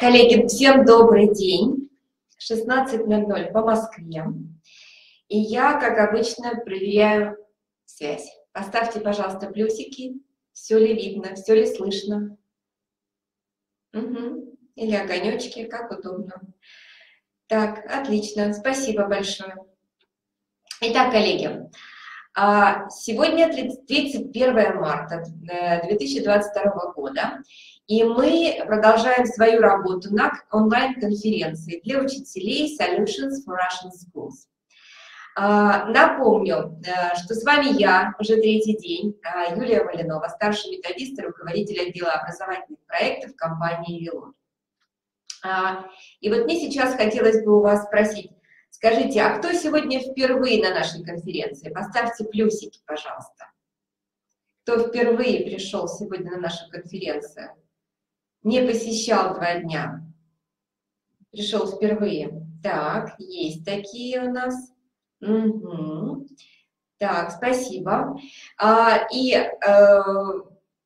Коллеги, всем добрый день. 16.00 по Москве. И я, как обычно, проверяю связь. Поставьте, пожалуйста, плюсики. Все ли видно, все ли слышно. Угу. Или огонечки, как удобно. Так, отлично. Спасибо большое. Итак, коллеги, а, сегодня 31 марта 2022 э, года, и мы продолжаем свою работу на онлайн-конференции для учителей Solutions for Russian Schools. А, напомню, э, что с вами я уже третий день, а, Юлия Малинова, старший методист и руководитель отдела образовательных проектов компании «Вилон». И вот мне сейчас хотелось бы у вас спросить, Скажите, а кто сегодня впервые на нашей конференции? Поставьте плюсики, пожалуйста. Кто впервые пришел сегодня на нашу конференцию? Не посещал два дня. Пришел впервые. Так, есть такие у нас. Угу. Так, спасибо. А, и э,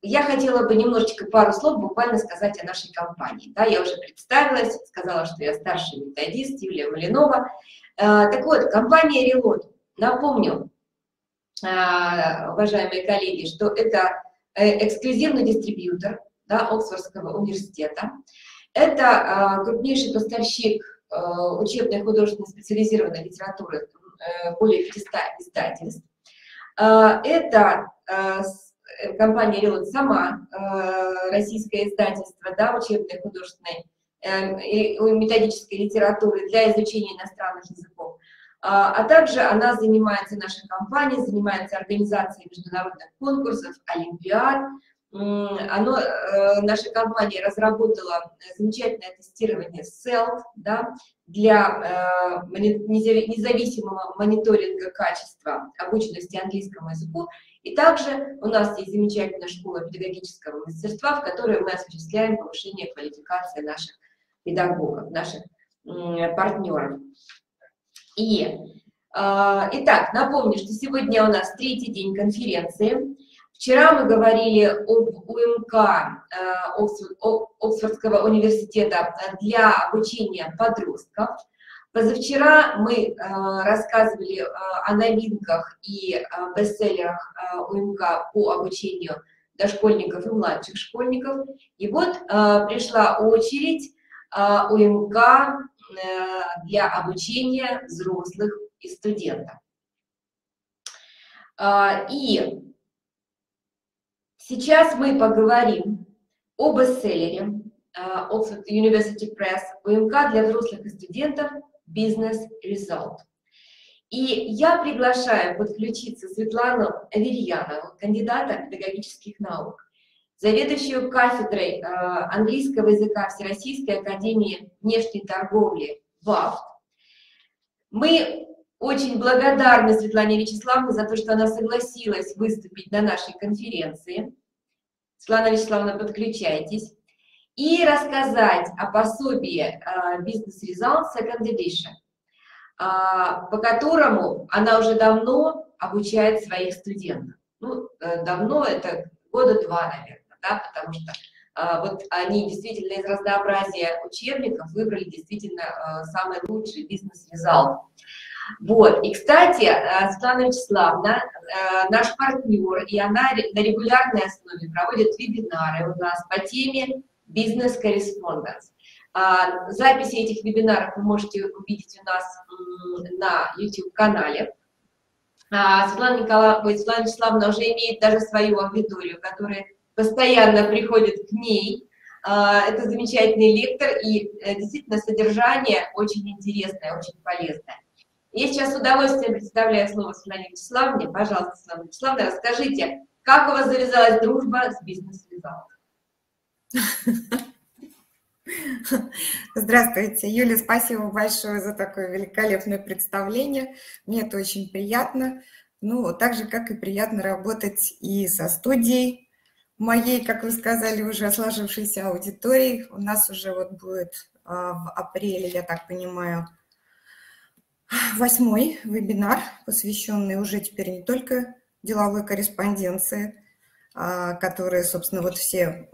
я хотела бы немножечко пару слов буквально сказать о нашей компании. Да, я уже представилась, сказала, что я старший методист Юлия Малинова. Э, так вот, компания Релот, напомню, э, уважаемые коллеги, что это э, эксклюзивный дистрибьютор да, Оксфордского университета. Это крупнейший поставщик учебной художественной специализированной литературы более 500 издательств. Это компания Релот сама, российское издательство да, учебной художественной Эм, методической литературы для изучения иностранных языков. А, а также она занимается, наша компания занимается организацией международных конкурсов, олимпиад. Оно, э, наша компания разработала замечательное тестирование SELF да, для э, независимого мониторинга качества обученности английскому языку. И также у нас есть замечательная школа педагогического мастерства, в которой мы осуществляем повышение квалификации наших педагогов, наших партнеров. И, итак, напомню, что сегодня у нас третий день конференции. Вчера мы говорили об УМК а, Оксфордского университета для обучения подростков. Позавчера мы а, рассказывали о новинках и бестселлерах УМК по обучению дошкольников и младших школьников. И вот пришла очередь УМК э, для обучения взрослых и студентов. И сейчас мы поговорим о бестселлере а, Oxford University Press УМК для взрослых и студентов «Business Result». И я приглашаю подключиться Светлану Аверьянову, кандидата педагогических наук, заведующую кафедрой э, английского языка Всероссийской академии внешней торговли ВАФ. Мы очень благодарны Светлане Вячеславовне за то, что она согласилась выступить на нашей конференции. Светлана Вячеславовна, подключайтесь. И рассказать о пособии Business Results Second Edition, э, по которому она уже давно обучает своих студентов. Ну, э, давно, это года два, наверное да, потому что а, вот они действительно из разнообразия учебников выбрали действительно а, самый лучший бизнес-резалт. Вот, и, кстати, а, Светлана Вячеславовна, наш партнер, и она на регулярной основе проводит вебинары у нас по теме бизнес-корреспонденс. Записи этих вебинаров вы можете увидеть у нас на YouTube-канале. Светлана, Николаевна, Светлана Вячеславовна уже имеет даже свою аудиторию, которая постоянно приходит к ней. А, это замечательный лектор, и э, действительно содержание очень интересное, очень полезное. Я сейчас с удовольствием представляю слово Светлане Вячеславовне. Пожалуйста, Светлана Вячеславовна, расскажите, как у вас завязалась дружба с бизнес-резалт? Здравствуйте, Юля, спасибо большое за такое великолепное представление. Мне это очень приятно. Ну, так же, как и приятно работать и со студией, моей, как вы сказали, уже сложившейся аудитории. У нас уже вот будет а, в апреле, я так понимаю, восьмой вебинар, посвященный уже теперь не только деловой корреспонденции, а, которые, собственно, вот все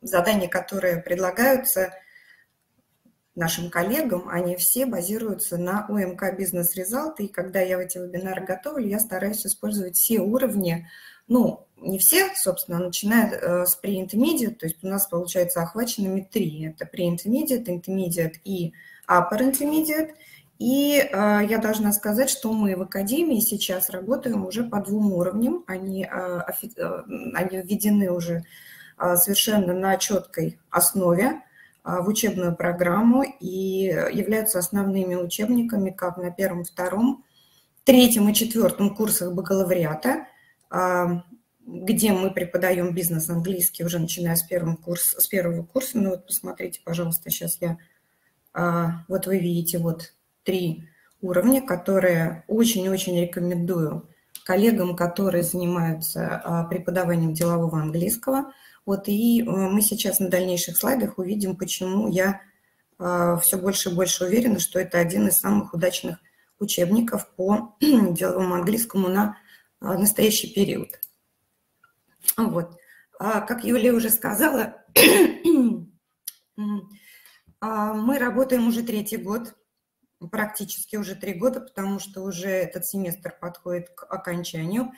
задания, которые предлагаются нашим коллегам, они все базируются на ОМК Бизнес Резалт. И когда я эти вебинары готовлю, я стараюсь использовать все уровни, ну, не все, собственно, начиная э, с pre-intermediate, то есть у нас получается охваченными три. Это pre-intermediate, intermediate и upper intermediate. И э, я должна сказать, что мы в Академии сейчас работаем уже по двум уровням. Они, э, э, они введены уже э, совершенно на четкой основе э, в учебную программу и являются основными учебниками как на первом, втором, третьем и четвертом курсах бакалавриата, э, где мы преподаем бизнес английский уже начиная с, первым курс, с первого курса. Ну вот посмотрите, пожалуйста, сейчас я... Вот вы видите, вот три уровня, которые очень-очень рекомендую коллегам, которые занимаются а, преподаванием делового английского. Вот и э, мы сейчас на дальнейших слайдах увидим, почему я а, все больше и больше уверена, что это один из самых удачных учебников по деловому английскому на а, настоящий период. Вот. Как Юлия уже сказала, мы работаем уже третий год практически уже три года, потому что уже этот семестр подходит к окончанию.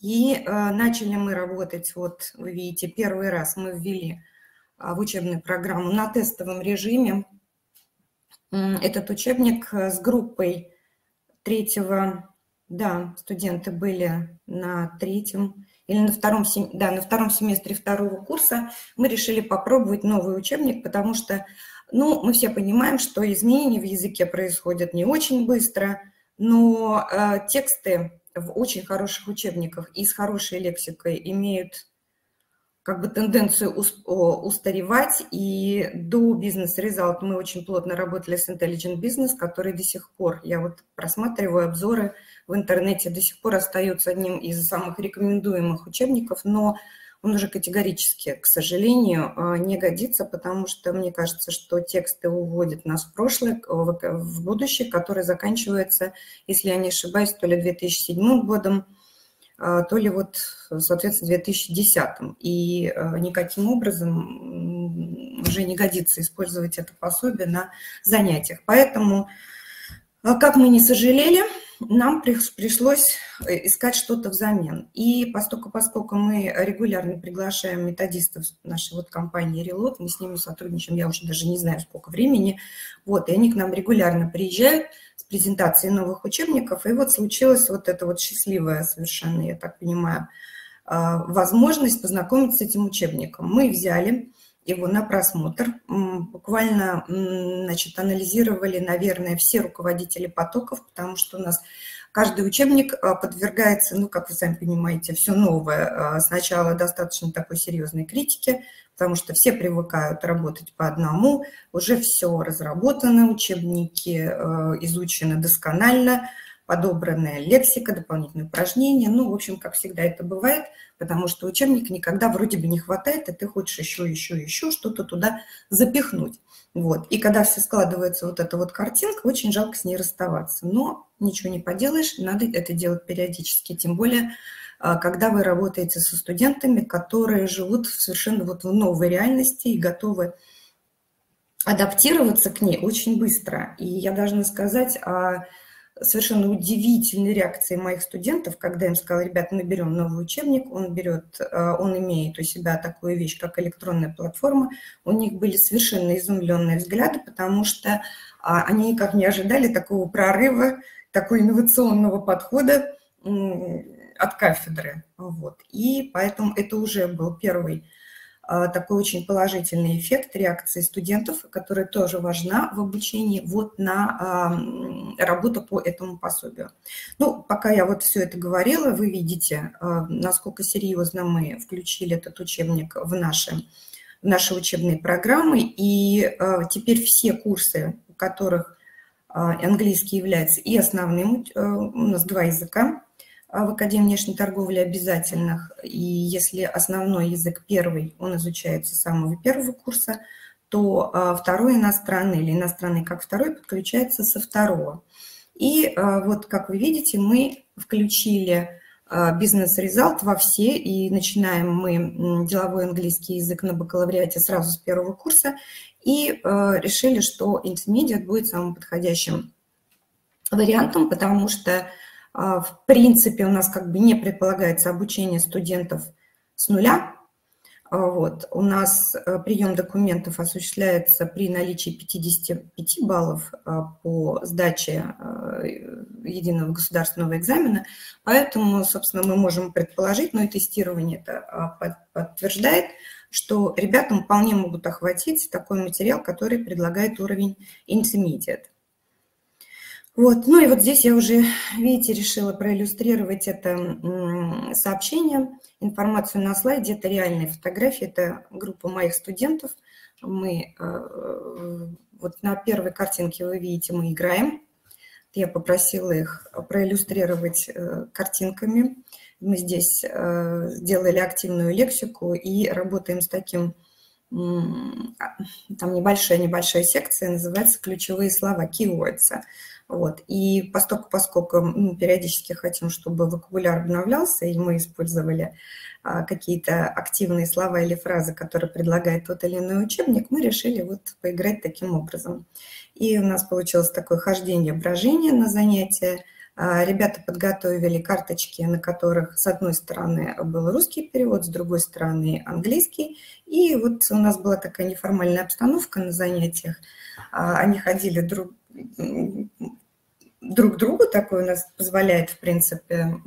И э, начали мы работать, вот вы видите, первый раз мы ввели э, в учебную программу на тестовом режиме. Этот учебник э, с группой третьего, да, студенты были на третьем или на втором, да, на втором семестре второго курса. Мы решили попробовать новый учебник, потому что ну, мы все понимаем, что изменения в языке происходят не очень быстро, но э, тексты в очень хороших учебниках и с хорошей лексикой имеют как бы тенденцию устаревать, и до бизнес Result мы очень плотно работали с Intelligent Business, который до сих пор, я вот просматриваю обзоры в интернете, до сих пор остается одним из самых рекомендуемых учебников, но он уже категорически, к сожалению, а, не годится, потому что мне кажется, что тексты уводят нас в прошлое, в будущее, которое заканчивается, если я не ошибаюсь, то ли 2007 годом, а, то ли вот, соответственно, 2010. И а, никаким образом уже не годится использовать это пособие на занятиях. Поэтому, как мы не сожалели, нам пришлось э, искать что-то взамен. И поскольку, поскольку мы регулярно приглашаем методистов нашей вот компании Reload, мы с ними сотрудничаем, я уже даже не знаю, сколько времени, вот, и они к нам регулярно приезжают с презентацией новых учебников, и вот случилась вот эта вот счастливая совершенно, я так понимаю, а, возможность познакомиться с этим учебником. Мы взяли его на просмотр. Буквально, значит, анализировали, наверное, все руководители потоков, потому что у нас каждый учебник а, подвергается, ну, как вы сами понимаете, все новое. А, сначала достаточно такой серьезной критики, потому что все привыкают работать по одному, уже все разработано, учебники а, изучены досконально, подобранная лексика, дополнительные упражнения. Ну, в общем, как всегда это бывает, потому что учебник никогда вроде бы не хватает, и ты хочешь еще, еще, еще что-то туда запихнуть. Вот. И когда все складывается вот эта вот картинка, очень жалко с ней расставаться. Но ничего не поделаешь, надо это делать периодически. Тем более, а, когда вы работаете со студентами, которые живут совершенно вот в новой реальности и готовы адаптироваться к ней очень быстро. И я должна сказать о совершенно удивительной реакции моих студентов, когда я им сказала, ребята, мы берем новый учебник, он берет, э, он имеет у себя такую вещь, как электронная платформа, у них были совершенно изумленные взгляды, потому что а, они никак не ожидали такого прорыва, такого инновационного подхода от кафедры. Вот. И поэтому это уже был первый такой очень положительный эффект реакции студентов, которая тоже важна в обучении вот на работу по этому пособию. Ну, пока я вот все это говорила, вы видите, а, насколько серьезно мы включили этот учебник в наши, в наши учебные программы, и а, теперь все курсы, у которых английский является и основным, у нас два языка, а в Академии внешней торговли обязательных. И если основной язык первый, он изучается с самого первого курса, то а, второй иностранный или иностранный как второй подключается со второго. И а, вот, как вы видите, мы включили бизнес-результат во все, и начинаем мы деловой английский язык на бакалавриате сразу с первого курса, и решили, что intermediate будет самым подходящим вариантом, потому что, в принципе, у нас как бы не предполагается обучение студентов с нуля, а, вот. У нас э, прием документов осуществляется при наличии 55 баллов а, по сдаче э, единого государственного экзамена, поэтому, собственно, мы можем предположить, но и тестирование это а, подтверждает, что ребятам вполне могут охватить такой материал, который предлагает уровень intermediate. Вот. Ну и вот здесь я уже, видите, решила проиллюстрировать это сообщение, информацию на слайде. Это реальные фотографии, это группа моих студентов. Мы, э, вот на первой картинке вы видите, мы играем. Я попросила их проиллюстрировать э, картинками. Мы здесь э, сделали активную лексику и работаем с таким там небольшая-небольшая секция, называется ключевые слова, keywords. Вот. И поскольку, поскольку мы периодически хотим, чтобы вокабуляр обновлялся, и мы использовали а, какие-то активные слова или фразы, которые предлагает тот или иной учебник, мы решили вот поиграть таким образом. И у нас получилось такое хождение брожение на занятия. А, ребята подготовили карточки, на которых с одной стороны был русский перевод, с другой стороны английский. И вот у нас была такая неформальная обстановка на занятиях. А, они ходили друг друг другу, такой у нас позволяет, в принципе,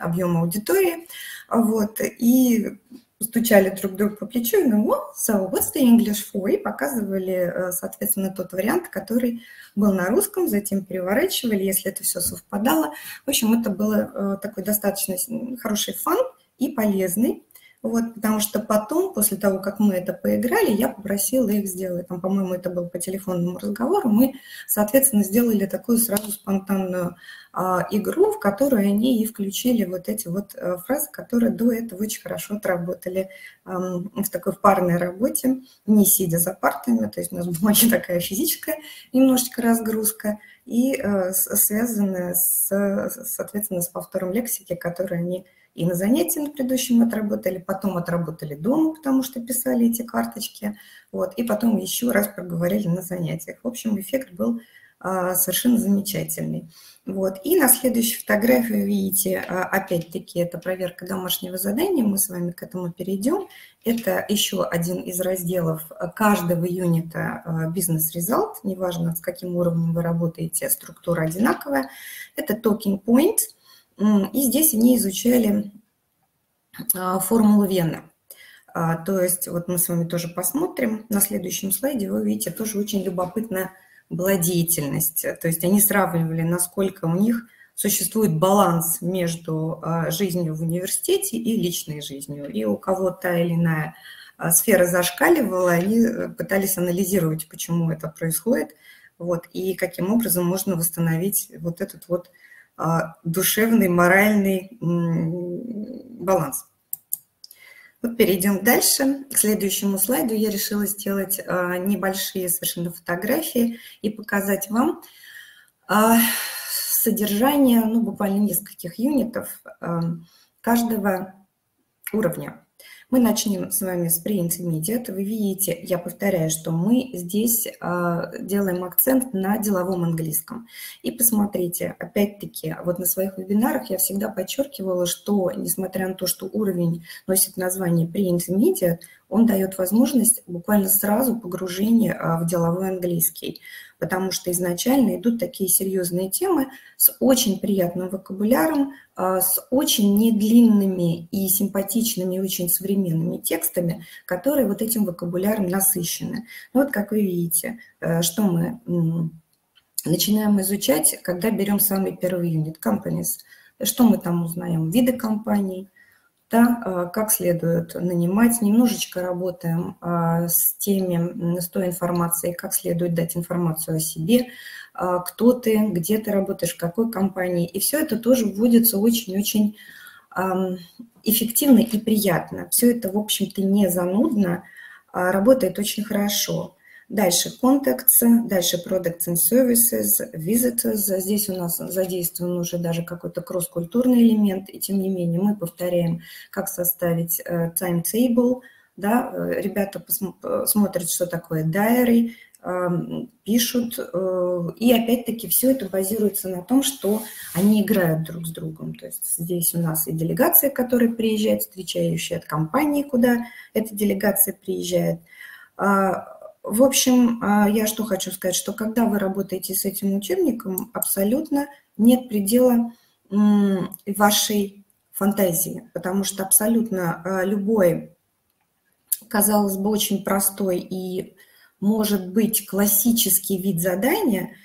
объем аудитории, вот, и стучали друг другу по плечу и говорили, oh, so what's the English for? И показывали, э, соответственно, тот вариант, который был на русском, затем переворачивали, если это все совпадало. В общем, это был э, такой достаточно хороший фан и полезный. Вот, потому что потом, после того, как мы это поиграли, я попросила их сделать, там, по-моему, это был по телефонному разговору, мы, соответственно, сделали такую сразу спонтанную а, игру, в которую они и включили вот эти вот а, фразы, которые до этого очень хорошо отработали а, в такой парной работе, не сидя за партами, то есть у нас была не такая физическая немножечко разгрузка, и а, связанная с, соответственно, с повтором лексики, который они и на занятии на предыдущем отработали, потом отработали дома, потому что писали эти карточки, вот, и потом еще раз проговорили на занятиях. В общем, эффект был а, совершенно замечательный. Вот. И на следующей фотографии видите, а, опять-таки, это проверка домашнего задания, мы с вами к этому перейдем. Это еще один из разделов каждого юнита а, бизнес-результат, неважно, с каким уровнем вы работаете, структура одинаковая. Это talking point – и здесь они изучали а, формулу Вены. А, то есть вот мы с вами тоже посмотрим. На следующем слайде вы видите тоже очень любопытная была деятельность. То есть они сравнивали, насколько у них существует баланс между а, жизнью в университете и личной жизнью. И у кого та или иная сфера зашкаливала, они э, пытались анализировать, почему это происходит, вот, и каким образом можно восстановить вот этот вот душевный, моральный баланс. Вот перейдем дальше. К следующему слайду я решила сделать а, небольшие совершенно фотографии и показать вам а, содержание, ну, буквально нескольких юнитов каждого уровня. Мы начнем с вами с pre-intermediate. Вы видите, я повторяю, что мы здесь а, делаем акцент на деловом английском. И посмотрите, опять-таки, вот на своих вебинарах я всегда подчеркивала, что несмотря на то, что уровень носит название pre-intermediate, он дает возможность буквально сразу погружения а, в деловой английский потому что изначально идут такие серьезные темы с очень приятным вокабуляром, а, с очень недлинными и симпатичными, очень современными текстами, которые вот этим вокабуляром насыщены. Ну вот как вы видите, э, что мы начинаем изучать, когда берем самый первый юнит companies. Что мы там узнаем? Виды компаний, да, а, как следует нанимать. Немножечко работаем а, с теми, с той информацией, как следует дать информацию о себе, а, кто ты, где ты работаешь, в какой компании. И все это тоже вводится очень-очень эффективно и приятно. Все это, в общем-то, не занудно, работает очень хорошо. Дальше contacts, дальше products and services, visitors. Здесь у нас задействован уже даже какой-то кросс-культурный элемент, и тем не менее мы повторяем, как составить э, timetable, да, э, ребята смотрят, что такое diary, эм, пишут, э, и опять-таки все это базируется на том, что они играют друг с другом. То есть здесь у нас и делегация, которая приезжает, встречающая от компании, куда эта делегация приезжает. В общем, а, я что хочу сказать, что когда вы работаете с этим учебником, абсолютно нет предела вашей фантазии, потому что абсолютно а, любой, казалось бы, очень простой и, может быть, классический вид задания –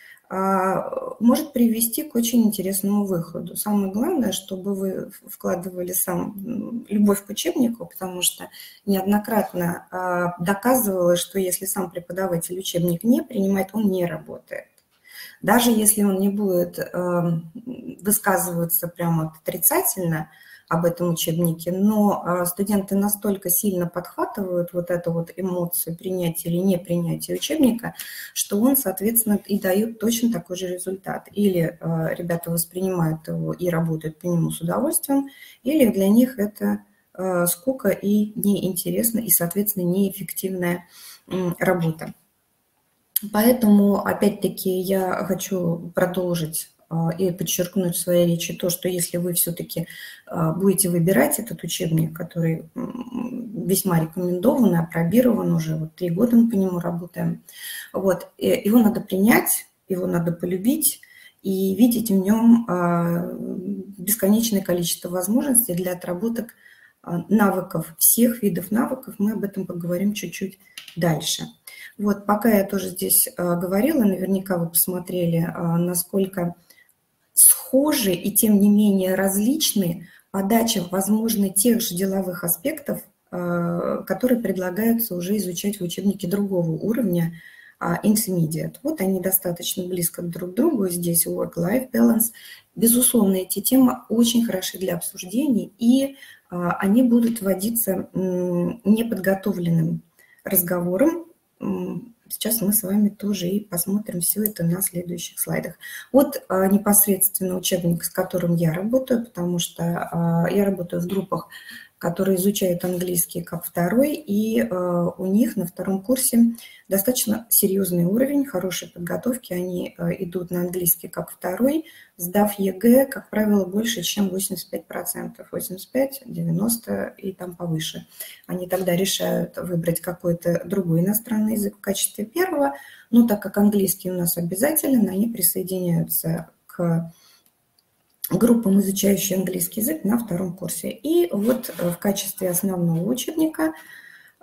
может привести к очень интересному выходу. Самое главное, чтобы вы вкладывали сам любовь к учебнику, потому что неоднократно а, доказывалось, что если сам преподаватель учебник не принимает, он не работает. Даже если он не будет эм, высказываться прямо отрицательно – об этом учебнике, но а, студенты настолько сильно подхватывают вот эту вот эмоцию принятия или не принятия учебника, что он, соответственно, и дает точно такой же результат. Или а, ребята воспринимают его и работают по нему с удовольствием, или для них это а, скука и неинтересно, и, соответственно, неэффективная работа. Поэтому, опять-таки, я хочу продолжить и подчеркнуть в своей речи то, что если вы все-таки а, будете выбирать этот учебник, который весьма рекомендован, опробирован уже, вот три года мы по нему работаем, вот, его надо принять, его надо полюбить, и видеть в нем а, бесконечное количество возможностей для отработок навыков, всех видов навыков. Мы об этом поговорим чуть-чуть дальше. Вот, пока я тоже здесь говорила, наверняка вы посмотрели, насколько схожи и тем не менее различны подача, возможно, тех же деловых аспектов, э, которые предлагаются уже изучать в учебнике другого уровня, а, intermediate. Вот они достаточно близко друг к другу. Здесь work-life balance. Безусловно, эти темы очень хороши для обсуждений, и а, они будут вводиться неподготовленным разговором Сейчас мы с вами тоже и посмотрим все это на следующих слайдах. Вот а, непосредственно учебник, с которым я работаю, потому что а, я работаю в группах которые изучают английский как второй, и э, у них на втором курсе достаточно серьезный уровень хорошей подготовки. Они э, идут на английский как второй, сдав ЕГЭ, как правило, больше, чем 85%, 85, 90 и там повыше. Они тогда решают выбрать какой-то другой иностранный язык в качестве первого, но так как английский у нас обязателен, они присоединяются к группам, изучающим английский язык на втором курсе. И вот э, в качестве основного учебника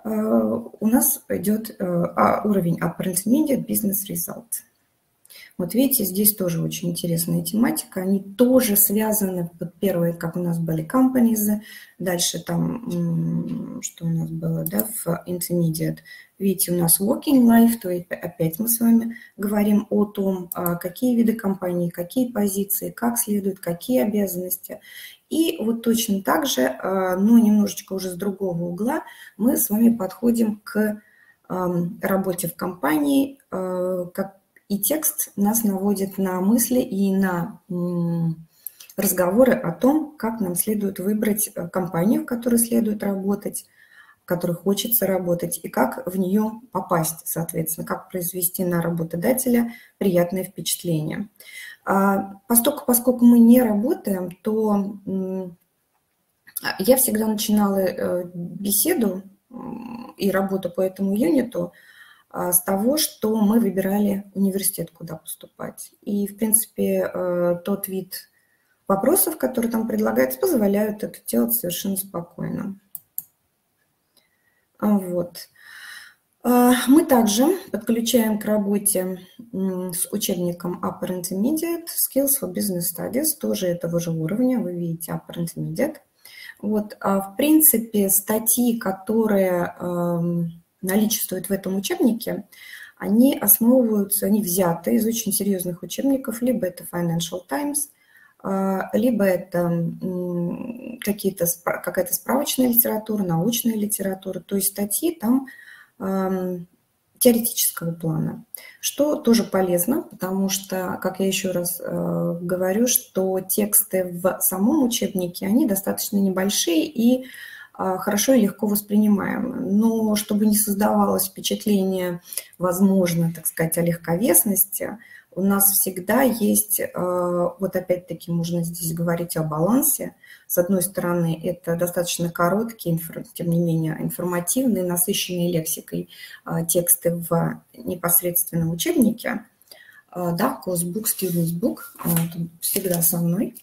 э, у нас идет э, а, уровень Upper Intermediate Business Result. Вот видите, здесь тоже очень интересная тематика. Они тоже связаны, вот первые, как у нас были companies, дальше там, что у нас было, да, в intermediate. Видите, у нас working life, то есть опять мы с вами говорим о том, а, какие виды компаний, какие позиции, как следует, какие обязанности. И вот точно так же, а, но немножечко уже с другого угла, мы с вами подходим к работе в компании, а, как и текст нас наводит на мысли и на разговоры о том, как нам следует выбрать э, компанию, в которой следует работать, в которой хочется работать, и как в нее попасть, соответственно, как произвести на работодателя приятное впечатление. А, поскольку, поскольку мы не работаем, то я всегда начинала э, беседу и работу по этому юниту – с того, что мы выбирали университет, куда поступать. И, в принципе, э, тот вид вопросов, которые там предлагаются, позволяют это делать совершенно спокойно. А, вот. А, мы также подключаем к работе с учебником Upper Intermediate Skills for Business Studies, тоже этого же уровня, вы видите Upper Intermediate. Вот, в принципе, статьи, которые эм, наличествуют в этом учебнике, они основываются, они взяты из очень серьезных учебников, либо это Financial Times, а, либо это какие-то, какая-то справочная литература, научная литература, то есть статьи там теоретического плана, что тоже полезно, потому что, как я еще раз э, говорю, что тексты в самом учебнике, они достаточно небольшие и хорошо и легко воспринимаемы. Но чтобы не создавалось впечатление, возможно, так сказать, о легковесности, у нас всегда есть, э, вот опять-таки можно здесь говорить о балансе. С одной стороны, это достаточно короткие, тем не менее, информативные, насыщенные лексикой э, тексты в непосредственном учебнике. Э, да, Book, Students Book, всегда со мной.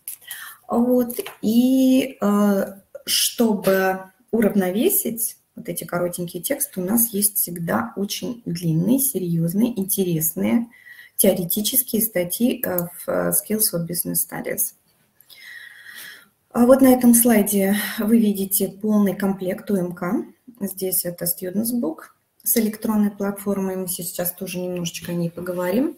Вот. И чтобы уравновесить вот эти коротенькие тексты, у нас есть всегда очень длинные, серьезные, интересные, теоретические статьи э, в э, Skills for Business Studies. А вот на этом слайде вы видите полный комплект УМК. Здесь это Students Book с электронной платформой. Мы сейчас тоже немножечко о ней поговорим.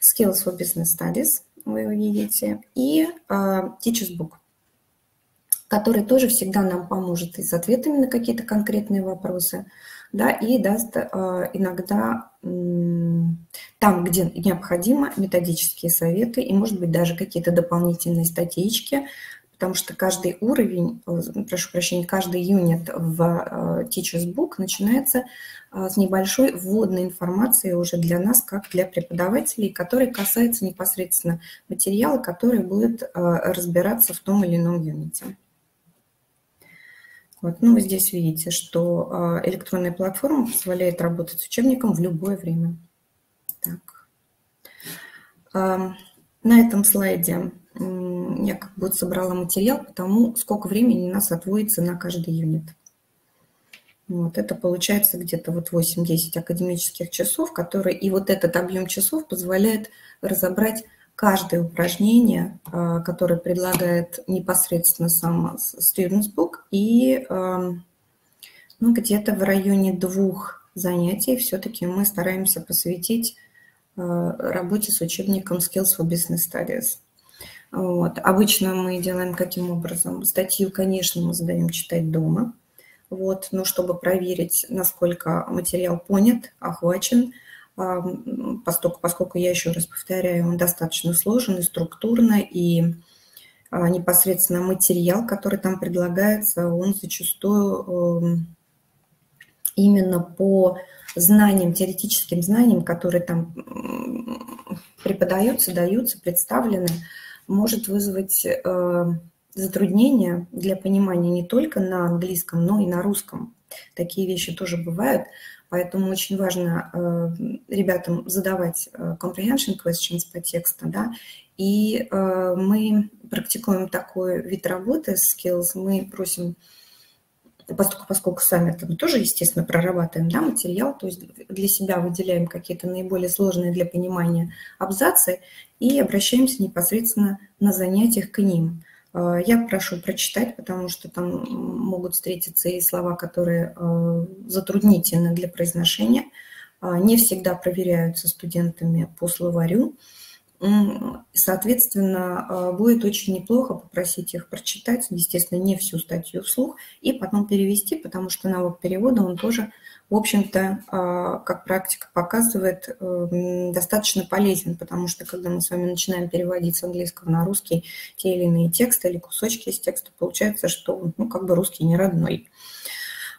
Skills for Business Studies вы видите. И uh, Teachers Book, который тоже всегда нам поможет и с ответами на какие-то конкретные вопросы, да, и даст uh, иногда там, где необходимо, методические советы и, может быть, даже какие-то дополнительные статейки, потому что каждый уровень, э, прошу прощения, каждый юнит в э, Teacher's Book начинается э, с небольшой вводной информации уже для нас, как для преподавателей, которая касается непосредственно материала, который будет разбираться в том или ином юните. Вот, ну, вы здесь видите, что а, электронная платформа позволяет работать с учебником в любое время. Так. На этом слайде я как бы собрала материал по тому, сколько времени у нас отводится на каждый юнит. Вот, это получается где-то вот 8-10 академических часов, которые, и вот этот объем часов позволяет разобрать каждое упражнение, а, которое предлагает непосредственно сам Students Book, и эм, ну, где-то в районе двух занятий все-таки мы стараемся посвятить э, работе с учебником Skills for Business Studies. Вот. Обычно мы делаем каким образом? Статью, конечно, мы задаем читать дома, вот, но чтобы проверить, насколько материал понят, охвачен – поскольку, поскольку я еще раз повторяю, он достаточно сложен и структурно, и а, непосредственно материал, который там предлагается, он зачастую именно по знаниям, теоретическим знаниям, которые там преподаются, даются, представлены, может вызвать э, затруднения для понимания не только на английском, но и на русском. Такие вещи тоже бывают. Поэтому очень важно э, ребятам задавать э, comprehension questions по тексту, да, и э, мы практикуем такой вид работы, skills, мы просим, поскольку, поскольку сами там тоже, естественно, прорабатываем да, материал, то есть для себя выделяем какие-то наиболее сложные для понимания абзацы и обращаемся непосредственно на занятиях к ним. Э, я прошу прочитать, потому что там могут встретиться и слова, которые э, затруднительны для произношения. Э, не всегда проверяются студентами по словарю. Соответственно, будет очень неплохо попросить их прочитать, естественно, не всю статью вслух, и потом перевести, потому что навык перевода, он тоже в общем-то, а, как практика показывает, эм, достаточно полезен, потому что когда мы с вами начинаем переводить с английского на русский те или иные тексты или кусочки из текста, получается, что ну, как бы русский не родной.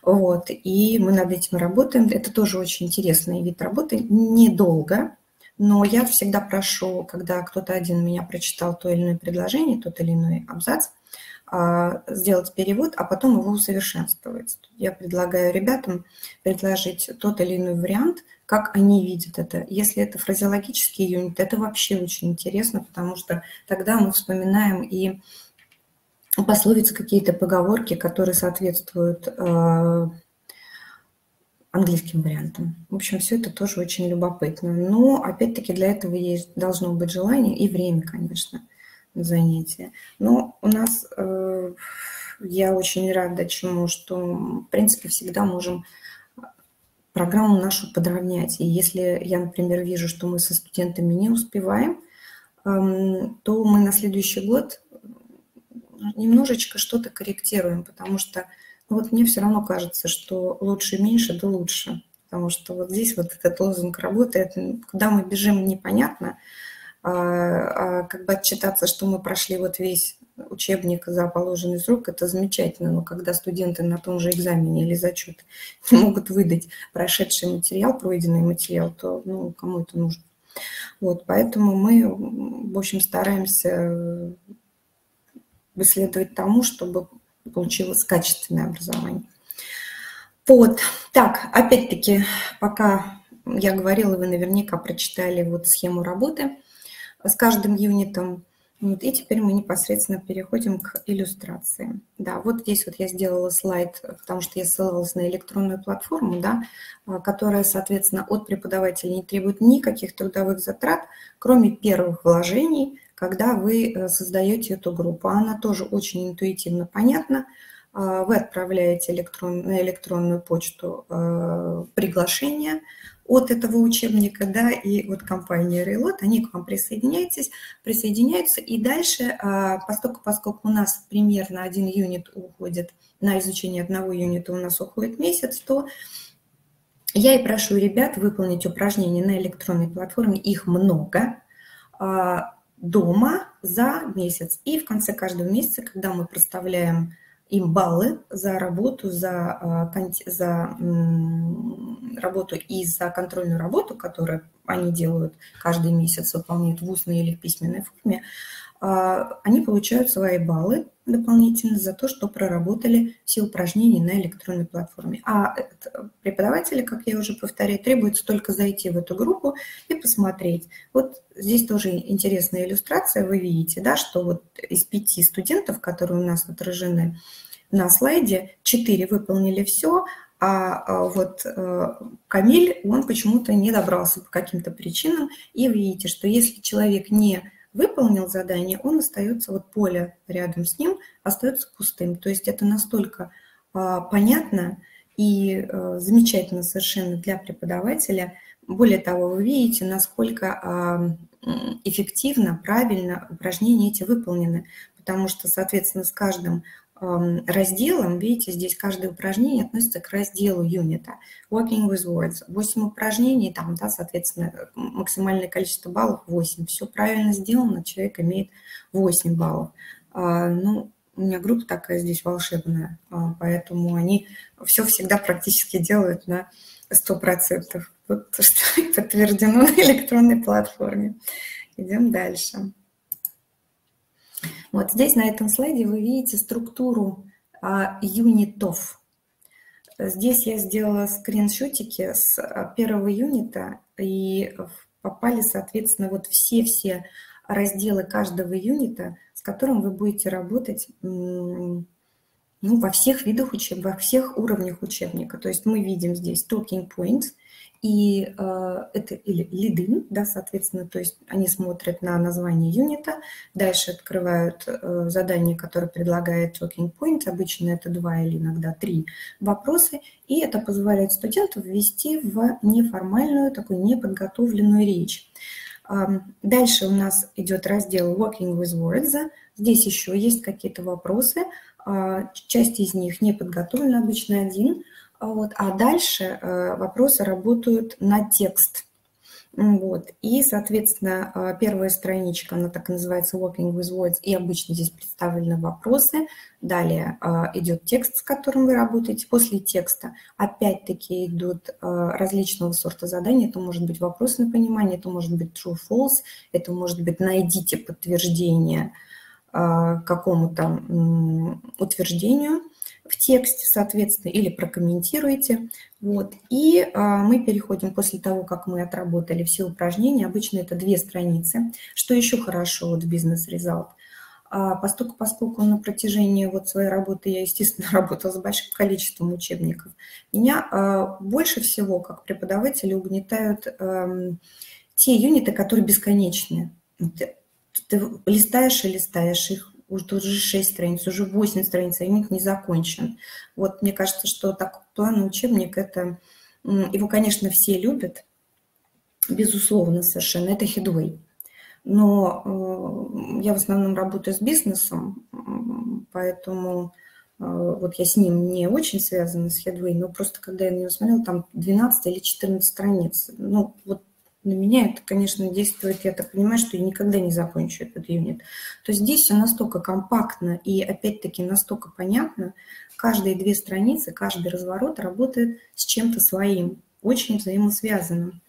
Вот, и мы над этим работаем. Это тоже очень интересный вид работы. Недолго, но я всегда прошу, когда кто-то один меня прочитал то или иное предложение, тот или иной абзац, сделать перевод, а потом его усовершенствовать. Я предлагаю ребятам предложить тот или иной вариант, как они видят это. Если это фразеологический юнит, это вообще очень интересно, потому что тогда мы вспоминаем и пословицы, какие-то поговорки, которые соответствуют э, английским вариантам. В общем, все это тоже очень любопытно. Но, опять-таки, для этого есть, должно быть желание и время, конечно занятия. Но у нас, э, я очень рада чему, что, в принципе, всегда можем программу нашу подровнять. И если я, например, вижу, что мы со студентами не успеваем, эм, то мы на следующий год немножечко что-то корректируем, потому что ну, вот мне все равно кажется, что лучше меньше, да лучше. потому что вот здесь вот этот лозунг работает, куда мы бежим, непонятно, как бы отчитаться, что мы прошли вот весь учебник за положенный срок, это замечательно, но когда студенты на том же экзамене или зачет не могут выдать прошедший материал, пройденный материал, то ну, кому это нужно? Вот, поэтому мы, в общем, стараемся выследовать тому, чтобы получилось качественное образование. Вот, так, опять-таки, пока я говорила, вы наверняка прочитали вот схему работы с каждым юнитом. Вот, и теперь мы непосредственно переходим к иллюстрации. Да, вот здесь вот я сделала слайд, потому что я ссылалась на электронную платформу, да, а, которая, соответственно, от преподавателя не требует никаких трудовых затрат, кроме первых вложений, когда вы э, создаете эту группу. Она тоже очень интуитивно понятна. А, вы отправляете электрон, на электронную почту э, приглашение – от этого учебника, да, и от компании Reload, они к вам присоединяются, присоединяются, и дальше, а, поскольку, поскольку у нас примерно один юнит уходит, на изучение одного юнита у нас уходит месяц, то я и прошу ребят выполнить упражнения на электронной платформе, их много, а, дома за месяц. И в конце каждого месяца, когда мы проставляем им баллы за работу, за, а, за работу и за контрольную работу, которую они делают каждый месяц, выполняют в устной или в письменной форме, они получают свои баллы дополнительно за то, что проработали все упражнения на электронной платформе. А преподаватели, как я уже повторяю, требуется только зайти в эту группу и посмотреть. Вот здесь тоже интересная иллюстрация, вы видите, да, что вот из пяти студентов, которые у нас отражены на слайде, четыре выполнили все, а, а вот э, Камиль, он почему-то не добрался по каким-то причинам. И вы видите, что если человек не выполнил задание, он остается, вот поле рядом с ним остается пустым. То есть это настолько а, понятно и а, замечательно совершенно для преподавателя. Более того, вы видите, насколько а, эффективно, правильно упражнения эти выполнены, потому что, соответственно, с каждым разделом, видите, здесь каждое упражнение относится к разделу юнита. Working with words. 8 упражнений, там, да, соответственно, максимальное количество баллов 8. Все правильно сделано, человек имеет 8 баллов. А, ну, у меня группа такая здесь волшебная, а, поэтому они все всегда практически делают на 100%. Вот что подтверждено на электронной платформе. Идем дальше. Вот здесь на этом слайде вы видите структуру а, юнитов. Здесь я сделала скриншотики с а, первого юнита, и попали, соответственно, вот все-все разделы каждого юнита, с которым вы будете работать ну, во всех видах учеб, во всех уровнях учебника. То есть мы видим здесь talking points – и э, это или лиды, да, соответственно, то есть они смотрят на название юнита, дальше открывают э, задание, которое предлагает Talking Point, обычно это два или иногда три вопросы, и это позволяет студенту ввести в неформальную, такую неподготовленную речь. Дальше у нас идет раздел Working with Words, здесь еще есть какие-то вопросы, э, часть из них не подготовлена, обычно один – вот. А дальше э, вопросы работают на текст. Вот. И, соответственно, э, первая страничка, она так называется Working with Words, и обычно здесь представлены вопросы. Далее э, идет текст, с которым вы работаете. После текста опять-таки идут различного сорта задания. Это может быть вопрос на понимание, это может быть true, false, это может быть найдите подтверждение какому-то утверждению – в тексте, соответственно, или прокомментируйте. Вот. И а, мы переходим после того, как мы отработали все упражнения, обычно это две страницы. Что еще хорошо вот в бизнес-резалт? А, поскольку, поскольку на протяжении вот своей работы я, естественно, работала с большим количеством учебников, меня а, больше всего, как преподавателя, угнетают а, те юниты, которые бесконечные. Ты, ты листаешь и листаешь их, уже тут уже 6 страниц, уже 8 страниц, а юнит не закончен. Вот мне кажется, что так план учебник, это, его, конечно, все любят, безусловно, совершенно, это хедвей. Но э, я в основном работаю с бизнесом, поэтому вот я с ним не очень связана, с Headway, но просто когда я на него смотрела, там 12 или 14 страниц. Ну, вот на меня это, конечно, действует, я так понимаю, что я никогда не закончу этот юнит. То здесь все настолько компактно и, опять-таки, настолько понятно. Каждые две страницы, каждый разворот работает с чем-то своим, очень взаимосвязанным.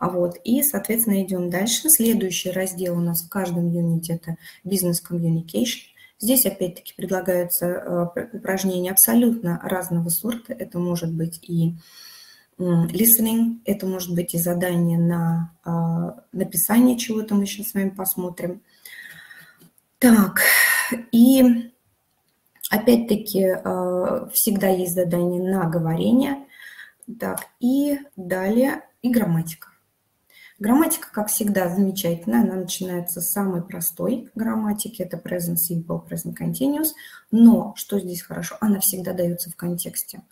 А вот, и, соответственно, идем дальше. Следующий раздел у нас в каждом юните – это бизнес communication. Здесь, опять-таки, предлагаются э, упражнения абсолютно разного сорта. Это может быть и listening, это может быть и задание на а, написание чего-то, мы сейчас с вами посмотрим. Так, и опять-таки а, всегда есть задание на говорение. Так, и далее и грамматика. Грамматика, как всегда, замечательная. Она начинается с самой простой грамматики. Это present simple, present continuous. Но, что здесь хорошо, она всегда дается в контексте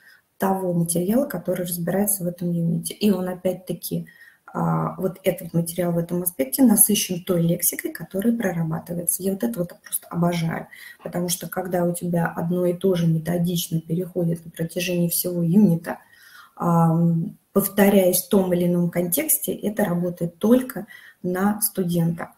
того материала, который разбирается в этом юните. И он опять-таки, а, вот этот материал в этом аспекте насыщен той лексикой, которая прорабатывается. Я вот это вот просто обожаю, потому что когда у тебя одно и то же методично переходит на протяжении всего юнита, повторяясь в том или ином контексте, это работает только на студента.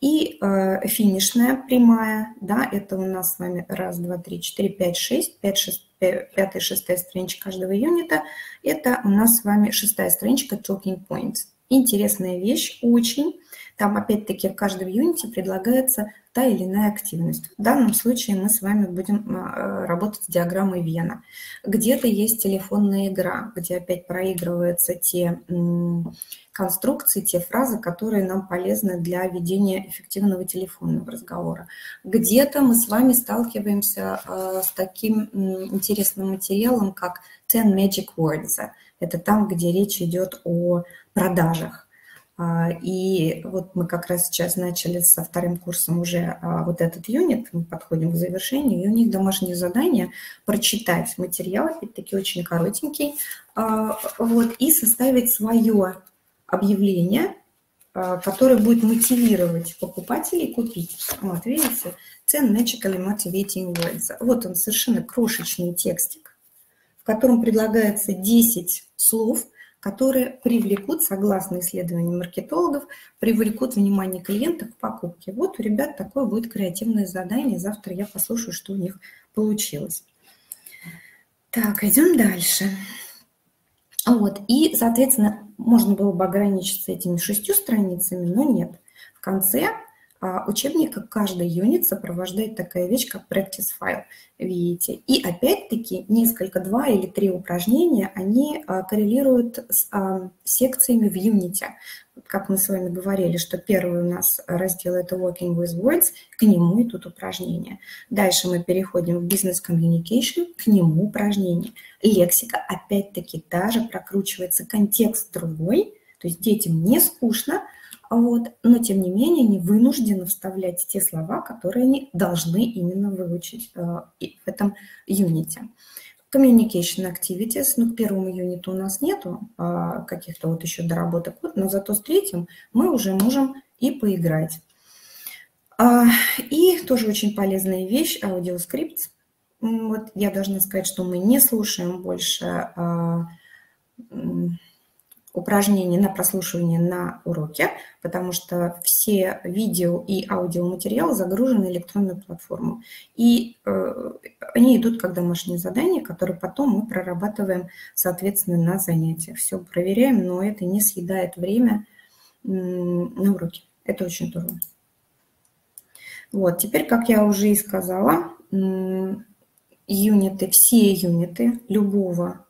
И э, финишная прямая, да, это у нас с вами раз, два, три, четыре, пять, шесть, пять, шесть, пятая, шестая страничка каждого юнита. Это у нас с вами шестая страничка Talking Points. Интересная вещь, очень. Там, опять-таки, в каждом юните предлагается та или иная активность. В данном случае мы с вами будем а, работать с диаграммой Вена. Где-то есть телефонная игра, где опять проигрываются те конструкции, те фразы, которые нам полезны для ведения эффективного телефонного разговора. Где-то мы с вами сталкиваемся а, с таким интересным материалом, как 10 Magic Words. Это там, где речь идет о продажах. А, и вот мы как раз сейчас начали со вторым курсом уже а, вот этот юнит, мы подходим к завершению, и у них домашнее задание прочитать материал, опять-таки очень коротенький, а, вот, и составить свое объявление, которое будет мотивировать покупателей купить. Вот, видите, цен Magically Motivating Words. Вот он, совершенно крошечный текстик, в котором предлагается 10 слов – которые привлекут, согласно исследованиям маркетологов, привлекут внимание клиента к покупке. Вот у ребят такое будет креативное задание. Завтра я послушаю, что у них получилось. Так, идем дальше. Вот, и, соответственно, можно было бы ограничиться этими шестью страницами, но нет. В конце учебника каждый юнит сопровождает такая вещь, как practice file, видите. И опять-таки несколько, два или три упражнения, они а, коррелируют с а, секциями в юните. Как мы с вами говорили, что первый у нас раздел это Working with Words, к нему идут упражнения. Дальше мы переходим в Business Communication, к нему упражнения. Лексика, опять-таки, даже прокручивается контекст другой, то есть детям не скучно, вот, но тем не менее они вынуждены вставлять те слова, которые они должны именно выучить э, в этом юните. Communication activities, ну, к первому юниту у нас нету а, каких-то вот еще доработок, вот, но зато с третьим мы уже можем и поиграть. А, и тоже очень полезная вещь, аудиоскрипт. Вот я должна сказать, что мы не слушаем больше а, упражнений на прослушивание на уроке, потому что все видео и аудиоматериалы загружены на электронную платформу. И э, они идут как домашние задания, которые потом мы прорабатываем, соответственно, на занятиях. Все проверяем, но это не съедает время на уроке. Это очень здорово. Вот, теперь, как я уже и сказала, юниты, все юниты любого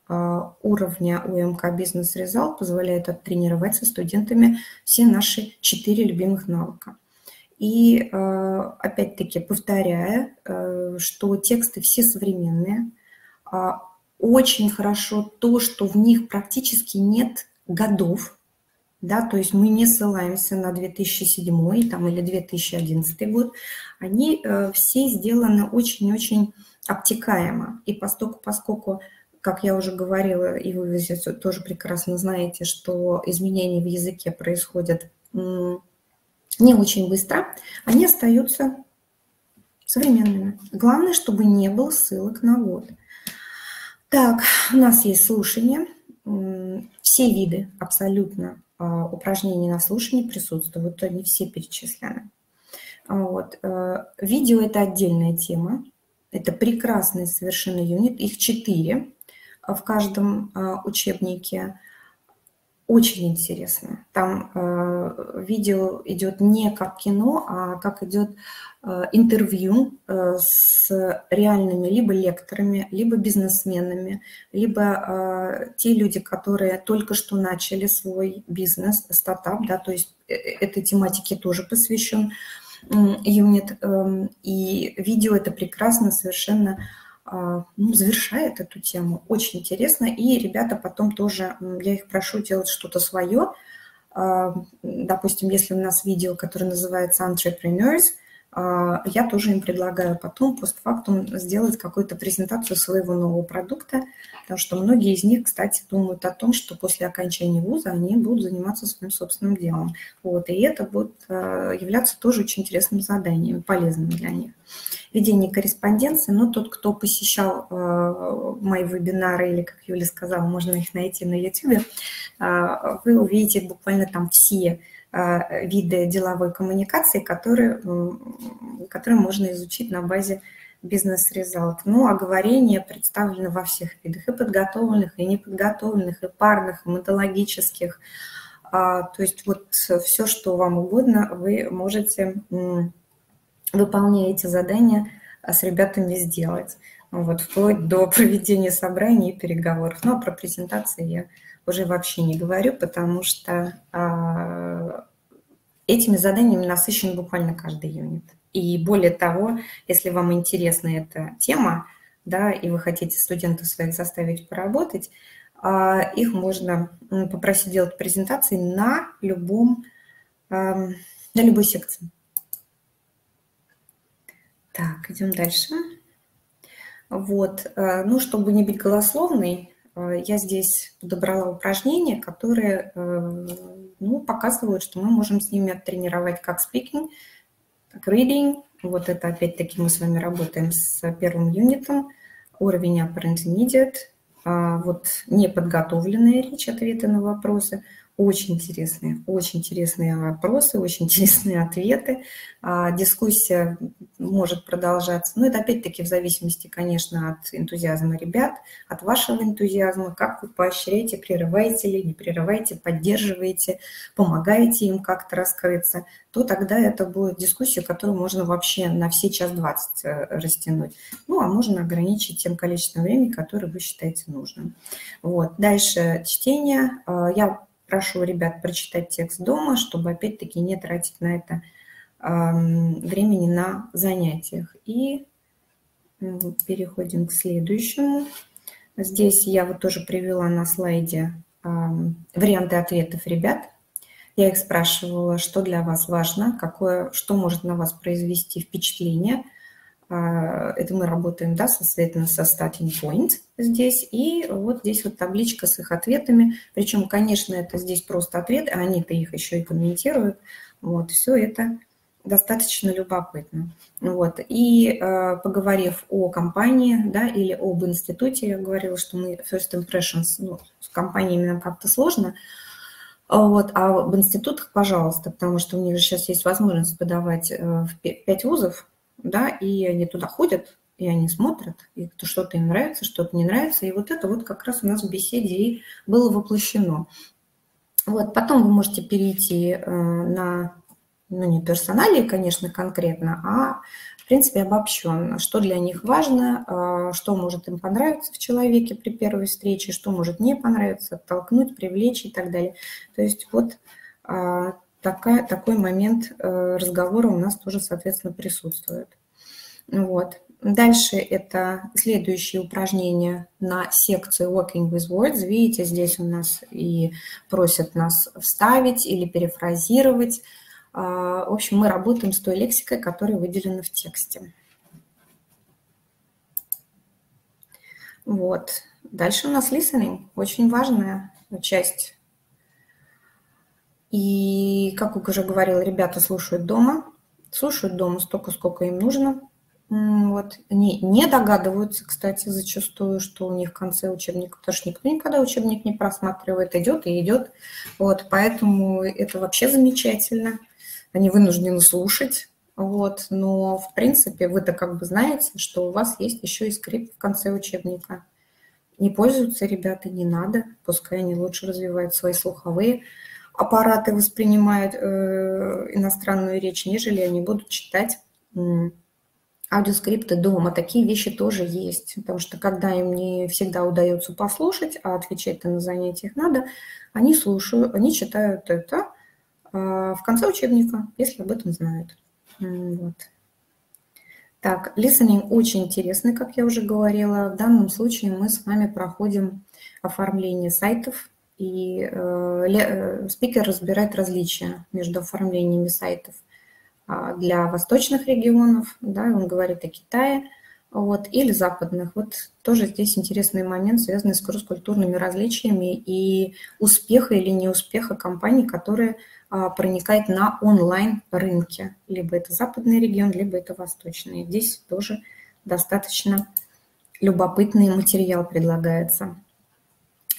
уровня УМК Бизнес Резал позволяют оттренировать со студентами все наши четыре любимых навыка. И а, опять-таки повторяя, а, что тексты все современные, очень хорошо то, что в них практически нет годов, да, то есть мы не ссылаемся на 2007 там, или 2011 год, они все сделаны очень-очень обтекаемо. И поскольку, поскольку как я уже говорила, и вы тоже прекрасно знаете, что изменения в языке происходят не очень быстро, они остаются современными. Главное, чтобы не было ссылок на год. Так, у нас есть слушание. Все виды абсолютно а, упражнений на слушание присутствуют, они все перечислены. Вот. Э, видео – это отдельная тема. Это прекрасный совершенно юнит. Их четыре в каждом а, учебнике очень интересно. Там э, видео идет не как кино, а как идет э, интервью э, с реальными либо лекторами, либо бизнесменами, либо э, те люди, которые только что начали свой бизнес, стартап, да, то есть э, этой тематике тоже посвящен юнит. Э, и видео это прекрасно совершенно ну, завершает эту тему. Очень интересно. И ребята потом тоже, я их прошу делать что-то свое. А, допустим, если у нас видео, которое называется Entrepreneurs – а, я тоже им предлагаю потом, постфактум, сделать какую-то презентацию своего нового продукта, потому что многие из них, кстати, думают о том, что после окончания вуза они будут заниматься своим собственным делом. Вот, и это будет а, являться тоже очень интересным заданием, полезным для них. Ведение корреспонденции, ну, тот, кто посещал э, мои вебинары, или, как Юля сказала, можно их найти на YouTube, вы увидите буквально там все виды деловой коммуникации, которые, которые можно изучить на базе бизнес-резалт. Ну, а говорение представлено во всех видах, и подготовленных, и неподготовленных, и парных, и методологических. А, то есть вот все, что вам угодно, вы можете, выполняя эти задания, с ребятами сделать. Вот, вплоть до проведения собраний и переговоров. Ну, а про презентации я уже вообще не говорю, потому что а, этими заданиями насыщен буквально каждый юнит. И более того, если вам интересна эта тема, да, и вы хотите студентов своих заставить поработать, а, их можно попросить делать презентации на любом, на любой секции. Так, идем дальше. Вот, э, ну, чтобы не быть голословной, э, я здесь подобрала упражнения, которые э, ну, показывают, что мы можем с ними тренировать как speaking, так reading. Вот это опять-таки мы с вами работаем с первым юнитом. Уровень upper intermediate. А вот неподготовленная речь, ответы на вопросы – очень интересные, очень интересные вопросы, очень интересные ответы. А, дискуссия может продолжаться. Но это опять-таки в зависимости, конечно, от энтузиазма ребят, от вашего энтузиазма, как вы поощряете, прерываете ли, не прерываете, поддерживаете, помогаете им как-то раскрыться, то тогда это будет дискуссия, которую можно вообще на все час 20 э, растянуть. Ну, а можно ограничить тем количеством времени, которое вы считаете нужным. Вот. Дальше чтение. А, я прошу ребят прочитать текст дома, чтобы опять-таки не тратить на это времени на занятиях. И переходим к следующему. Здесь я вот тоже привела на слайде варианты ответов ребят. Я их спрашивала, что для вас важно, какое, что может на вас произвести впечатление – это мы работаем, да, соответственно, со starting point здесь. И вот здесь вот табличка с их ответами. Причем, конечно, это здесь просто ответы, а они-то их еще и комментируют. Вот, все это достаточно любопытно. Вот. И э, поговорив о компании, да, или об институте, я говорила, что мы first impressions, ну, с компаниями нам как-то сложно, вот, а в институтах, пожалуйста, потому что у них же сейчас есть возможность подавать э, в 5 вузов, да, и они туда ходят, и они смотрят, и что-то им нравится, что-то не нравится, и вот это вот как раз у нас в беседе и было воплощено. Вот, потом вы можете перейти э, на, ну, не персоналии, конечно, конкретно, а, в принципе, обобщенно, что для них важно, э, что может им понравиться в человеке при первой встрече, что может не понравиться, оттолкнуть, привлечь и так далее. То есть вот э, такая, такой момент э, разговора у нас тоже, соответственно, присутствует. Вот. Дальше это следующее упражнение на секцию Working with Words. Видите, здесь у нас и просят нас вставить или перефразировать. А, в общем, мы работаем с той лексикой, которая выделена в тексте. Вот. Дальше у нас listening, очень важная часть и, как уже говорила, ребята слушают дома, слушают дома столько, сколько им нужно. Вот. Они не догадываются, кстати, зачастую, что у них в конце учебника, потому что никто никогда учебник не просматривает, идет и идет. Вот. Поэтому это вообще замечательно. Они вынуждены слушать. Вот. Но, в принципе, вы-то как бы знаете, что у вас есть еще и скрипт в конце учебника. Не пользуются ребята, не надо. Пускай они лучше развивают свои слуховые аппараты, воспринимают э, иностранную речь, нежели они будут читать аудиоскрипты дома, такие вещи тоже есть, потому что когда им не всегда удается послушать, а отвечать-то на занятиях надо, они слушают, они читают это а, в конце учебника, если об этом знают. Вот. Так, listening очень интересный, как я уже говорила. В данном случае мы с вами проходим оформление сайтов, и э, э спикер разбирает различия между оформлениями сайтов – а, для восточных регионов, да, он говорит о Китае, вот, или западных. Вот тоже здесь интересный момент, связанный с кросс-культурными различиями и успеха или неуспеха компаний, которые а, проникают на онлайн-рынке. Либо это западный регион, либо это восточный. Здесь тоже достаточно любопытный материал предлагается.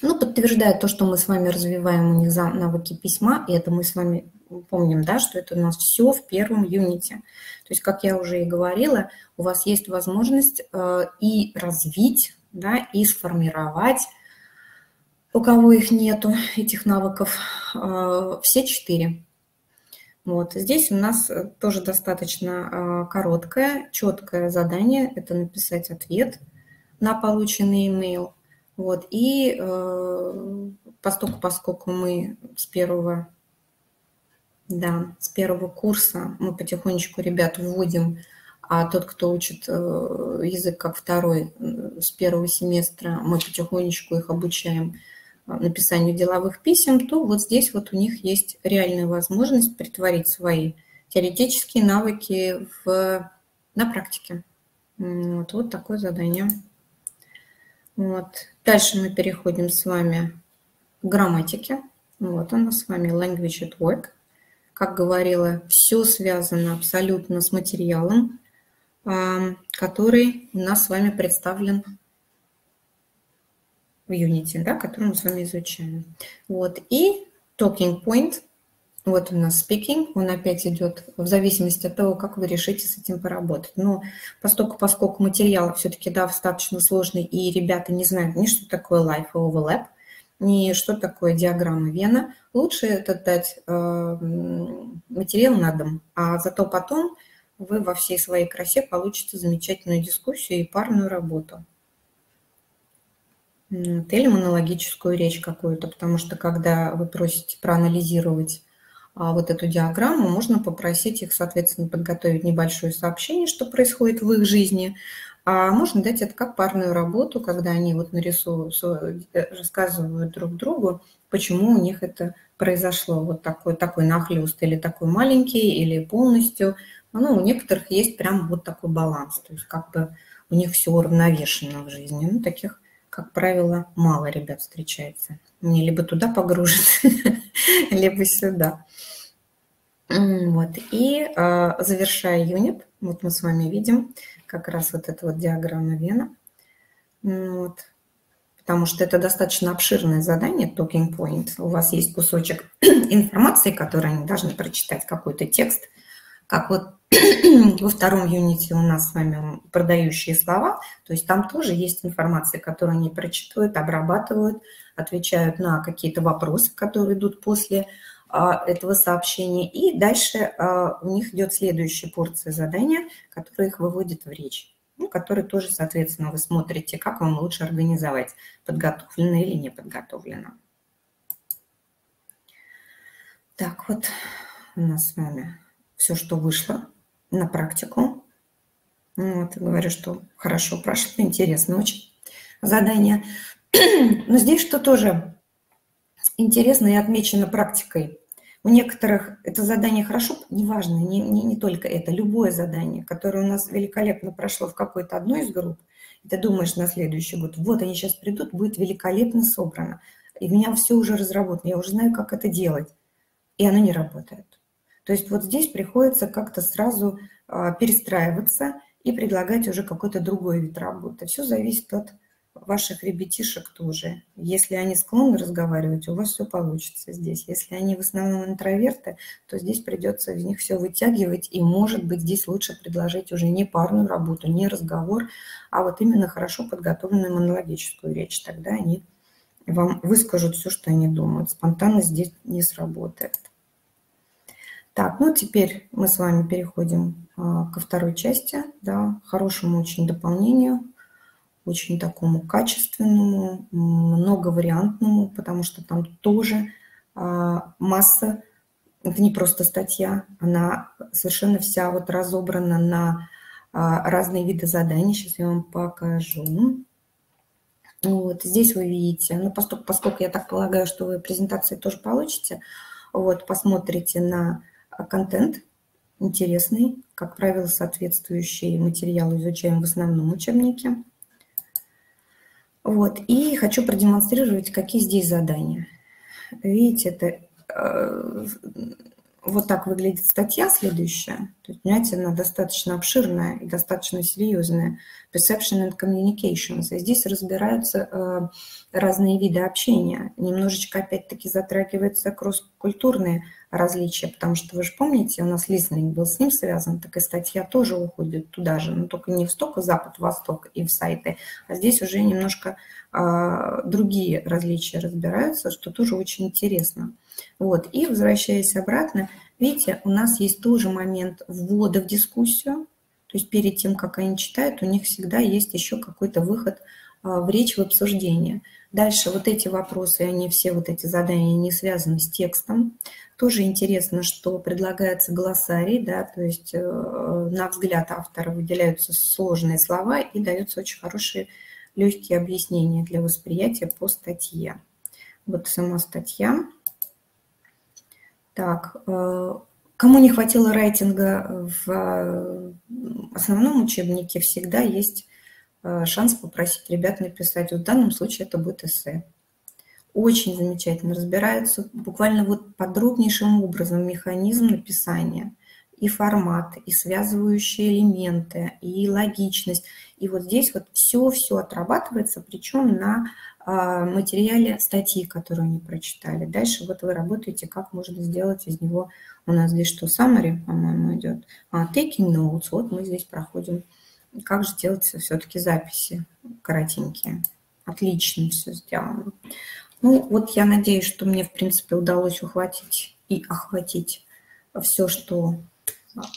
Ну, подтверждает то, что мы с вами развиваем у них навыки письма, и это мы с вами помним, да, что это у нас все в первом юните. То есть, как я уже и говорила, у вас есть возможность э, и развить, да, и сформировать, у кого их нету, этих навыков, э, все четыре. Вот. Здесь у нас тоже достаточно э, короткое, четкое задание. Это написать ответ на полученный имейл. Вот. И поскольку, поскольку мы с первого да, с первого курса мы потихонечку ребят вводим, а тот, кто учит э, язык как второй с первого семестра, мы потихонечку их обучаем э, написанию деловых писем, то вот здесь вот у них есть реальная возможность притворить свои теоретические навыки в, на практике. Вот, вот такое задание. Вот. Дальше мы переходим с вами к грамматике. Вот у нас с вами language at work – как говорила, все связано абсолютно с материалом, который у нас с вами представлен в Unity, да, который мы с вами изучаем. Вот. И talking point, вот у нас speaking, он опять идет в зависимости от того, как вы решите с этим поработать. Но поскольку, поскольку материал все-таки да, достаточно сложный, и ребята не знают ни что такое life overlap – ни что такое диаграмма вена. Лучше это дать э, материал на дом, а зато потом вы во всей своей красе получите замечательную дискуссию и парную работу. Или монологическую речь какую-то, потому что когда вы просите проанализировать вот эту диаграмму, можно попросить их, соответственно, подготовить небольшое сообщение, что происходит в их жизни, а можно дать это как парную работу, когда они вот нарисуют, э, рассказывают друг другу, почему у них это произошло. Вот такой, такой нахлест или такой маленький, или полностью. Ну, у некоторых есть прям вот такой баланс. То есть как бы у них все уравновешено в жизни. Ну, таких, как правило, мало ребят встречается. Мне либо туда погружат, либо сюда. Вот. И э, завершая юнит, вот мы с вами видим, как раз вот эта вот диаграмма вена. Вот. Потому что это достаточно обширное задание, talking point. У вас есть кусочек информации, который они должны прочитать, какой-то текст. Как вот во втором юните у нас с вами продающие слова, то есть там тоже есть информация, которую они прочитывают, обрабатывают, отвечают на какие-то вопросы, которые идут после этого сообщения. И дальше а, у них идет следующая порция задания, которая их выводит в речь. Ну, который тоже, соответственно, вы смотрите, как вам лучше организовать, подготовлено или не подготовлено. Так, вот у нас с вами все, что вышло на практику. Вот, говорю, что хорошо прошло, интересно очень задание. Но здесь что тоже интересно и отмечено практикой. У некоторых это задание хорошо, неважно, не, не, не только это, любое задание, которое у нас великолепно прошло в какой-то одной из групп, и ты думаешь на следующий год, вот они сейчас придут, будет великолепно собрано, и у меня все уже разработано, я уже знаю, как это делать, и оно не работает. То есть вот здесь приходится как-то сразу а, перестраиваться и предлагать уже какой-то другой вид работы. Все зависит от ваших ребятишек тоже. Если они склонны разговаривать, у вас все получится здесь. Если они в основном интроверты, то здесь придется из них все вытягивать, и, может быть, здесь лучше предложить уже не парную работу, не разговор, а вот именно хорошо подготовленную монологическую речь. Тогда они вам выскажут все, что они думают. Спонтанность здесь не сработает. Так, ну теперь мы с вами переходим а, ко второй части, да, хорошему очень дополнению очень такому качественному, многовариантному, потому что там тоже а, масса, это не просто статья, она совершенно вся вот разобрана на а, разные виды заданий. Сейчас я вам покажу. Вот здесь вы видите, ну, поскольку, поскольку я так полагаю, что вы презентации тоже получите, вот, посмотрите на контент интересный, как правило, соответствующий материалу изучаем в основном учебнике. Вот, и хочу продемонстрировать, какие здесь задания. Видите, это э, вот так выглядит статья следующая. То есть, понимаете, она достаточно обширная и достаточно серьезная. Perception and Communications. И здесь разбираются э, разные виды общения. Немножечко, опять-таки, затрагиваются кросс-культурные различия, потому что вы же помните, у нас листинг был с ним связан, так и статья тоже уходит туда же, но только не в столько запад-восток и в сайты, а здесь уже немножко э, другие различия разбираются, что тоже очень интересно. Вот. И возвращаясь обратно, видите, у нас есть тоже момент ввода в дискуссию, то есть перед тем, как они читают, у них всегда есть еще какой-то выход а, в речь, в обсуждение. Дальше вот эти вопросы, они все вот эти задания не связаны с текстом. Тоже интересно, что предлагается глоссарий, да, то есть э, на взгляд автора выделяются сложные слова и даются очень хорошие легкие объяснения для восприятия по статье. Вот сама статья. Так, э, кому не хватило рейтинга в э, основном учебнике, всегда есть шанс попросить ребят написать. В данном случае это будет эссе. Очень замечательно разбирается буквально вот подробнейшим образом механизм написания и формат, и связывающие элементы, и логичность. И вот здесь вот все-все отрабатывается, причем на а, материале статьи, которую они прочитали. Дальше вот вы работаете, как можно сделать из него, у нас здесь что, summary, по-моему, идет, а, taking notes, вот мы здесь проходим, как же делать все-таки записи коротенькие. Отлично все сделано. Ну, вот я надеюсь, что мне, в принципе, удалось ухватить и охватить все, что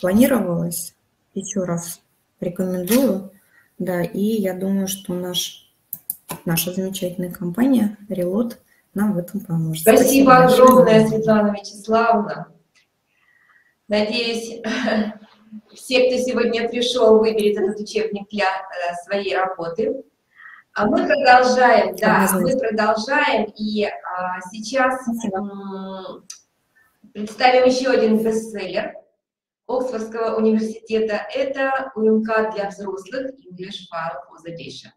планировалось. Еще раз рекомендую. Да, и я думаю, что наш, наша замечательная компания Релот нам в этом поможет. Спасибо, Спасибо огромное, Светлана Вячеславовна. Надеюсь, все, кто сегодня пришел, выберет этот учебник для э, своей работы. А мы продолжаем, да, мы продолжаем, и а, сейчас представим еще один бестселлер Оксфордского университета. Это УМК для взрослых English for Education.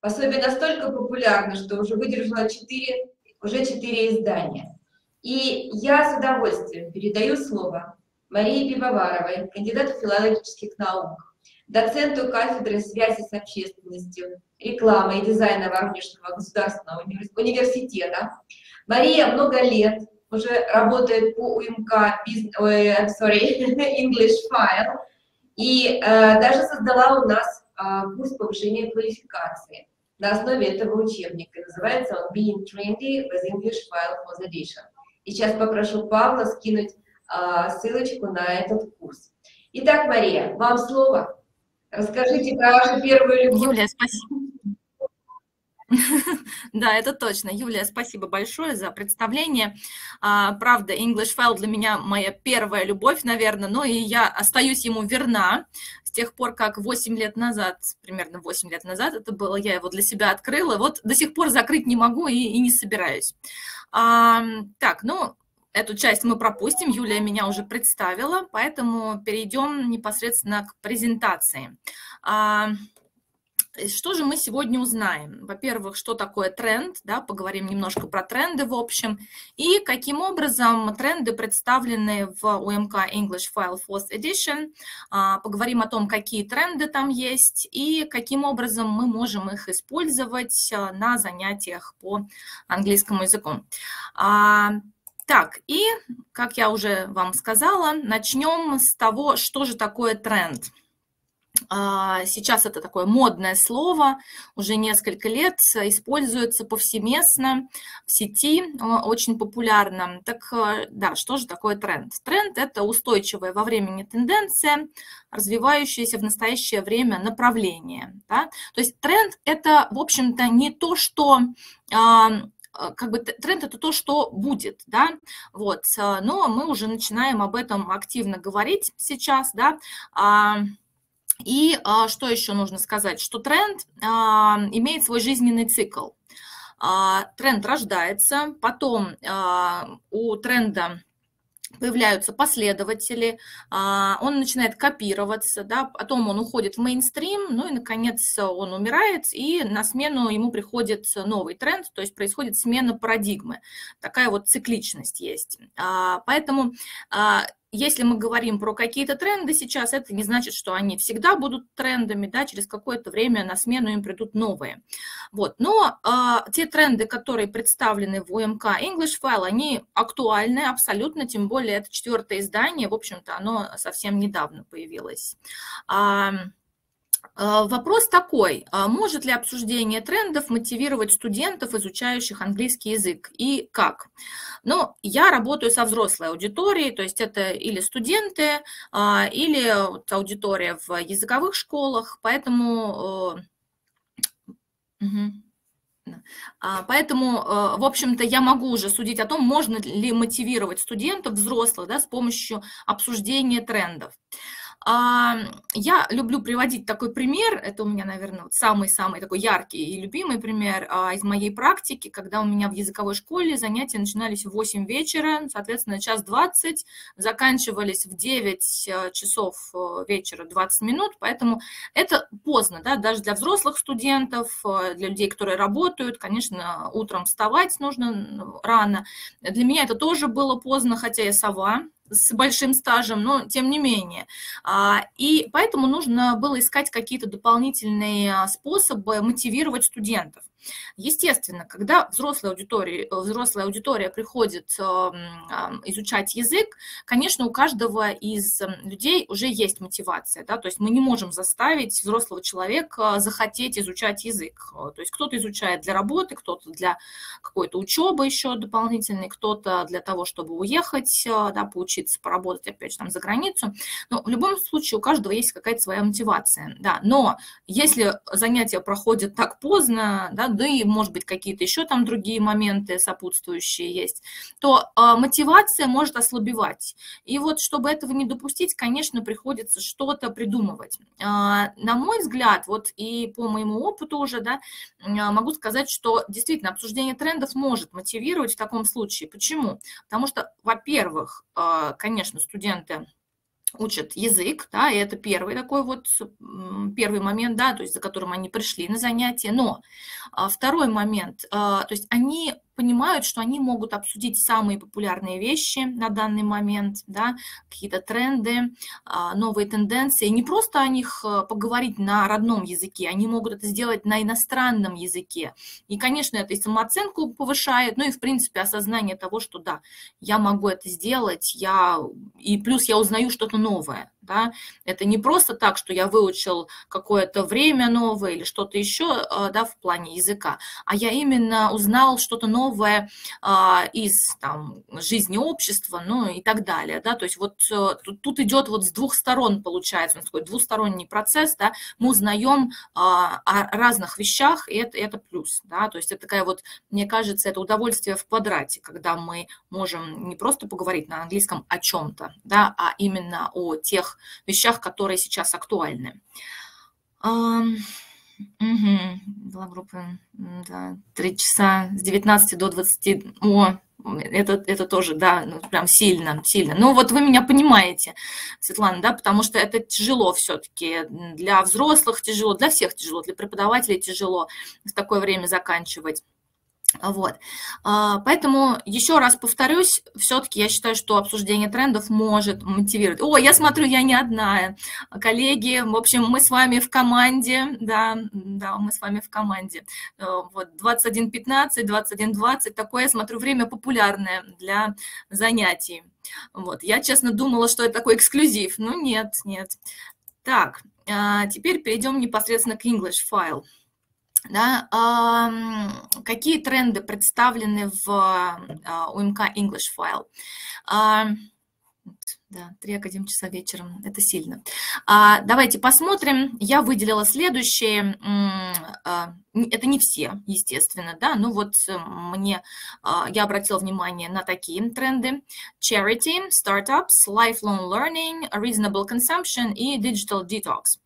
Пособие настолько популярно, что уже выдержало 4, уже 4 издания. И я с удовольствием передаю слово Марии Пивоваровой, кандидату филологических наук, доценту кафедры связи с общественностью, рекламы и дизайна Воронежского государственного университета. Мария много лет уже работает по УМК, sorry, English File, и э, даже создала у нас э, курс повышения квалификации на основе этого учебника. Называется он Being Trendy with English File for the. И сейчас попрошу Павла скинуть э, ссылочку на этот курс. Итак, Мария, вам слово. Расскажите про вашу первую любовь. Юлия, спасибо. Да, это точно. Юлия, спасибо большое за представление. А, правда, English File для меня моя первая любовь, наверное, но и я остаюсь ему верна с тех пор, как 8 лет назад, примерно 8 лет назад это было, я его для себя открыла, вот до сих пор закрыть не могу и, и не собираюсь. Так, ну, эту часть мы пропустим, Юлия меня уже представила, поэтому перейдем непосредственно к презентации. А, что же мы сегодня узнаем? Во-первых, что такое тренд, да, поговорим немножко про тренды в общем, и каким образом тренды представлены в УМК English File Fourth Edition, а, поговорим о том, какие тренды там есть и каким образом мы можем их использовать а, на занятиях по английскому языку. Так, и, как я уже вам сказала, начнем с того, что же такое тренд. А, сейчас это такое модное слово, уже несколько лет используется повсеместно в сети, очень популярно. Так э, да, что же такое тренд? Тренд – это устойчивая во времени тенденция, развивающаяся в настоящее время направление. Да? То есть тренд – это, в общем-то, не то, что как бы тренд это то, что будет, да, вот, но мы уже начинаем об этом активно говорить сейчас, да, а, и а, что еще нужно сказать? Что тренд а, имеет свой жизненный цикл. А, тренд рождается, потом у тренда появляются последователи, он начинает копироваться, да, потом он уходит в мейнстрим, ну и, наконец, он умирает, и на смену ему приходит новый тренд, то есть происходит смена парадигмы. Такая вот цикличность есть. Поэтому если мы говорим про какие-то тренды сейчас, это не значит, что они всегда будут трендами, да, через какое-то время на смену им придут новые. Вот. Но э, те тренды, которые представлены в УМК English File, они актуальны абсолютно, тем более это четвертое издание, в общем-то, оно совсем недавно появилось. Вопрос такой, а может ли обсуждение трендов мотивировать студентов, изучающих английский язык, и как? Ну, я работаю со взрослой аудиторией, то есть это или студенты, а, или аудитория в языковых школах, поэтому... Угу. Поэтому, э, в общем-то, я могу уже судить о том, можно ли мотивировать студентов, взрослых, да, с помощью обсуждения трендов. Я люблю приводить такой пример, это у меня, наверное, самый-самый такой яркий и любимый пример а, из моей практики, когда у меня в языковой школе занятия начинались в 8 вечера, соответственно, час 20, заканчивались в 9 э, часов э, вечера 20 минут, поэтому это поздно, да, даже для взрослых студентов, э, для людей, которые работают, конечно, утром вставать нужно рано. Для меня это тоже было поздно, хотя я сова, с большим стажем, но тем не менее. А, и поэтому нужно было искать какие-то дополнительные а, способы мотивировать студентов. Естественно, когда взрослая аудитория, взрослая аудитория приходит изучать язык, конечно, у каждого из людей уже есть мотивация, да, то есть мы не можем заставить взрослого человека захотеть изучать язык. То есть кто-то изучает для работы, кто-то для какой-то учебы еще дополнительной, кто-то для того, чтобы уехать, да, поучиться, поработать, опять же, там, за границу. Но в любом случае у каждого есть какая-то своя мотивация, да. Но если занятия проходят так поздно, да, да и, может быть, какие-то еще там другие моменты сопутствующие есть, то а, мотивация может ослабевать. И вот, чтобы этого не допустить, конечно, приходится что-то придумывать. А, на мой взгляд, вот и по моему опыту уже, да, а, могу сказать, что действительно обсуждение трендов может мотивировать в таком случае. Почему? Потому что, во-первых, конечно, студенты учат язык, да, и это первый такой вот, первый момент, да, то есть за которым они пришли на занятия. Но а, второй момент, а, то есть они понимают, что они могут обсудить самые популярные вещи на данный момент, да, какие-то тренды, а, новые тенденции. Не просто о них э, поговорить на родном языке, они могут это сделать на иностранном языке. И, конечно, это и самооценку повышает, ну и, в принципе, осознание того, что да, я могу это сделать, я... и плюс я узнаю что-то новое. Да? Это не просто так, что я выучил какое-то время новое или что-то еще э, да, в плане языка, а я именно узнал что-то новое а, из там, жизни общества, ну и так далее. Да? То есть вот э, тут, идет вот с двух сторон, получается, такой двусторонний процесс, да? мы узнаем а, о разных вещах, и это, это плюс. Да? То есть это такая вот, мне кажется, это удовольствие в квадрате, когда мы можем не просто поговорить на английском о чем-то, да, а именно о тех вещах, которые сейчас актуальны. Угу. Была группа, да, три часа с 19 до 20. О, это, это тоже, да, ну, прям сильно, сильно. Ну, вот вы меня понимаете, Светлана, да, потому что это тяжело все-таки. Для взрослых тяжело, для всех тяжело, для преподавателей тяжело в такое время заканчивать. Вот. А, поэтому еще раз повторюсь, все-таки я считаю, что обсуждение трендов может мотивировать. О, я смотрю, я не одна. Коллеги, в общем, мы с вами в команде, да, да, мы с вами в команде. Э, вот 21.15, 21.20, такое, я смотрю, время популярное для занятий. Вот. Я, честно, думала, что это такой эксклюзив. Ну, нет, нет. Так, а, теперь перейдем непосредственно к English file. Да, какие тренды представлены в а, УМК English File? Да, 3 академчаса вечером, это сильно. А, давайте посмотрим. Я выделила следующие. А, это не все, естественно, да, но вот э, мне, я обратила внимание на такие тренды. Charity, startups, lifelong learning, reasonable consumption и digital detox.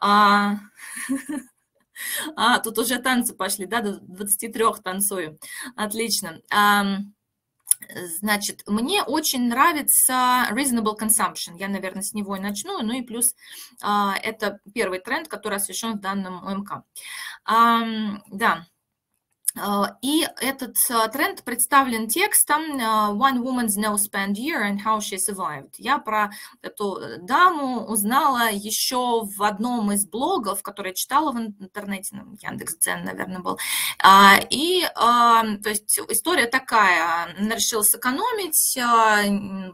А, тут уже танцы пошли, да, до 23 танцую. Отлично. Значит, мне очень нравится reasonable consumption. Я, наверное, с него и начну. Ну и плюс а, это первый тренд, который освещен в данном ОМК. Да. А, и этот а, тренд представлен текстом а, «One woman's no spend year and how she survived». Я про эту э, даму узнала еще в одном из блогов, который читала в интернете, ну, Яндекс.Дзен, наверное, был. И, то есть, история такая. Она решила сэкономить,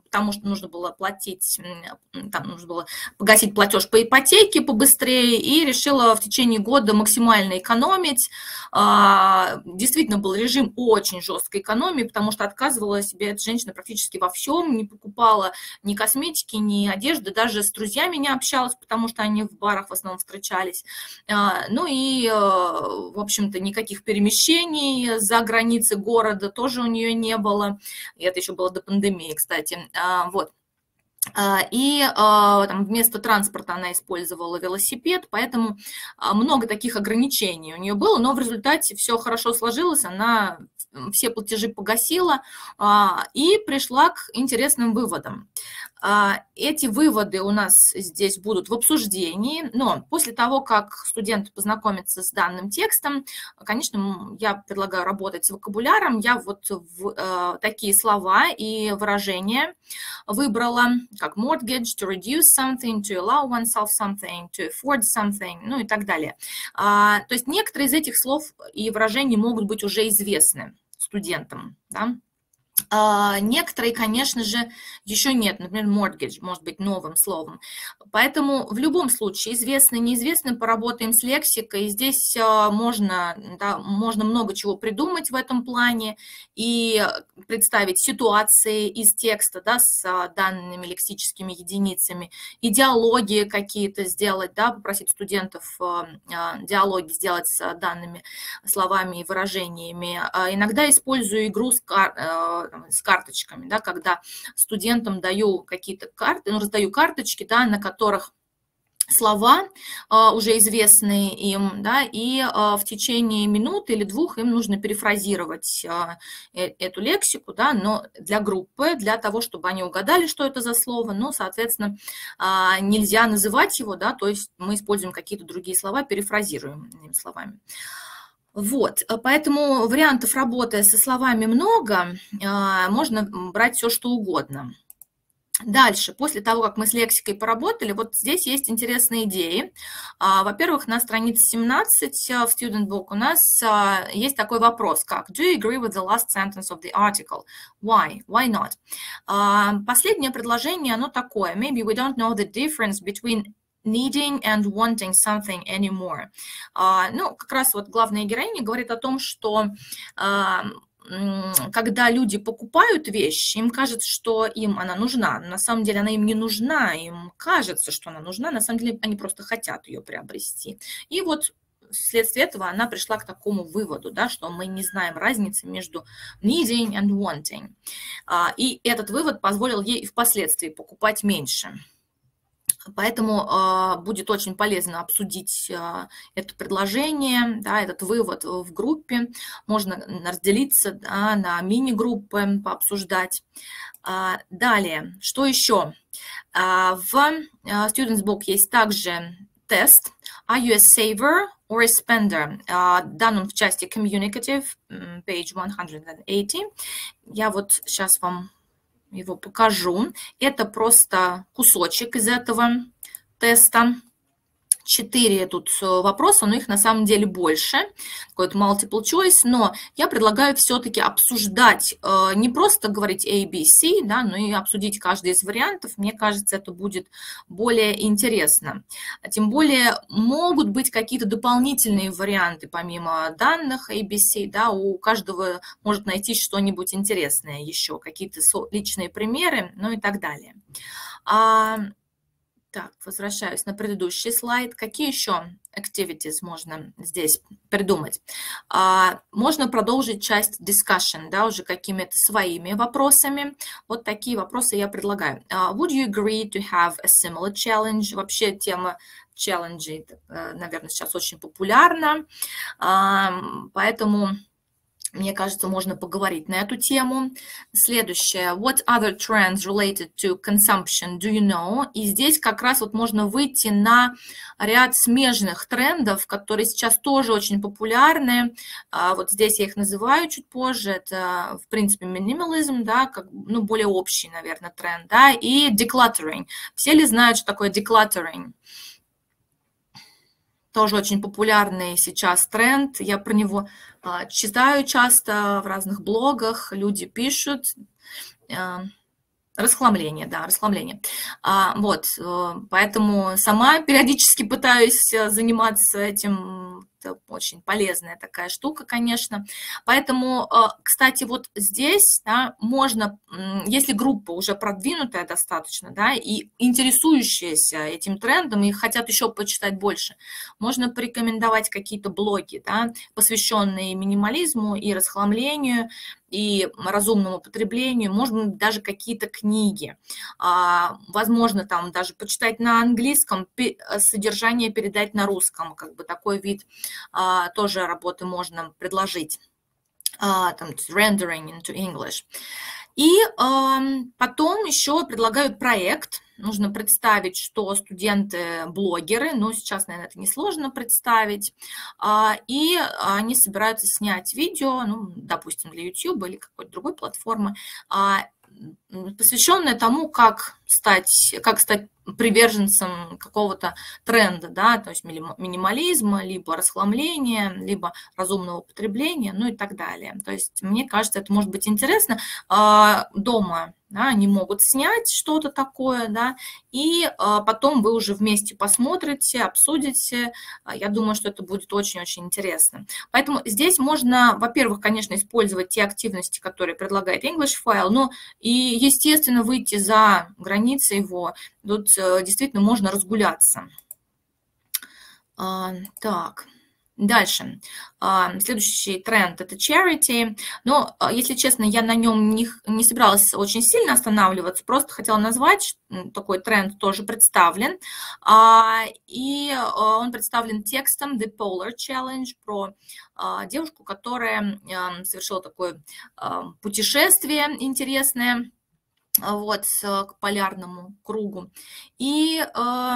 потому что нужно было платить, там нужно было погасить платеж по ипотеке побыстрее, и решила в течение года максимально экономить, действительно был режим очень жесткой экономии, потому что отказывала себе эта женщина практически во всем, не покупала ни косметики, ни одежды, даже с друзьями не общалась, потому что они в барах в основном встречались. А, ну и, э, в общем-то, никаких перемещений за границы города тоже у нее не было. И это еще было до пандемии, кстати. А, вот. А, и а, там, вместо транспорта она использовала велосипед, поэтому а, много таких ограничений у нее было, но в результате все хорошо сложилось, она все платежи погасила и пришла к интересным выводам. А, эти выводы у нас здесь будут в обсуждении, но после того, как студент познакомится с данным текстом, конечно, я предлагаю работать с вокабуляром. Я вот в, э, такие слова и выражения выбрала, как mortgage, to reduce something, to allow oneself something, to afford something, ну и так далее. А, то есть некоторые из этих слов и выражений могут быть уже известны студентам, да, а, некоторые, конечно же, еще нет, например, mortgage может быть новым словом. Поэтому в любом случае, известно, неизвестно, поработаем с лексикой. Здесь а, можно, да, можно много чего придумать в этом плане и представить ситуации из текста да, с а, данными лексическими единицами, идеологии какие-то сделать, да, попросить студентов диалоги сделать с данными словами и выражениями. Иногда использую игру с с карточками, да, когда студентам даю какие-то карты, ну, раздаю карточки, да, на которых слова а, уже известные им, да, и а, в течение минуты или двух им нужно перефразировать а, э, эту лексику, да, но для группы, для того, чтобы они угадали, что это за слово, но, соответственно, нельзя называть его, да, то есть мы используем какие-то другие слова, перефразируем словами. Вот, э, поэтому вариантов работы со словами много, а, можно брать все, что угодно. Дальше, после того, как мы с лексикой поработали, вот здесь есть интересные идеи. А, во-первых, на странице 17 э, в Student Book у нас а, есть такой вопрос, как Do you agree with the last sentence of the article? Why? Why not? Последнее предложение, оно такое. Maybe we don't know the difference between needing and wanting something anymore. Uh, ну, как раз вот главная героиня говорит о том, что uh, когда люди покупают вещь, им кажется, что им она нужна. На самом деле она им не нужна, им кажется, что она нужна, на самом деле они просто хотят ее приобрести. И вот вследствие этого она пришла к такому выводу, да, что мы не знаем разницы между needing and wanting. И этот вывод позволил ей впоследствии покупать меньше. Поэтому э, будет очень полезно обсудить э, это предложение, да, этот вывод в группе. Можно разделиться да, на мини-группы, пообсуждать. Э, далее, что еще? Э, в э, Students Book есть также тест Are you a saver or a spender? Uh, дан он в части Communicative, page 180. Я вот сейчас вам его покажу. Это просто кусочек из этого теста четыре тут э, вопроса, но их на самом деле больше, какой-то multiple choice, но я предлагаю все-таки обсуждать, э, не просто говорить A, B, C, да, но и обсудить каждый из вариантов, мне кажется, это будет более интересно. Тем более могут быть какие-то дополнительные варианты, помимо данных A, B, C, да, у каждого может найти что-нибудь интересное еще, какие-то личные примеры, ну и так далее. Так, возвращаюсь на предыдущий слайд. Какие еще activities можно здесь придумать? А, можно продолжить часть discussion, да, уже какими-то своими вопросами. Вот такие вопросы я предлагаю. Uh, would you agree to have a similar challenge? Вообще тема челленджей, э, наверное, сейчас очень популярна, поэтому мне кажется, можно поговорить на эту тему. Следующее. What other trends related to consumption do you know? И здесь как раз вот можно выйти на ряд смежных трендов, которые сейчас тоже очень популярны. А, вот здесь я их называю чуть позже. Это, в принципе, минимализм, да, как, ну, более общий, наверное, тренд, да, и decluttering. Все ли знают, что такое decluttering? Тоже очень популярный сейчас тренд. Я про него а, читаю часто в разных блогах, люди пишут. А, расхламление, да, расхламление. А, вот, э, поэтому сама периодически пытаюсь э, заниматься этим очень полезная такая штука, конечно. Поэтому, э, кстати, вот здесь да, можно, если группа уже продвинутая достаточно, да, и интересующаяся этим трендом, и хотят еще почитать больше, можно порекомендовать какие-то блоги, да, посвященные минимализму и расхламлению, и разумному потреблению, можно даже какие-то книги. А, возможно, там даже почитать на английском, содержание передать на русском, как бы такой вид тоже работы можно предложить, а, там, rendering into English. И потом еще предлагают проект. Нужно представить, что студенты блогеры, но сейчас, наверное, это несложно представить. А, и они собираются снять видео, ну, допустим, для YouTube или какой-то другой платформы, посвященное тому, как стать, как стать приверженцем какого-то тренда, да, то есть минимализма, либо расхламления, либо разумного потребления, ну и так далее. То есть мне кажется, это может быть интересно. А, дома да, они могут снять что-то такое, да, и а, потом вы уже вместе посмотрите, обсудите. А, я думаю, что это будет очень-очень интересно. Поэтому здесь можно, во-первых, конечно, использовать те активности, которые предлагает English File, но и, естественно, выйти за границы его. Тут э, действительно можно разгуляться. А, так. Дальше. А, следующий тренд – это charity. Но, а, если честно, я на нем не, не собиралась очень сильно останавливаться, просто хотела назвать, такой тренд тоже представлен. А, и он представлен текстом The Polar Challenge про девушку, которая совершила такое путешествие интересное – вот, к полярному кругу. И э,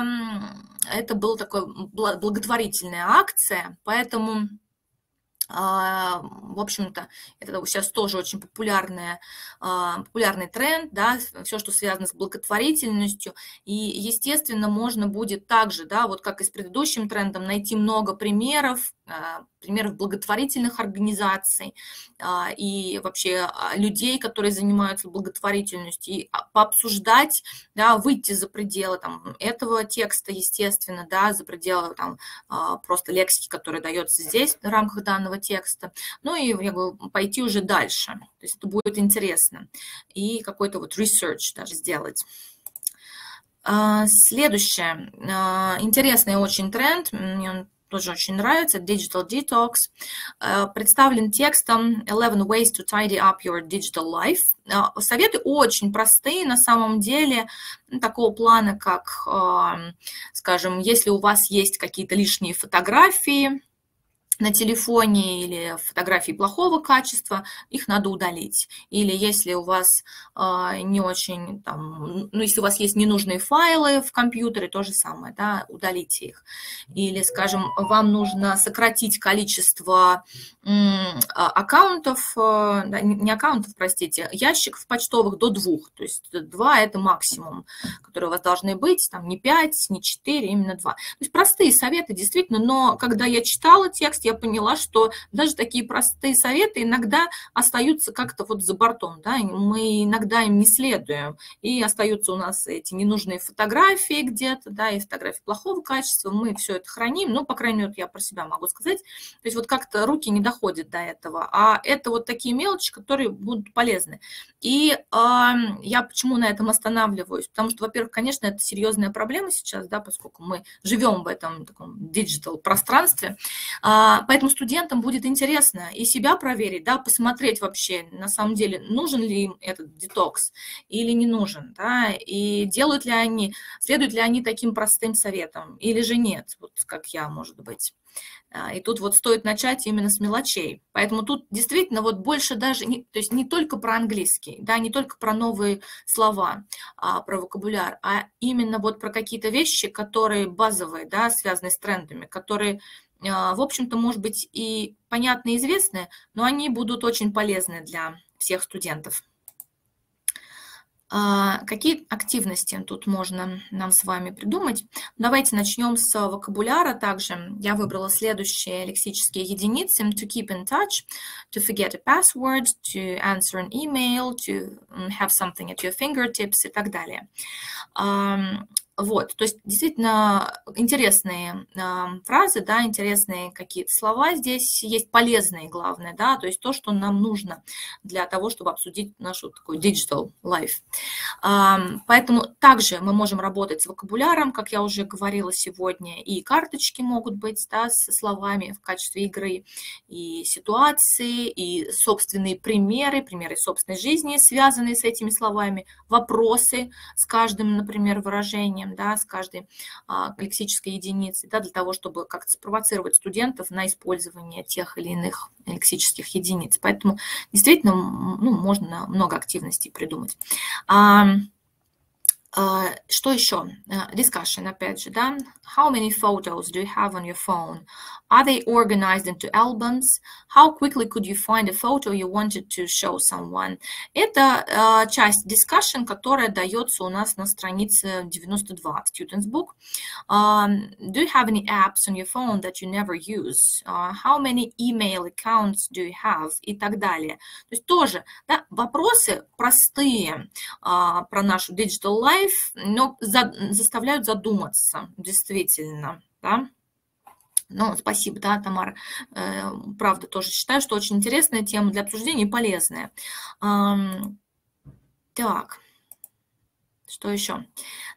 это была такая благотворительная акция, поэтому а, в общем-то, это сейчас тоже очень популярная, а, популярный тренд, да, все, что связано с благотворительностью. И, естественно, можно будет также, да, вот как и с предыдущим трендом, найти много примеров, а, примеров благотворительных организаций и вообще людей, которые занимаются благотворительностью, и пообсуждать, да, выйти за пределы там, этого текста, естественно, да, за пределы там, просто лексики, которая дается здесь в рамках данного текста, ну и я говорю, пойти уже дальше. То есть это будет интересно. И какой-то вот research даже сделать. А, следующее. А, интересный очень тренд. Мне он тоже очень нравится, Digital Detox. Э, представлен текстом 11 Ways to Tidy Up Your Digital Life. Э, советы очень простые на самом деле, такого плана, как, эм, скажем, если у вас есть какие-то лишние фотографии, на телефоне или фотографии плохого качества, их надо удалить. Или если у вас э, не очень, там, ну, если у вас есть ненужные файлы в компьютере, то же самое, да, удалите их. Или, скажем, вам нужно сократить количество э, аккаунтов, э, не аккаунтов, простите, ящиков почтовых до двух. То есть два – это максимум, которые у вас должны быть, там не пять, не четыре, именно два. То есть простые советы, действительно, но когда я читала текст, я поняла, что даже такие простые советы иногда остаются как-то вот за бортом, да, мы иногда им не следуем, и остаются у нас эти ненужные фотографии где-то, да, и фотографии плохого качества, мы все это храним, ну, по крайней мере, я про себя могу сказать, то есть вот как-то руки не доходят до этого, а это вот такие мелочи, которые будут полезны. И э, я почему на этом останавливаюсь? Потому что, во-первых, конечно, это серьезная проблема сейчас, да, поскольку мы живем в этом таком digital пространстве, э, поэтому студентам будет интересно и себя проверить, да, посмотреть вообще, на самом деле, нужен ли им этот детокс или не нужен, да, и делают ли они, следуют ли они таким простым советам или же нет, вот как я, может быть. А, и тут вот стоит начать именно с мелочей. Поэтому тут действительно вот больше даже, не, то есть не только про английский, да, не только про новые слова, а, про вокабуляр, а именно вот про какие-то вещи, которые базовые, да, связанные с трендами, которые а, в общем-то, может быть, и понятны и известны, но они будут очень полезны для всех студентов. А, какие активности тут можно нам с вами придумать? Давайте начнем с вокабуляра также. Я выбрала следующие лексические единицы. To keep in touch, to forget a password, to answer an email, to have something at your fingertips и так далее. Вот, то есть действительно интересные э, фразы, да, интересные какие-то слова здесь есть, полезные, главное, да, то есть то, что нам нужно для того, чтобы обсудить нашу такую digital life. Э, поэтому также мы можем работать с вокабуляром, как я уже говорила сегодня, и карточки могут быть, да, со словами в качестве игры, и ситуации, и собственные примеры, примеры собственной жизни, связанные с этими словами, вопросы с каждым, например, выражением, изучением, да, с каждой а, лексической единицей, да, для того, чтобы как-то спровоцировать студентов на использование тех или иных лексических единиц. Поэтому действительно ну, можно много активностей придумать. что еще? Uh, discussion, опять же, да? How many photos do you have on your phone? Are they organized into albums? How quickly could you find a photo you wanted to show someone? Это uh, часть discussion, которая дается у нас на странице 92 в Students Book. Um, do you have any apps on your phone that you never use? Uh, how many email accounts do you have? И так далее. То есть тоже да, вопросы простые uh, про нашу digital life, life, но за, заставляют задуматься, действительно, да. Ну, спасибо, да, Тамара. Э, правда, тоже считаю, что очень интересная тема для обсуждения и полезная. Так. Что еще?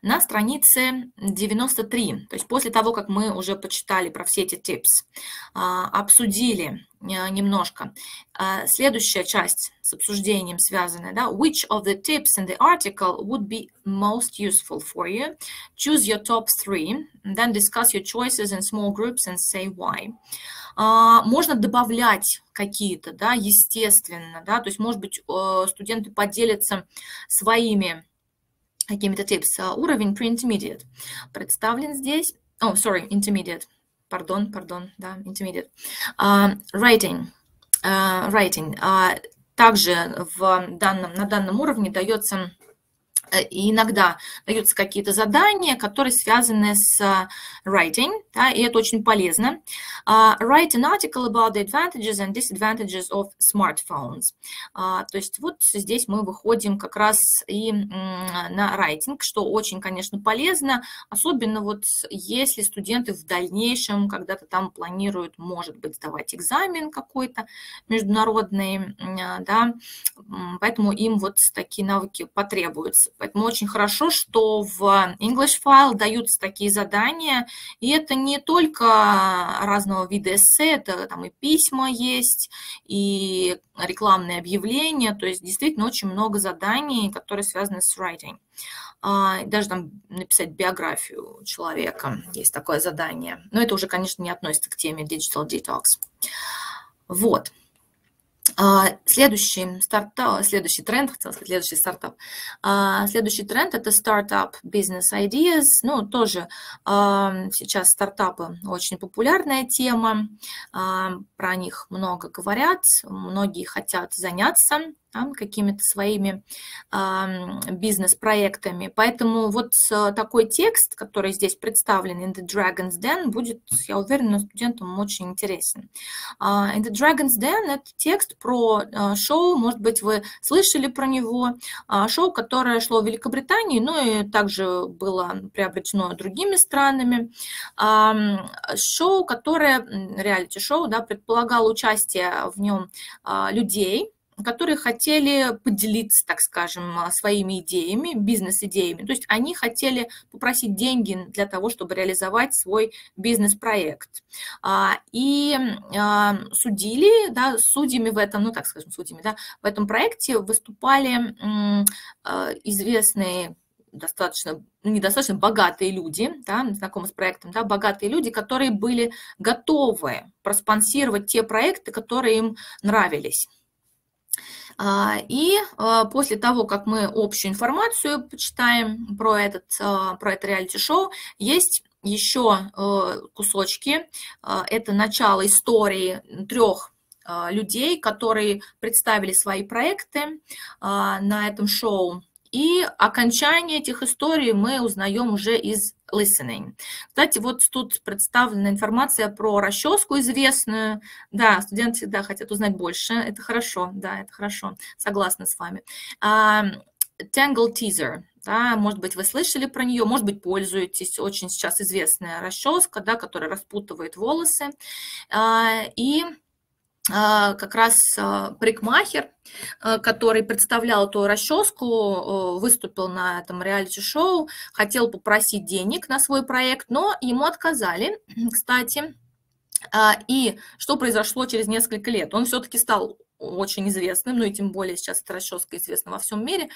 На странице 93, то есть после того, как мы уже почитали про все эти tips, а, обсудили а, немножко, а, следующая часть с обсуждением связанная, да, which of the tips in the article would be most useful for you? Choose your top three, then discuss your choices in small groups and say why. Можно добавлять какие-то, да, естественно, да, то есть, может быть, э, студенты поделятся своими какими-то tips. Уровень pre-intermediate представлен здесь. Oh, sorry, intermediate. Пардон, пардон, да, intermediate. Uh, writing. Uh, writing. Uh, также в данном, на данном уровне дается и иногда даются какие-то задания, которые связаны с writing, да, и это очень полезно. Uh, write an article about the advantages and disadvantages of smartphones. Uh, то есть вот здесь мы выходим как раз и на writing, что очень, конечно, полезно, особенно вот если студенты в дальнейшем когда-то там планируют, может быть, сдавать экзамен какой-то международный, да, поэтому им вот такие навыки потребуются Поэтому очень хорошо, что в English File даются такие задания, и это не только разного вида эссе, это там и письма есть, и рекламные объявления, то есть действительно очень много заданий, которые связаны с writing. А, даже там написать биографию человека, есть такое задание. Но это уже, конечно, не относится к теме Digital Detox. Вот. А, следующий, стартап, следующий тренд, хотел сказать, следующий стартап. А, следующий тренд – это стартап business ideas. Ну, тоже сейчас стартапы очень популярная тема, про них много говорят, многие хотят заняться да, какими-то своими э, бизнес-проектами. Поэтому вот э, такой текст, который здесь представлен, In the Dragon's Den, будет, я уверена, студентам очень интересен. Uh, In the Dragon's Den – это текст про uh, шоу, может быть, вы слышали про него, uh, шоу, которое шло в Великобритании, ну и также было приобретено другими странами. Шоу, которое, реалити-шоу, да, предполагало участие в нем людей, которые хотели поделиться, так скажем, а, своими идеями, бизнес-идеями. То есть они хотели попросить деньги для того, чтобы реализовать свой бизнес-проект. А, и а, судили, да, судьями в этом, ну так скажем, судьями, да, в этом проекте выступали известные достаточно, ну, недостаточно богатые люди, да, знакомы с проектом, да, богатые люди, которые были готовы проспонсировать те проекты, которые им нравились. А, и а, после того, как мы общую информацию почитаем про, этот, а, про это реалити-шоу, есть еще кусочки. Это начало истории трех людей, которые представили свои проекты на этом шоу. И окончание этих историй мы узнаем уже из listening. Кстати, вот тут представлена информация про расческу известную. Да, студенты всегда хотят узнать больше. Это хорошо, да, это хорошо. Согласна с вами. Tangle Teaser. Да, может быть, вы слышали про нее, может быть, пользуетесь. Очень сейчас известная расческа, да, которая распутывает волосы. А, и как раз а, парикмахер, а, который представлял эту расческу, выступил на этом реалити-шоу, хотел попросить денег на свой проект, но ему отказали, кстати. И что произошло через несколько лет? Он все-таки стал очень известным, ну и тем более сейчас эта расческа известна во всем мире.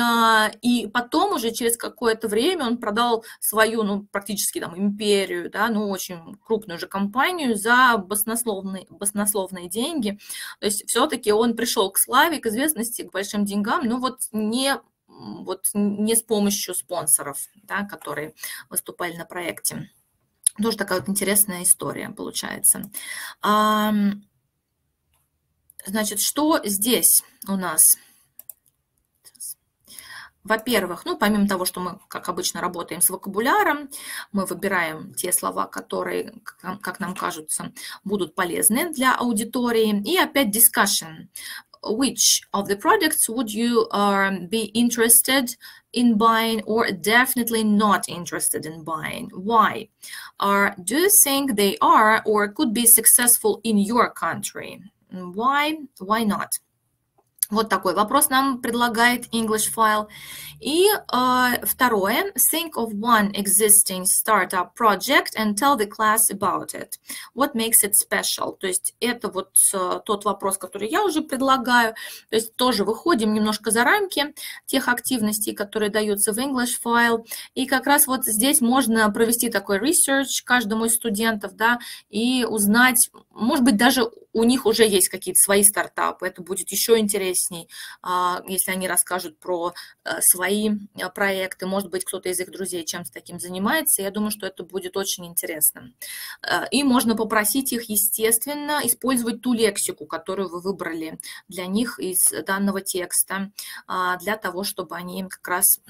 А, и потом уже через какое-то время он продал свою, ну, практически там империю, да, ну, очень крупную же компанию за баснословные, баснословные деньги. То есть все-таки он пришел к славе, к известности, к большим деньгам, но вот не вот не с помощью спонсоров, да, которые выступали на проекте. Тоже такая вот интересная история получается. Значит, что здесь у нас? Во-первых, ну, помимо того, что мы, как обычно, работаем с вокабуляром, мы выбираем те слова, которые, как нам кажутся, будут полезны для аудитории. И опять discussion. Which of the products would you uh, be interested in buying or definitely not interested in buying? Why? Or do you think they are or could be successful in your country? Why? Why not? Вот такой вопрос нам предлагает English File. И э, второе, think of one existing startup project and tell the class about it. What makes it special? То есть это вот э, тот вопрос, который я уже предлагаю. То есть тоже выходим немножко за рамки тех активностей, которые даются в English File. И как раз вот здесь можно провести такой research каждому из студентов, да, и узнать, может быть, даже у них уже есть какие-то свои стартапы, это будет еще интересней, а, если они расскажут про э, свои э, проекты, может быть, кто-то из их друзей чем-то таким занимается, я думаю, что это будет очень интересно. Э, и можно попросить их, естественно, использовать ту лексику, которую вы выбрали для них из данного текста, а, для того, чтобы они как раз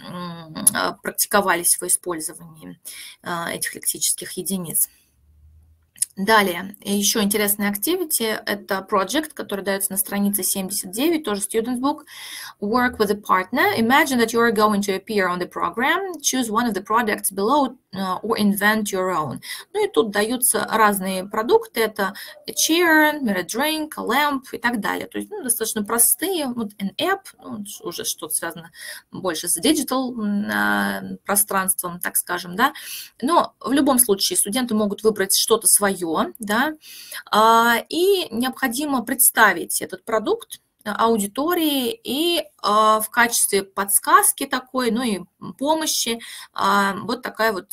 практиковались в использовании этих лексических единиц. Далее, еще интересная activity – это project, который дается на странице 79, тоже Student Book. Work with a partner. Imagine that you are going to appear on the program. Choose one of the products below uh, or invent your own. Ну и тут даются разные продукты. Это a chair, a drink, a lamp и так далее. То есть ну, достаточно простые. Вот an app, ну, уже что-то связано больше с digital uh, пространством, так скажем, да. Но в любом случае студенты могут выбрать что-то свое, жилье, да, а, и необходимо представить этот продукт аудитории и а, в качестве подсказки такой, ну и помощи а, вот такая вот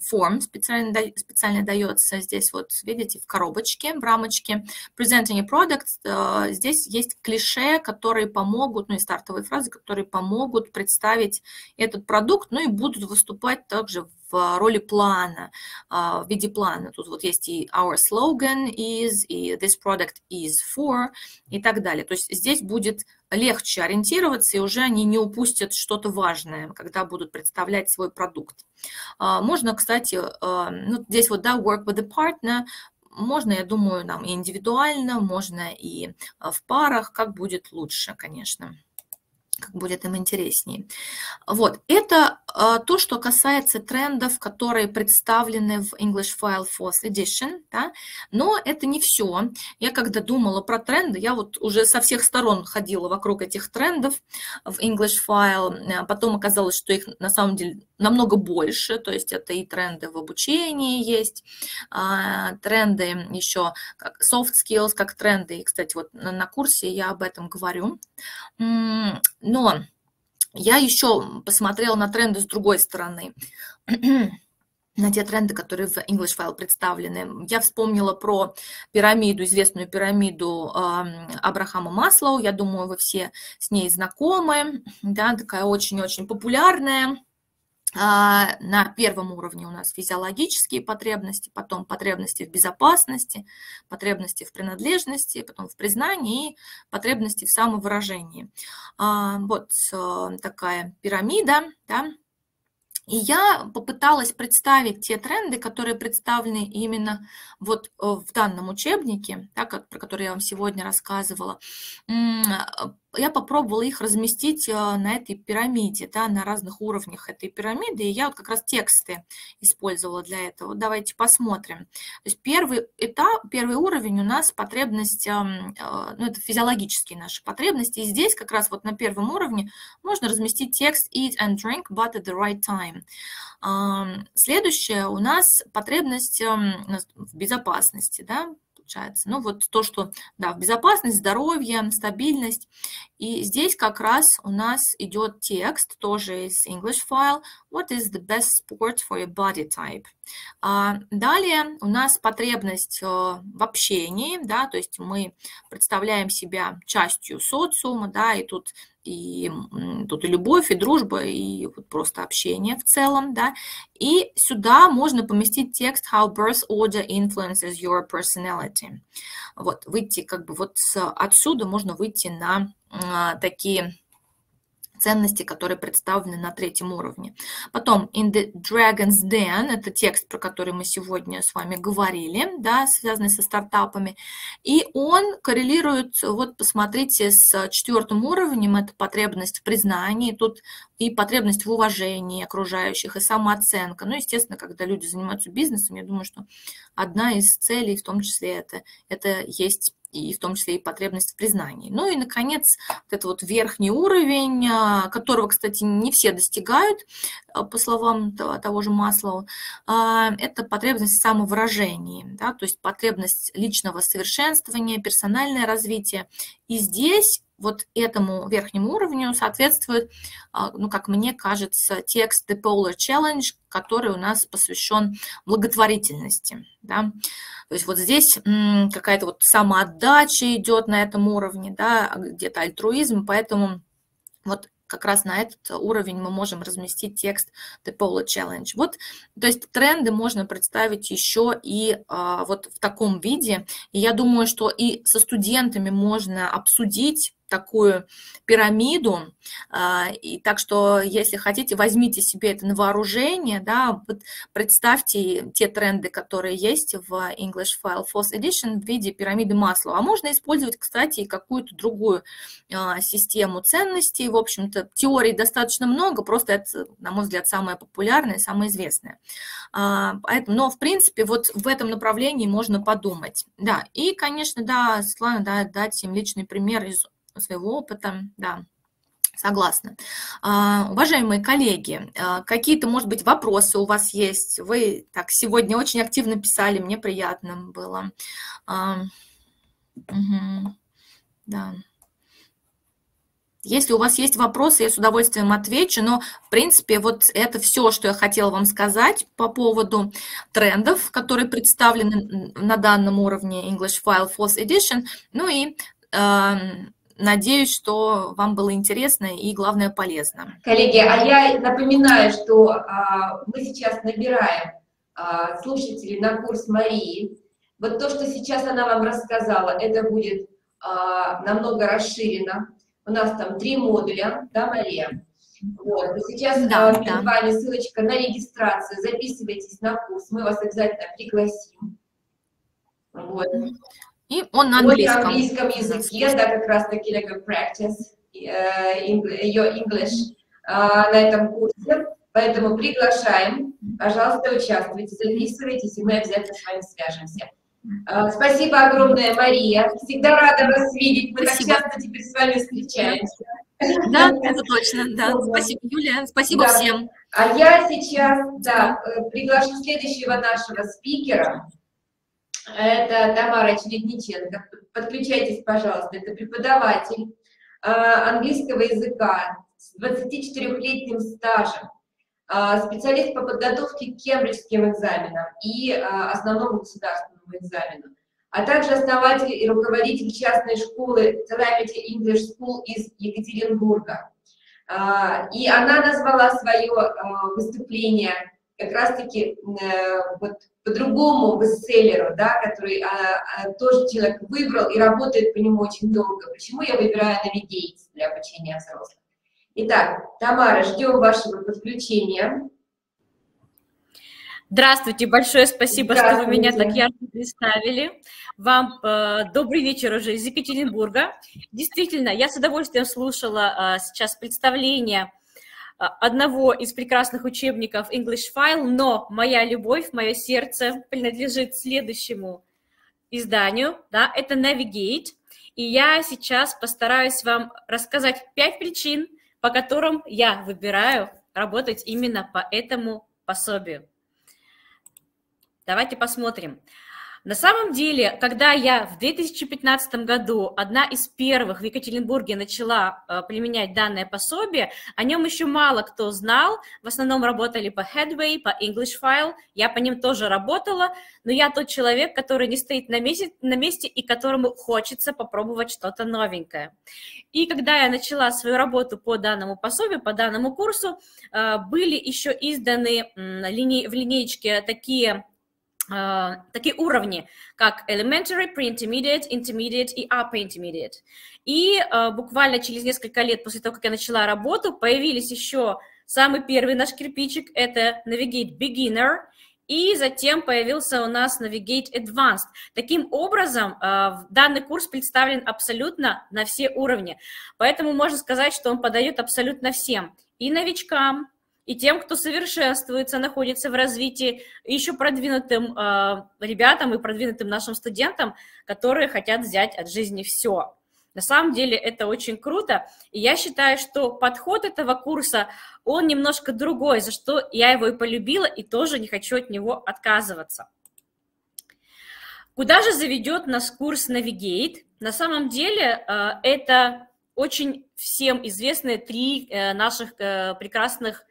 форм специально, специально дается здесь вот, видите, в коробочке, в рамочке. Presenting a product, здесь есть клише, которые помогут, ну и стартовые фразы, которые помогут представить этот продукт, ну и будут выступать также в роли плана, а, в виде плана. Тут вот есть и our slogan is, и this product is for, и так далее. То есть здесь будет легче ориентироваться, и уже они не упустят что-то важное, когда будут представлять свой продукт. А, можно, кстати, а, ну, здесь вот, да, work with a partner, можно, я думаю, нам и индивидуально, можно и в парах, как будет лучше, конечно как будет им интереснее. Вот, это э, то, что касается трендов, которые представлены в English File Fourth Edition, да? но это не все. Я когда думала про тренды, я вот уже со всех сторон ходила вокруг этих трендов в English File, а потом оказалось, что их на самом деле намного больше, то есть это и тренды в обучении есть, э, тренды еще как soft skills, как тренды, и, кстати, вот на, на курсе я об этом говорю, но я еще посмотрела на тренды с другой стороны на те тренды, которые в English File представлены. Я вспомнила про пирамиду, известную пирамиду Абрахама Маслоу. Я думаю, вы все с ней знакомы. Да, такая очень-очень популярная на первом уровне у нас физиологические потребности, потом потребности в безопасности, потребности в принадлежности, потом в признании и потребности в самовыражении. А, вот э, такая пирамида, да, и я попыталась представить те тренды, которые представлены именно вот э, в данном учебнике, да, про который я вам сегодня рассказывала я попробовала их разместить э, на этой пирамиде, да, на разных уровнях этой пирамиды, и я вот как раз тексты использовала для этого. Давайте посмотрим. То есть первый этап, первый уровень у нас потребность, э, ну, это физиологические наши потребности, и здесь как раз вот на первом уровне можно разместить текст eat and drink, but at the right time. Следующее у нас потребность в безопасности, да, получается. Ну, вот то, что, да, безопасность, здоровье, стабильность. И здесь как раз у нас идет текст, тоже из English file. What is the best sport for your body type? А далее у нас потребность э, в общении, да, то есть мы представляем себя частью социума, да, и тут и тут и любовь, и дружба, и вот просто общение в целом, да. И сюда можно поместить текст «How birth order influences your personality». Вот, выйти как бы вот отсюда можно выйти на а, такие ценности, которые представлены на третьем уровне. Потом in the Dragon's Den, это текст, про который мы сегодня с вами говорили, да, связанный со стартапами, и он коррелирует, вот посмотрите, с четвертым уровнем, это потребность в признании, тут и потребность в уважении окружающих, и самооценка. Ну, естественно, когда люди занимаются бизнесом, я думаю, что одна из целей, в том числе это, это есть и в том числе и потребность в признании. Ну и, наконец, вот этот вот верхний уровень, а, которого, кстати, не все достигают, а, по словам того же Маслова, а, это потребность в самовыражении, да, то есть потребность личного совершенствования, персональное развитие. И здесь вот этому верхнему уровню соответствует, ну, как мне кажется, текст The Polar Challenge, который у нас посвящен благотворительности. Да? То есть вот здесь какая-то вот самоотдача идет на этом уровне, да, где-то альтруизм, поэтому вот как раз на этот уровень мы можем разместить текст The Polo Challenge. Вот, то есть тренды можно представить еще и а, вот в таком виде. И я думаю, что и со студентами можно обсудить такую пирамиду. А, и так что, если хотите, возьмите себе это на вооружение, да, представьте те тренды, которые есть в English File Fourth Edition в виде пирамиды масла. А можно использовать, кстати, и какую-то другую а, систему ценностей. В общем-то, теорий достаточно много, просто это, на мой взгляд, самая популярная, самая известная. А, но, в принципе, вот в этом направлении можно подумать. Да, и, конечно, да, Светлана, да, дать им личный пример из своего опыта, да, Согласна. А, уважаемые коллеги, а, какие-то, может быть, вопросы у вас есть? Вы так сегодня очень активно писали, мне приятно было. Угу, да. Если у вас есть вопросы, я с удовольствием отвечу, но, в принципе, вот это все, что я хотела вам сказать по поводу трендов, которые представлены на данном уровне English File Fourth Edition, ну и Надеюсь, что вам было интересно и, главное, полезно. Коллеги, а я напоминаю, что а, мы сейчас набираем а, слушателей на курс Марии. Вот то, что сейчас она вам рассказала, это будет а, намного расширено. У нас там три модуля, да, Мария? Вот. Сейчас да, а, перед да. вами ссылочка на регистрацию. Записывайтесь на курс, мы вас обязательно пригласим. Вот. И он на английском. на английском языке, да, как раз таки like practice your English uh, на этом курсе. Поэтому приглашаем, пожалуйста, участвуйте, записывайтесь, и мы обязательно с вами свяжемся. Uh, спасибо огромное, Мария. Всегда рада вас видеть. Мы спасибо. так часто теперь с вами встречаемся. Да, это точно, да. Спасибо, Юлия. Спасибо да. всем. А я сейчас, да, э, приглашу следующего нашего спикера. Это Тамара Чередниченко. Подключайтесь, пожалуйста. Это преподаватель а, английского языка с 24-летним стажем, а, специалист по подготовке к кембриджским экзаменам и а, основному государственному экзамену, а также основатель и руководитель частной школы Telepathy English School из Екатеринбурга. И она назвала свое выступление как раз-таки э, вот по-другому бестселлеру, да, который а, а, тоже человек выбрал и работает по нему очень долго. Почему я выбираю Navigate для обучения взрослых? Итак, Тамара, ждем вашего подключения. Здравствуйте, большое спасибо, что вы меня так ярко представили. Вам э, добрый вечер уже из Екатеринбурга. Действительно, я с удовольствием слушала э, сейчас представление одного из прекрасных учебников English File, но моя любовь, мое сердце принадлежит следующему изданию, да, это Navigate, и я сейчас постараюсь вам рассказать пять причин, по которым я выбираю работать именно по этому пособию. Давайте посмотрим. На самом деле, когда я в 2015 году, одна из первых в Екатеринбурге начала э, применять данное пособие, о нем еще мало кто знал, в основном работали по Headway, по English File, я по ним тоже работала, но я тот человек, который не стоит на месте, на месте и которому хочется попробовать что-то новенькое. И когда я начала свою работу по данному пособию, по данному курсу, э, были еще изданы в линейке такие такие уровни, как elementary, pre-intermediate, intermediate и upper intermediate. И uh, буквально через несколько лет после того, как я начала работу, появились еще самый первый наш кирпичик, это Navigate Beginner, и затем появился у нас Navigate Advanced. Таким образом, uh, данный курс представлен абсолютно на все уровни, поэтому можно сказать, что он подает абсолютно всем, и новичкам, и тем, кто совершенствуется, находится в развитии, еще продвинутым э, ребятам и продвинутым нашим студентам, которые хотят взять от жизни все. На самом деле это очень круто, и я считаю, что подход этого курса, он немножко другой, за что я его и полюбила, и тоже не хочу от него отказываться. Куда же заведет нас курс Navigate? На самом деле э, это очень всем известные три э, наших э, прекрасных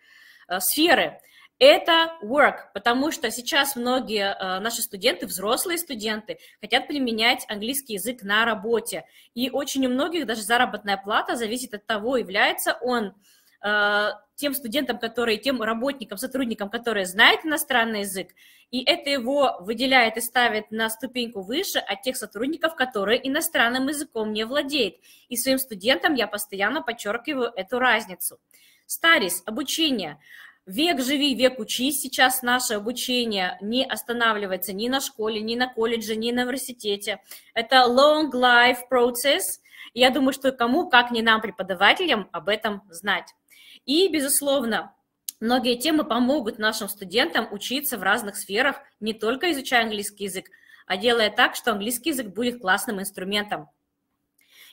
сферы. Это work, потому что сейчас многие э, наши студенты, взрослые студенты, хотят применять английский язык на работе. И очень у многих даже заработная плата зависит от того, является он э, тем студентам, которые, тем работникам, сотрудникам, которые знают иностранный язык, и это его выделяет и ставит на ступеньку выше от тех сотрудников, которые иностранным языком не владеют. И своим студентам я постоянно подчеркиваю эту разницу. Старис, обучение. Век живи, век учись. Сейчас наше обучение не останавливается ни на школе, ни на колледже, ни на университете. Это long life process. Я думаю, что кому, как не нам, преподавателям, об этом знать. И, безусловно, многие темы помогут нашим студентам учиться в разных сферах, не только изучая английский язык, а делая так, что английский язык будет классным инструментом.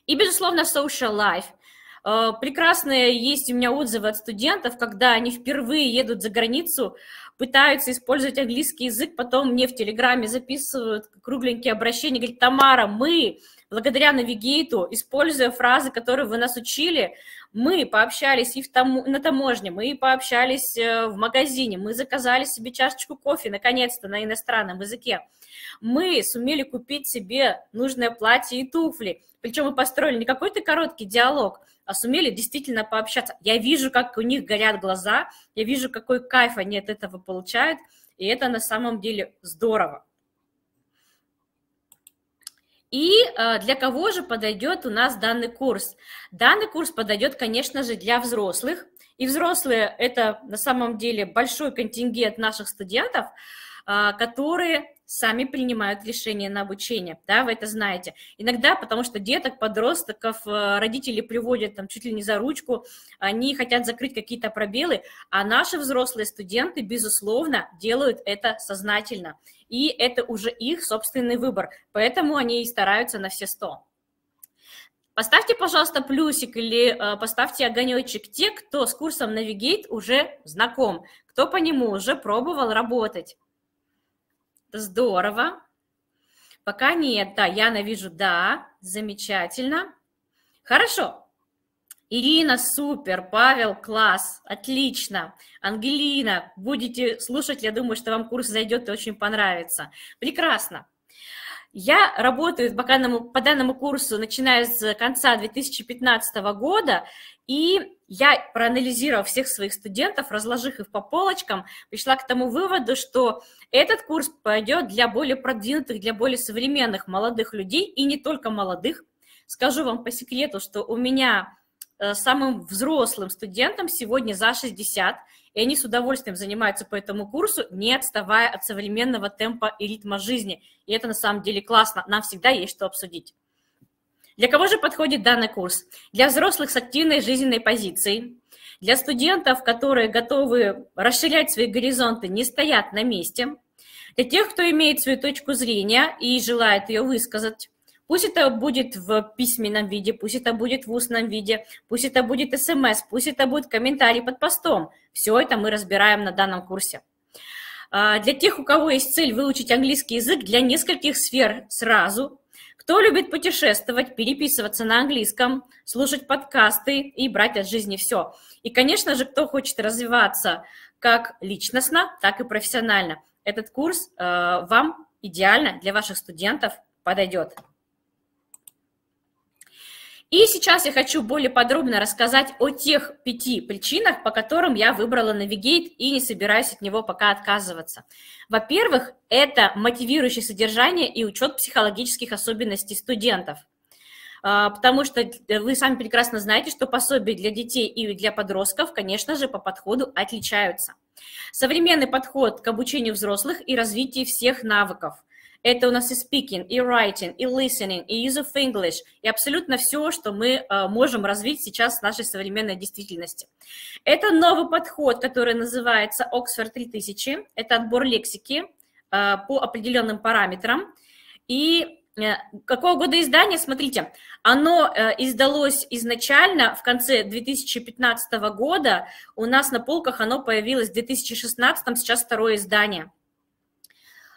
И, безусловно, social life. Э, прекрасные есть у меня отзывы от студентов, когда они впервые едут за границу, пытаются использовать английский язык, потом мне в Телеграме записывают кругленькие обращения, говорят, Тамара, мы благодаря навигейту, используя фразы, которые вы нас учили, мы пообщались и в тому, на таможне, мы пообщались э, в магазине, мы заказали себе чашечку кофе, наконец-то, на иностранном языке. Мы сумели купить себе нужное платье и туфли. Причем мы построили не какой-то короткий диалог, сумели действительно пообщаться. Я вижу, как у них горят глаза, я вижу, какой кайф они от этого получают, и это на самом деле здорово. И э, для кого же подойдет у нас данный курс? Данный курс подойдет, конечно же, для взрослых. И взрослые – это на самом деле большой контингент наших студентов, э, которые сами принимают решение на обучение, да, вы это знаете. Иногда, потому что деток, подростков, э, родители приводят там чуть ли не за ручку, они хотят закрыть какие-то пробелы, а наши взрослые студенты, безусловно, делают это сознательно и это уже их собственный выбор, поэтому они и стараются на все сто. Поставьте, пожалуйста, плюсик или э, поставьте огонечек те, кто с курсом Navigate уже знаком, кто по нему уже пробовал работать. Здорово. Пока нет, да, Яна вижу, да, замечательно. Хорошо, Ирина, супер, Павел, класс, отлично. Ангелина, будете слушать, я думаю, что вам курс зайдет и очень понравится. Прекрасно. Я работаю по данному, по данному курсу, начиная с конца 2015 года, и я, проанализировав всех своих студентов, разложив их по полочкам, пришла к тому выводу, что этот курс пойдет для более продвинутых, для более современных молодых людей, и не только молодых. Скажу вам по секрету, что у меня Э, самым взрослым студентам сегодня за 60, и они с удовольствием занимаются по этому курсу, не отставая от современного темпа и ритма жизни. И это на самом деле классно, нам всегда есть что обсудить. Для кого же подходит данный курс? Для взрослых с активной жизненной позицией, для студентов, которые готовы расширять свои горизонты, не стоят на месте, для тех, кто имеет свою точку зрения и желает ее высказать, Пусть это будет в письменном виде, пусть это будет в устном виде, пусть это будет смс, пусть это будет комментарий под постом. Все это мы разбираем на данном курсе. А, для тех, у кого есть цель выучить английский язык для нескольких сфер сразу, кто любит путешествовать, переписываться на английском, слушать подкасты и брать от жизни все. И, конечно же, кто хочет развиваться как личностно, так и профессионально. Этот курс э, вам идеально для ваших студентов подойдет. И сейчас я хочу более подробно рассказать о тех пяти причинах, по которым я выбрала Navigate и не собираюсь от него пока отказываться. Во-первых, это мотивирующее содержание и учет психологических особенностей студентов. А, потому что вы сами прекрасно знаете, что пособия для детей и для подростков, конечно же, по подходу отличаются. Современный подход к обучению взрослых и развитию всех навыков – это у нас и speaking, и writing, и listening, и use of English, и абсолютно все, что мы э, можем развить сейчас в нашей современной действительности. Это новый подход, который называется Oxford 3000. Это отбор лексики э, по определенным параметрам. И э, какого года издания? Смотрите, оно издалось изначально в конце 2015 года. У нас на полках оно появилось в 2016, сейчас второе издание.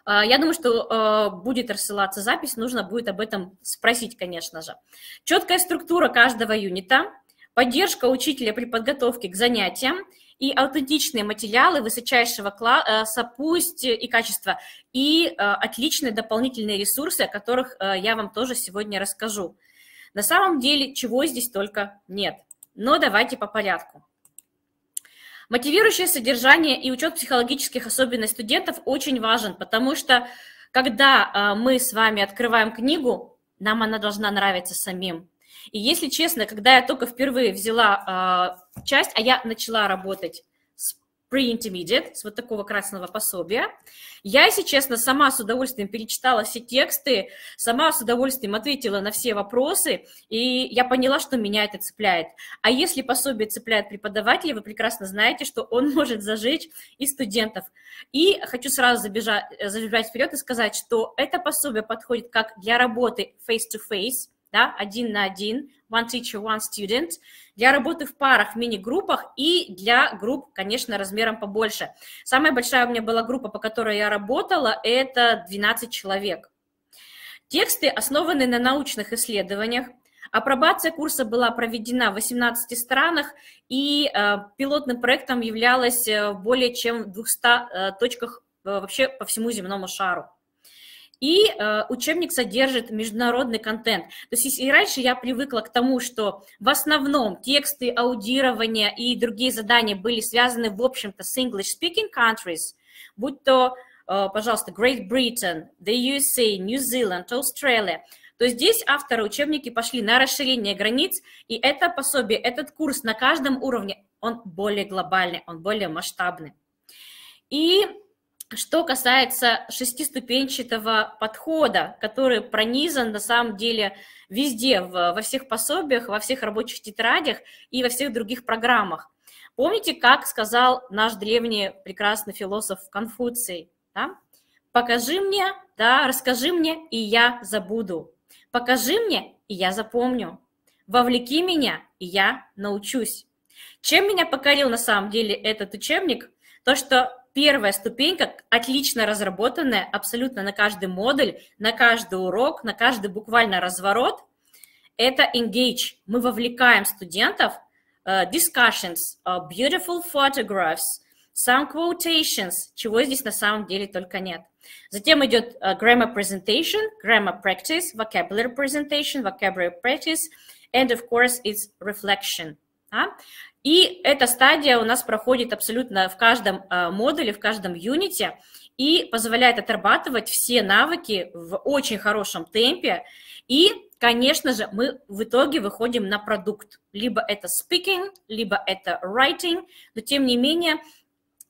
А, я думаю, что а, будет рассылаться запись, нужно будет об этом спросить, конечно же. Четкая структура каждого юнита, поддержка учителя при подготовке к занятиям и аутентичные материалы высочайшего класса, пусть и качества, и а, отличные дополнительные ресурсы, о которых я вам тоже сегодня расскажу. На самом деле, чего здесь только нет. Но давайте по порядку. Мотивирующее содержание и учет психологических особенностей студентов очень важен, потому что когда а, мы с вами открываем книгу, нам она должна нравиться самим. И если честно, когда я только впервые взяла э, часть, а я начала работать pre-intermediate, с вот такого красного пособия. Я, если честно, сама с удовольствием перечитала все тексты, сама с удовольствием ответила на все вопросы, и я поняла, что меня это цепляет. А если пособие цепляет преподавателей, вы прекрасно знаете, что он может зажечь и студентов. И хочу сразу забежать, забежать вперед и сказать, что это пособие подходит как для работы face-to-face, да, один на один, one teacher, one student, для работы в парах, в мини-группах и для групп, конечно, размером побольше. Самая большая у меня была группа, по которой я работала, это 12 человек. Тексты основаны на научных исследованиях. Апробация курса была проведена в 18 странах, и э, пилотным проектом являлась э, более чем в 200 э, точках э, вообще по всему земному шару. И э, учебник содержит международный контент. То есть и раньше я привыкла к тому, что в основном тексты, аудирование и другие задания были связаны, в общем-то, с English-speaking countries, будь то, э, пожалуйста, Great Britain, the USA, New Zealand, Australia, то здесь авторы учебники пошли на расширение границ, и это пособие, этот курс на каждом уровне, он более глобальный, он более масштабный. И что касается шестиступенчатого подхода, который пронизан на самом деле везде, во всех пособиях, во всех рабочих тетрадях и во всех других программах. Помните, как сказал наш древний прекрасный философ Конфуций? Да? Покажи мне, да, расскажи мне, и я забуду. Покажи мне, и я запомню. Вовлеки меня, и я научусь. Чем меня покорил на самом деле этот учебник? То, что первая ступенька, отлично разработанная, абсолютно на каждый модуль, на каждый урок, на каждый буквально разворот, это engage. Мы вовлекаем студентов, uh, discussions, uh, beautiful photographs, some quotations, чего здесь на самом деле только нет. Затем идет uh, grammar presentation, grammar practice, vocabulary presentation, vocabulary practice, and of course it's reflection. Да? И эта стадия у нас проходит абсолютно в каждом а, модуле, в каждом юните и позволяет отрабатывать все навыки в очень хорошем темпе. И, конечно же, мы в итоге выходим на продукт. Либо это speaking, либо это writing, но тем не менее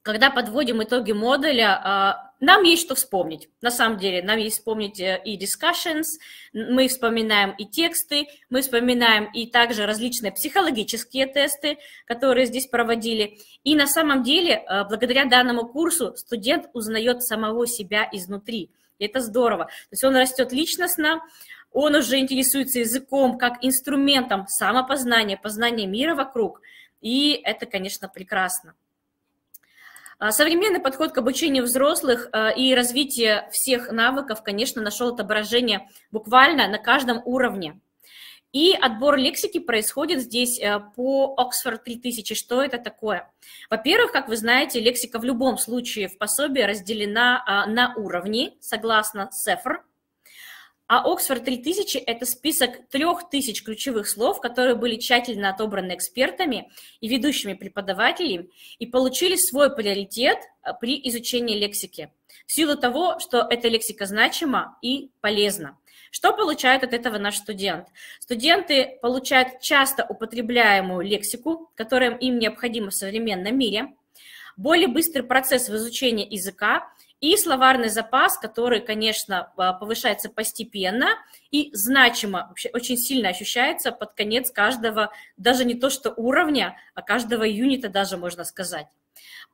когда подводим итоги модуля, а, нам есть что вспомнить. На самом деле, нам есть вспомнить э, и discussions, мы вспоминаем и тексты, мы вспоминаем и также различные психологические тесты, которые здесь проводили. И на самом деле, э, благодаря данному курсу, студент узнает самого себя изнутри. И это здорово. То есть он растет личностно, он уже интересуется языком как инструментом самопознания, познания мира вокруг. И это, конечно, прекрасно. А, современный подход к обучению взрослых а, и развитие всех навыков, конечно, нашел отображение буквально на каждом уровне. И отбор лексики происходит здесь э, по Oxford 3000. Что это такое? Во-первых, как вы знаете, лексика в любом случае в пособии разделена а, на уровни, согласно SEFR, а Oxford 3000 – это список трех тысяч ключевых слов, которые были тщательно отобраны экспертами и ведущими преподавателями и получили свой приоритет э, при изучении лексики в силу того, что эта лексика значима и полезна. Что получает от этого наш студент? Студенты получают часто употребляемую лексику, которая им необходима в современном мире, более быстрый процесс в изучении языка и словарный запас, который, конечно, а, повышается постепенно и значимо, вообще очень сильно ощущается под конец каждого, даже не то что уровня, а каждого юнита даже, можно сказать.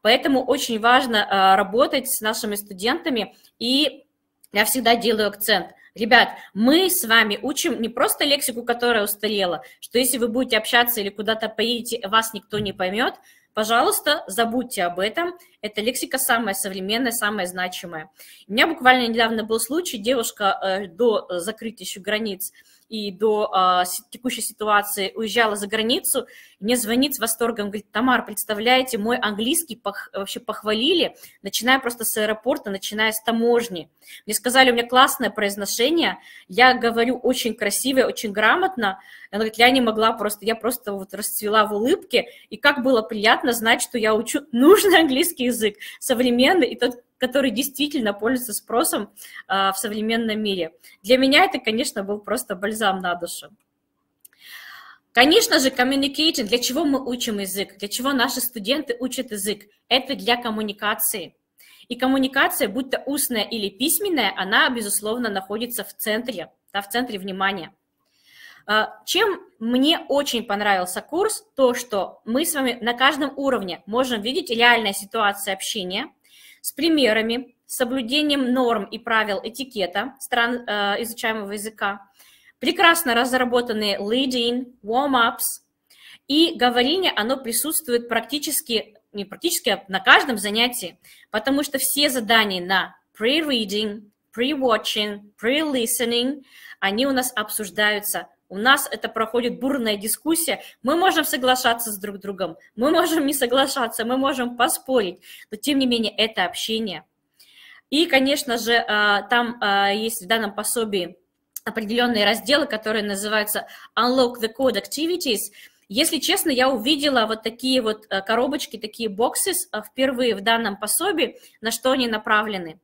Поэтому очень важно а, работать с нашими студентами, и я всегда делаю акцент. Ребят, мы с вами учим не просто лексику, которая устарела, что если вы будете общаться или куда-то поедете, вас никто не поймет, Пожалуйста, забудьте об этом. Эта лексика самая современная, самая значимая. У меня буквально недавно был случай, девушка э, до закрытия еще границ и до а, текущей ситуации уезжала за границу, мне звонит с восторгом, говорит, Тамар, представляете, мой английский пох, вообще похвалили, начиная просто с аэропорта, начиная с таможни. Мне сказали, у меня классное произношение, я говорю очень красиво, очень грамотно. Она говорит, я не могла просто, я просто вот расцвела в улыбке, и как было приятно знать, что я учу нужный английский язык, современный, и тот, который действительно пользуется спросом а, в современном мире. Для меня это, конечно, был просто бальзам на душу. Конечно же, communication, для чего мы учим язык, для чего наши студенты учат язык? Это для коммуникации. И коммуникация, будь то устная или письменная, она, безусловно, находится в центре, да, в центре внимания. А, чем мне очень понравился курс, то, что мы с вами на каждом уровне можем видеть реальная ситуация общения – с примерами, соблюдением норм и правил этикета стран э, изучаемого языка, прекрасно разработанные leading, warm-ups, и говорение, оно присутствует практически, не практически, а на каждом занятии, потому что все задания на pre-reading, pre-watching, pre-listening, они у нас обсуждаются у нас это проходит бурная дискуссия. Мы можем соглашаться с друг другом, мы можем не соглашаться, мы можем поспорить, но тем не менее это общение. И, конечно же, а, там а, есть в данном пособии определенные разделы, которые называются Unlock the Code Activities. Если честно, я увидела вот такие вот а, коробочки, такие боксы впервые в данном пособии, на что они направлены.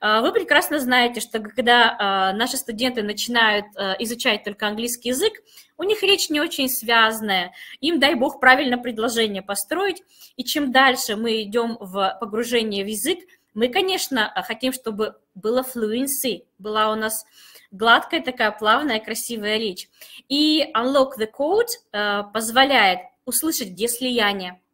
А, вы прекрасно знаете, что когда а, наши студенты начинают а, изучать только английский язык, у них речь не очень связанная, им, дай бог, правильно предложение построить, и чем дальше мы идем в погружение в язык, мы, конечно, хотим, чтобы было fluency, была у нас гладкая такая плавная, красивая речь. И Unlock the Code позволяет услышать, где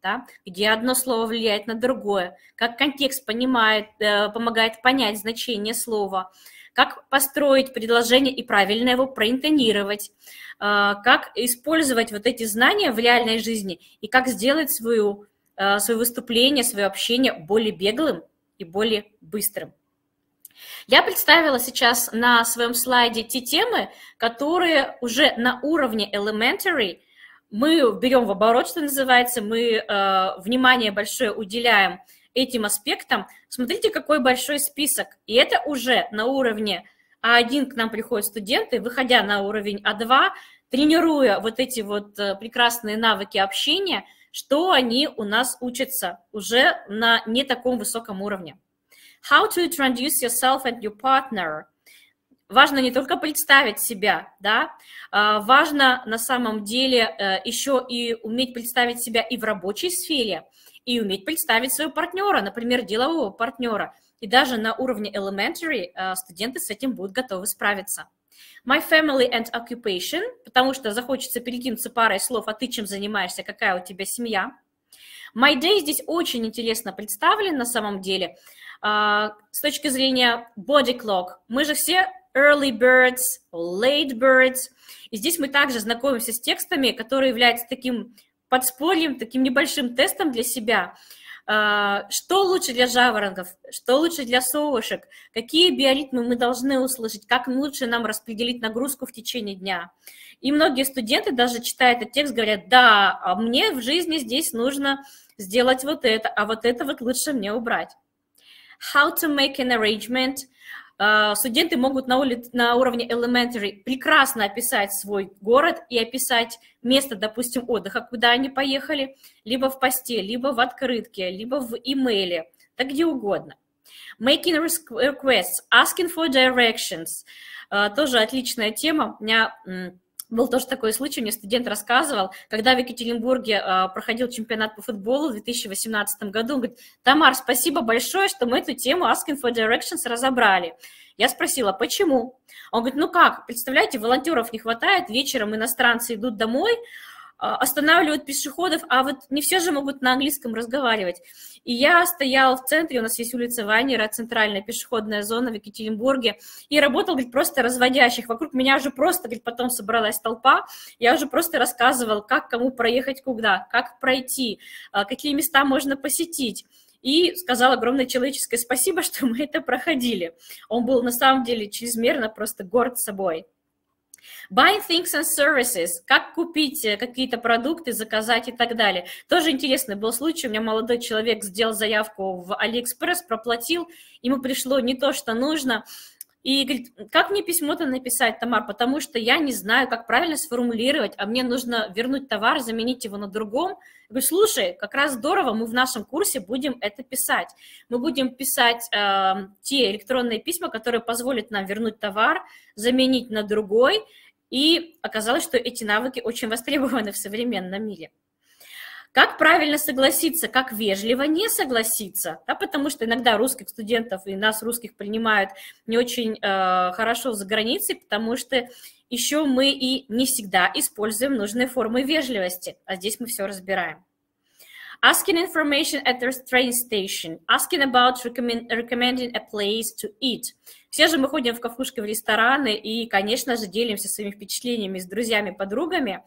да, где одно слово влияет на другое, как контекст понимает, э, помогает понять значение слова, как построить предложение и правильно его проинтонировать, э, как использовать вот эти знания в реальной жизни и как сделать свою, э, свое выступление, свое общение более беглым и более быстрым. Я представила сейчас на своем слайде те темы, которые уже на уровне elementary – мы берем в оборот, что называется, мы э, внимание большое уделяем этим аспектам. Смотрите, какой большой список. И это уже на уровне А1 к нам приходят студенты, выходя на уровень А2, тренируя вот эти вот э, прекрасные навыки общения, что они у нас учатся уже на не таком высоком уровне. How to introduce yourself and your partner – важно не только представить себя, да, а, важно на самом деле э, еще и уметь представить себя и в рабочей сфере, и уметь представить своего партнера, например, делового партнера. И даже на уровне elementary э, студенты с этим будут готовы справиться. My family and occupation, потому что захочется перекинуться парой слов, а ты чем занимаешься, какая у тебя семья. My day здесь очень интересно представлен на самом деле. А, с точки зрения body clock, мы же все early birds, late birds. И здесь мы также знакомимся с текстами, которые являются таким подспорьем, таким небольшим тестом для себя. А, что лучше для жаворонков, что лучше для совушек, какие биоритмы мы должны услышать, как лучше нам распределить нагрузку в течение дня. И многие студенты, даже читая этот текст, говорят, да, а мне в жизни здесь нужно сделать вот это, а вот это вот лучше мне убрать. How to make an arrangement – студенты могут на, ули... на уровне elementary прекрасно описать свой город и описать место, допустим, отдыха, куда они поехали, либо в посте, либо в открытке, либо в имейле, да где угодно. Making requests, asking for directions, а, тоже отличная тема. У меня был тоже такой случай, мне студент рассказывал, когда в Екатеринбурге э, проходил чемпионат по футболу в 2018 году, он говорит, Тамар, спасибо большое, что мы эту тему Asking for Directions разобрали. Я спросила, почему? Он говорит, ну как, представляете, волонтеров не хватает, вечером иностранцы идут домой, а, останавливают пешеходов, а вот не все же могут на английском разговаривать. И я стояла в центре, у нас есть улица Вайнера, центральная пешеходная зона в Екатеринбурге, и работал, говорит, просто разводящим. Вокруг меня уже просто, говорит, потом собралась толпа, я уже просто рассказывал, как кому проехать куда, как пройти, а, какие места можно посетить и сказал огромное человеческое спасибо, что мы это проходили. Он был на самом деле чрезмерно просто горд собой. Buying things and services, как купить э, какие-то продукты, заказать и так далее. Тоже интересный был случай, у меня молодой человек сделал заявку в Алиэкспресс, проплатил, ему пришло не то, что нужно, и говорит, как мне письмо-то написать, Тамар, потому что я не знаю, как правильно сформулировать, а мне нужно вернуть товар, заменить его на другом. Я говорю, слушай, как раз здорово, мы в нашем курсе будем это писать. Мы будем писать э, те электронные письма, которые позволят нам вернуть товар, заменить на другой, и оказалось, что эти навыки очень востребованы в современном мире. Как правильно согласиться, как вежливо не согласиться, да, потому что иногда русских студентов и нас, русских, принимают не очень э, хорошо за границей, потому что еще мы и не всегда используем нужные формы вежливости, а здесь мы все разбираем. Asking information at the train station, asking about recommend, recommending a place to eat. Все же мы ходим в кафушки, в рестораны и, конечно же, делимся своими впечатлениями с друзьями, подругами.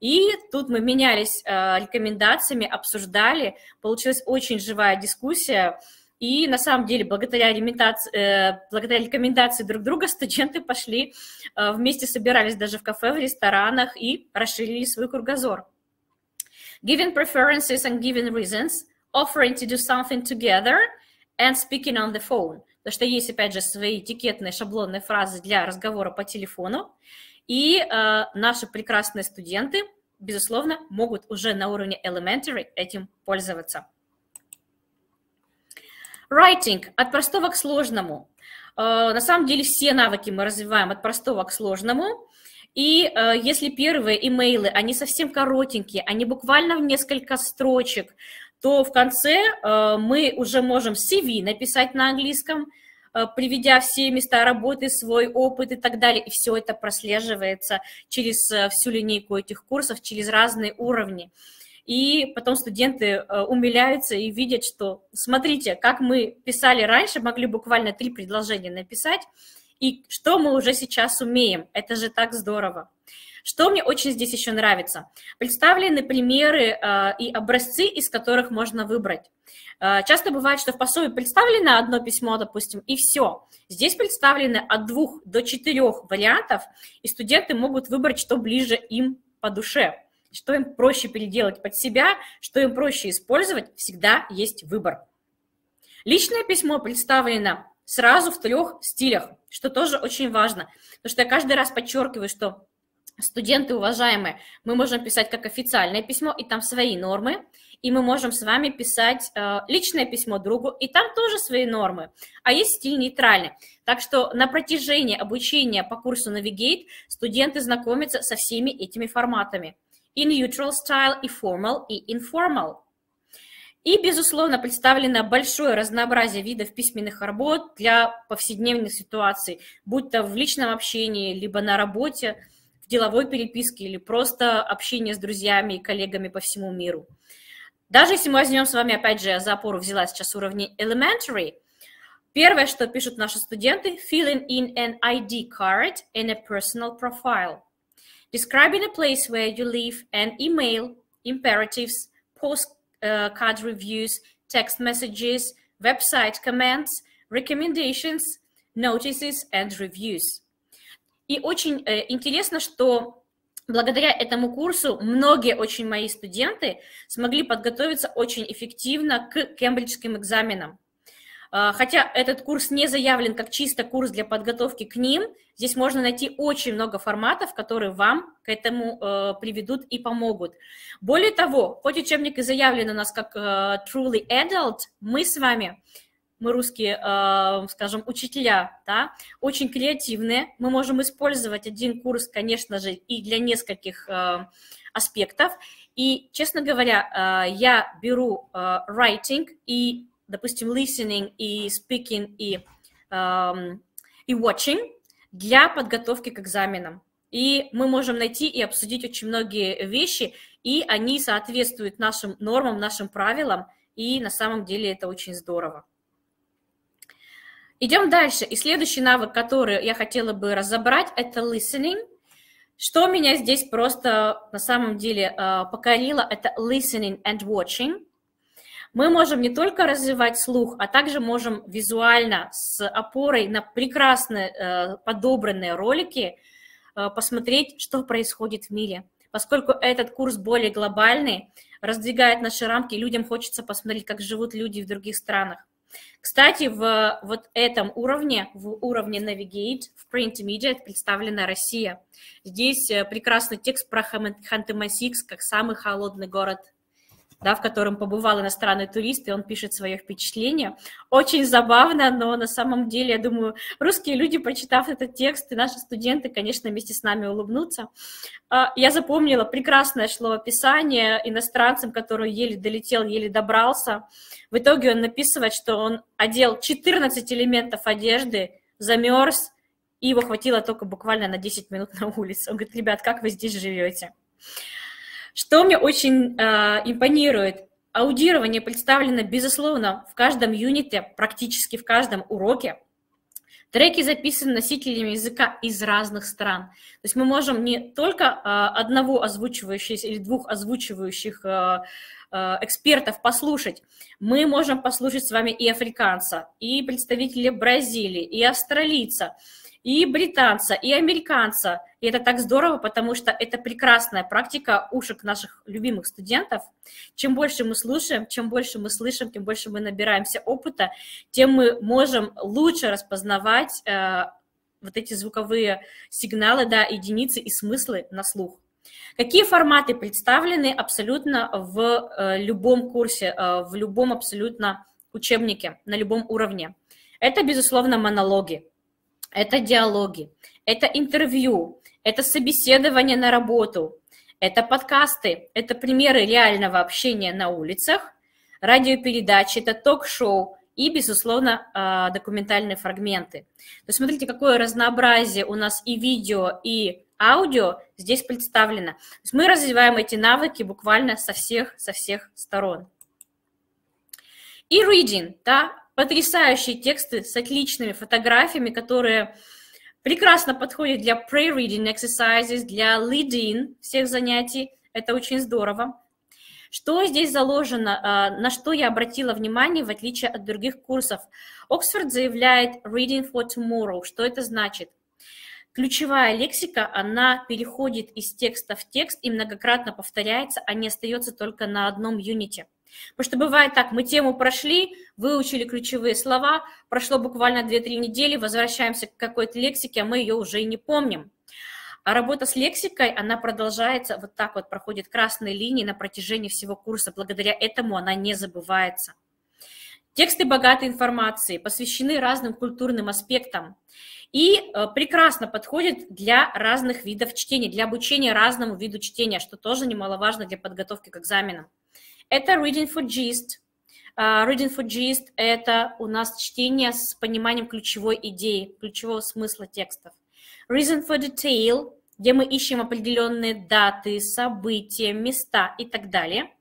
И тут мы менялись э, рекомендациями, обсуждали, получилась очень живая дискуссия. И на самом деле, благодаря, э, благодаря рекомендации друг друга, студенты пошли э, вместе, собирались даже в кафе, в ресторанах и расширили свой кругозор. Giving preferences and giving reasons, offering to do something together and speaking on the phone. Потому что есть, опять же, свои этикетные шаблонные фразы для разговора по телефону. И э, наши прекрасные студенты, безусловно, могут уже на уровне elementary этим пользоваться. Writing от простого к сложному. Э, на самом деле все навыки мы развиваем от простого к сложному. И э, если первые имейлы, они совсем коротенькие, они буквально в несколько строчек, то в конце э, мы уже можем CV написать на английском, приведя все места работы, свой опыт и так далее. И все это прослеживается через э, всю линейку этих курсов, через разные уровни. И потом студенты э, умиляются и видят, что, смотрите, как мы писали раньше, могли буквально три предложения написать, и что мы уже сейчас умеем. Это же так здорово. Что мне очень здесь еще нравится? Представлены примеры э, и образцы, из которых можно выбрать. Э, часто бывает, что в пособии представлено одно письмо, допустим, и все. Здесь представлены от двух до четырех вариантов, и студенты могут выбрать, что ближе им по душе, что им проще переделать под себя, что им проще использовать, всегда есть выбор. Личное письмо представлено сразу в трех стилях, что тоже очень важно, потому что я каждый раз подчеркиваю, что студенты уважаемые, мы можем писать как официальное письмо, и там свои нормы, и мы можем с вами писать э, личное письмо другу, и там тоже свои нормы, а есть стиль нейтральный. Так что на протяжении обучения по курсу Navigate студенты знакомятся со всеми этими форматами. И neutral style, и formal, и informal. И, безусловно, представлено большое разнообразие видов письменных работ для повседневных ситуаций, будь то в личном общении, либо на работе – деловой переписке или просто общение с друзьями и коллегами по всему миру. Даже если мы возьмем с вами, опять же, за опору взяла сейчас уровни elementary, первое, что пишут наши студенты, filling in an ID card and a personal profile. Describing a place where you live and email, imperatives, postcard reviews, text messages, website comments, recommendations, notices and reviews. И очень э, интересно, что благодаря этому курсу многие очень мои студенты смогли подготовиться очень эффективно к кембриджским экзаменам. А, хотя этот курс не заявлен как чисто курс для подготовки к ним, здесь можно найти очень много форматов, которые вам к этому э, приведут и помогут. Более того, хоть учебник и заявлен у нас как э, Truly Adult, мы с вами мы русские, э, скажем, учителя, да, очень креативные. Мы можем использовать один курс, конечно же, и для нескольких э, аспектов. И, честно говоря, э, я беру writing и, допустим, listening и speaking и, эм, и watching для подготовки к экзаменам. И мы можем найти и обсудить очень многие вещи, и они соответствуют нашим нормам, нашим правилам, и на самом деле это очень здорово. Идем дальше. И следующий навык, который я хотела бы разобрать, это listening. Что меня здесь просто на самом деле э, покорило, это listening and watching. Мы можем не только развивать слух, а также можем визуально с опорой на прекрасные э, подобранные ролики посмотреть, что происходит в мире. Поскольку этот курс более глобальный, раздвигает наши рамки, людям хочется посмотреть, как живут люди в других странах. Кстати, в вот этом уровне, в уровне Navigate, в Print Intermediate представлена Россия. Здесь э, прекрасный текст про Ханты-Мансийск как самый холодный город да, в котором побывал иностранный турист, и он пишет свое впечатление. Очень забавно, но на самом деле, я думаю, русские люди, прочитав этот текст, и наши студенты, конечно, вместе с нами улыбнутся. А, я запомнила прекрасное словописание иностранцам, который еле долетел, еле добрался. В итоге он написывает, что он одел 14 элементов одежды, замерз, и его хватило только буквально на 10 минут на улице. Он говорит, ребят, как вы здесь живете? Что мне очень э, импонирует, аудирование представлено, безусловно, в каждом юните, практически в каждом уроке. Треки записаны носителями языка из разных стран. То есть мы можем не только э, одного озвучивающего или двух озвучивающих э, экспертов послушать. Мы можем послушать с вами и африканца, и представителя Бразилии, и австралийца, и британца, и американца. И это так здорово, потому что это прекрасная практика ушек наших любимых студентов. Чем больше мы слушаем, чем больше мы слышим, тем больше мы набираемся опыта, тем мы можем лучше распознавать э, вот эти звуковые сигналы, да, единицы и смыслы на слух. Какие форматы представлены абсолютно в э, любом курсе, э, в любом абсолютно учебнике, на любом уровне? Это, безусловно, монологи это диалоги, это интервью, это собеседование на работу, это подкасты, это примеры реального общения на улицах, радиопередачи, это ток-шоу и, безусловно, а, документальные фрагменты. То есть смотрите, какое разнообразие у нас и видео, и аудио здесь представлено. То есть мы развиваем эти навыки буквально со всех, со всех сторон. И reading, да, потрясающие тексты с отличными фотографиями, которые прекрасно подходят для pre-reading exercises, для lead-in всех занятий. Это очень здорово. Что здесь заложено, а, на что я обратила внимание, в отличие от других курсов? Оксфорд заявляет reading for tomorrow. Что это значит? Ключевая лексика, она переходит из текста в текст и многократно повторяется, а не остается только на одном юните. Потому что бывает так, мы тему прошли, выучили ключевые слова, прошло буквально 2-3 недели, возвращаемся к какой-то лексике, а мы ее уже и не помним. А работа с лексикой, она продолжается, вот так вот проходит красные линии на протяжении всего курса. Благодаря этому она не забывается. Тексты богатой информации, посвящены разным культурным аспектам и э, прекрасно подходят для разных видов чтения, для обучения разному виду чтения, что тоже немаловажно для подготовки к экзаменам. Это Reading for Gist. Uh, reading for Gist – это у нас чтение с пониманием ключевой идеи, ключевого смысла текстов. Reason for Detail, где мы ищем определенные даты, события, места и так далее.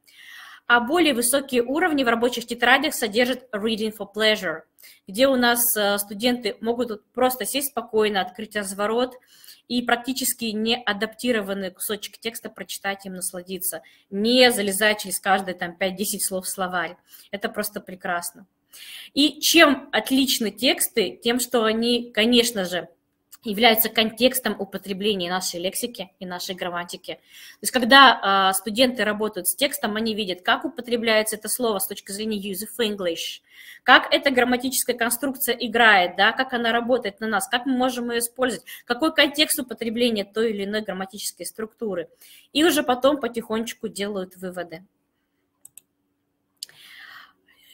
А более высокие уровни в рабочих тетрадях содержат Reading for Pleasure, где у нас э, студенты могут просто сесть спокойно, открыть разворот – и практически не адаптированный кусочек текста прочитать им насладиться, не залезать через каждые там 5-10 слов в словарь. Это просто прекрасно. И чем отличны тексты? Тем, что они, конечно же, является контекстом употребления нашей лексики и нашей грамматики. То есть когда э, студенты работают с текстом, они видят, как употребляется это слово с точки зрения use of English, как эта грамматическая конструкция играет, да, как она работает на нас, как мы можем ее использовать, какой контекст употребления той или иной грамматической структуры. И уже потом потихонечку делают выводы.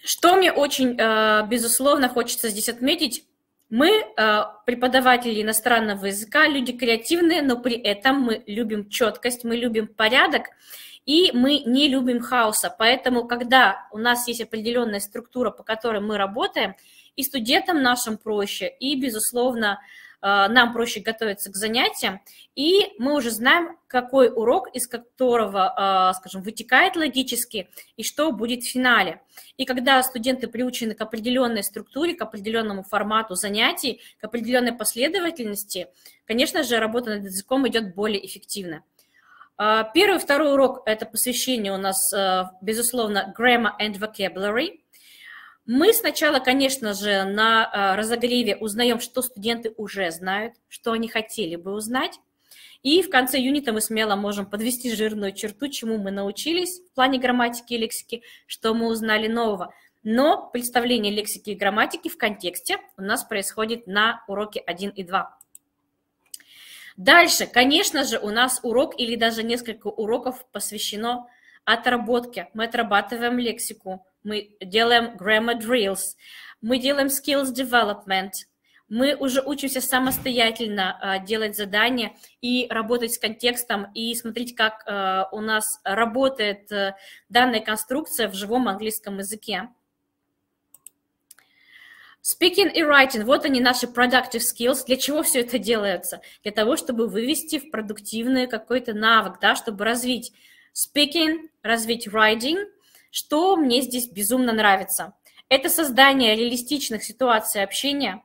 Что мне очень, э, безусловно, хочется здесь отметить, мы, э, преподаватели иностранного языка, люди креативные, но при этом мы любим четкость, мы любим порядок, и мы не любим хаоса. Поэтому, когда у нас есть определенная структура, по которой мы работаем, и студентам нашим проще, и, безусловно, нам проще готовиться к занятиям, и мы уже знаем, какой урок, из которого, э, скажем, вытекает логически, и что будет в финале. И когда студенты приучены к определенной структуре, к определенному формату занятий, к определенной последовательности, конечно же, работа над языком идет более эффективно. Э, первый второй урок – это посвящение у нас, безусловно, grammar and vocabulary – мы сначала, конечно же, на а, разогреве узнаем, что студенты уже знают, что они хотели бы узнать. И в конце юнита мы смело можем подвести жирную черту, чему мы научились в плане грамматики и лексики, что мы узнали нового. Но представление лексики и грамматики в контексте у нас происходит на уроке 1 и 2. Дальше, конечно же, у нас урок или даже несколько уроков посвящено отработке. Мы отрабатываем лексику, мы делаем grammar drills, мы делаем skills development, мы уже учимся самостоятельно а, делать задания и работать с контекстом, и смотреть, как а, у нас работает а, данная конструкция в живом английском языке. Speaking и writing, вот они наши productive skills. Для чего все это делается? Для того, чтобы вывести в продуктивный какой-то навык, да, чтобы развить speaking, развить writing. Что мне здесь безумно нравится? Это создание реалистичных ситуаций общения,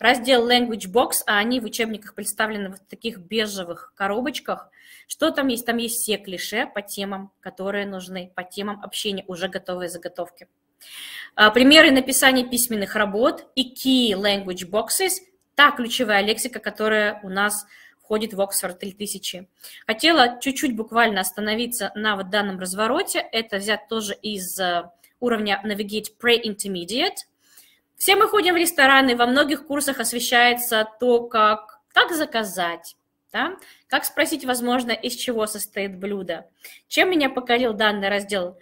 раздел Language Box, а они в учебниках представлены в таких бежевых коробочках. Что там есть? Там есть все клише по темам, которые нужны, по темам общения, уже готовые заготовки. А, примеры написания письменных работ и Key Language Boxes – та ключевая лексика, которая у нас входит в Oxford 3000. Хотела чуть-чуть буквально остановиться на вот данном развороте. Это взять тоже из э, уровня Navigate Pre-Intermediate. Все мы ходим в рестораны, во многих курсах освещается то, как, как заказать, да? как спросить, возможно, из чего состоит блюдо. Чем меня покорил данный раздел?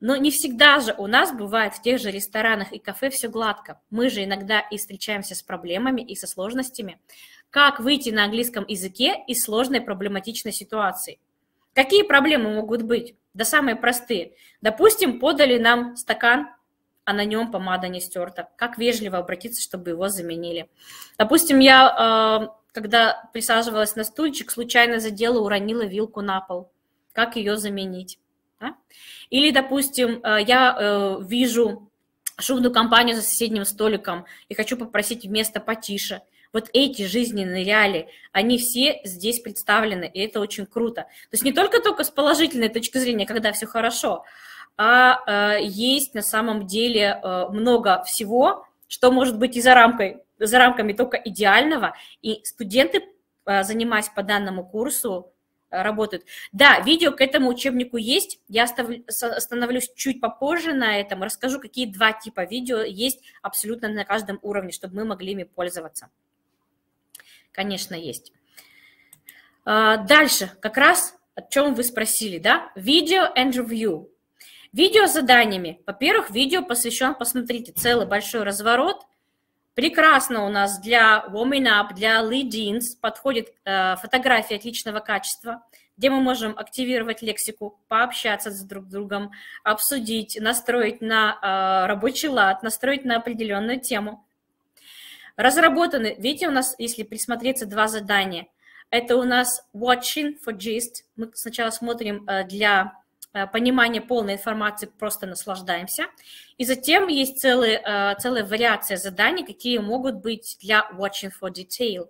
Но не всегда же у нас бывает в тех же ресторанах и кафе все гладко. Мы же иногда и встречаемся с проблемами и со сложностями. Как выйти на английском языке из сложной проблематичной ситуации? Какие проблемы могут быть? Да самые простые. Допустим, подали нам стакан, а на нем помада не стерта. Как вежливо обратиться, чтобы его заменили? Допустим, я, э, когда присаживалась на стульчик, случайно задела, уронила вилку на пол. Как ее заменить? Да? Или, допустим, э, я э, вижу шумную компанию за соседним столиком и хочу попросить место потише. Вот эти жизненные реалии, они все здесь представлены, и это очень круто. То есть не только только с положительной точки зрения, когда все хорошо, а э, есть на самом деле много всего, что может быть и за, рамкой, за рамками только идеального, и студенты, занимаясь по данному курсу, Э, работают. Да, видео к этому учебнику есть, я остановлюсь чуть попозже на этом, расскажу, какие два типа видео есть абсолютно на каждом уровне, чтобы мы могли ими пользоваться. Конечно, есть. А, дальше, как раз о чем вы спросили, да? Видео review. Видео с заданиями. Во-первых, видео посвящен, посмотрите, целый большой разворот – Прекрасно у нас для warming up, для lead-ins подходит э, фотографии отличного качества, где мы можем активировать лексику, пообщаться с друг другом, обсудить, настроить на э, рабочий лад, настроить на определенную тему. Разработаны, видите, у нас, если присмотреться, два задания. Это у нас watching for gist. Мы сначала смотрим э, для Э, понимание полной информации, просто наслаждаемся. И затем есть целые, э, целая вариация заданий, какие могут быть для watching for detail.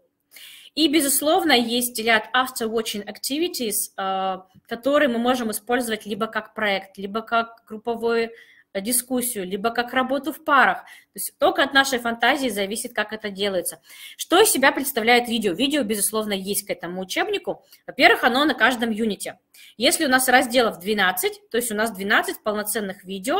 И, безусловно, есть ряд after watching activities, которые мы можем использовать либо как проект, либо как групповой дискуссию, либо как работу в парах. То есть только от нашей фантазии зависит, как это делается. Что из себя представляет видео? Видео, безусловно, есть к этому учебнику. Во-первых, оно на каждом юните. Если у нас разделов 12, то есть у нас 12 полноценных видео,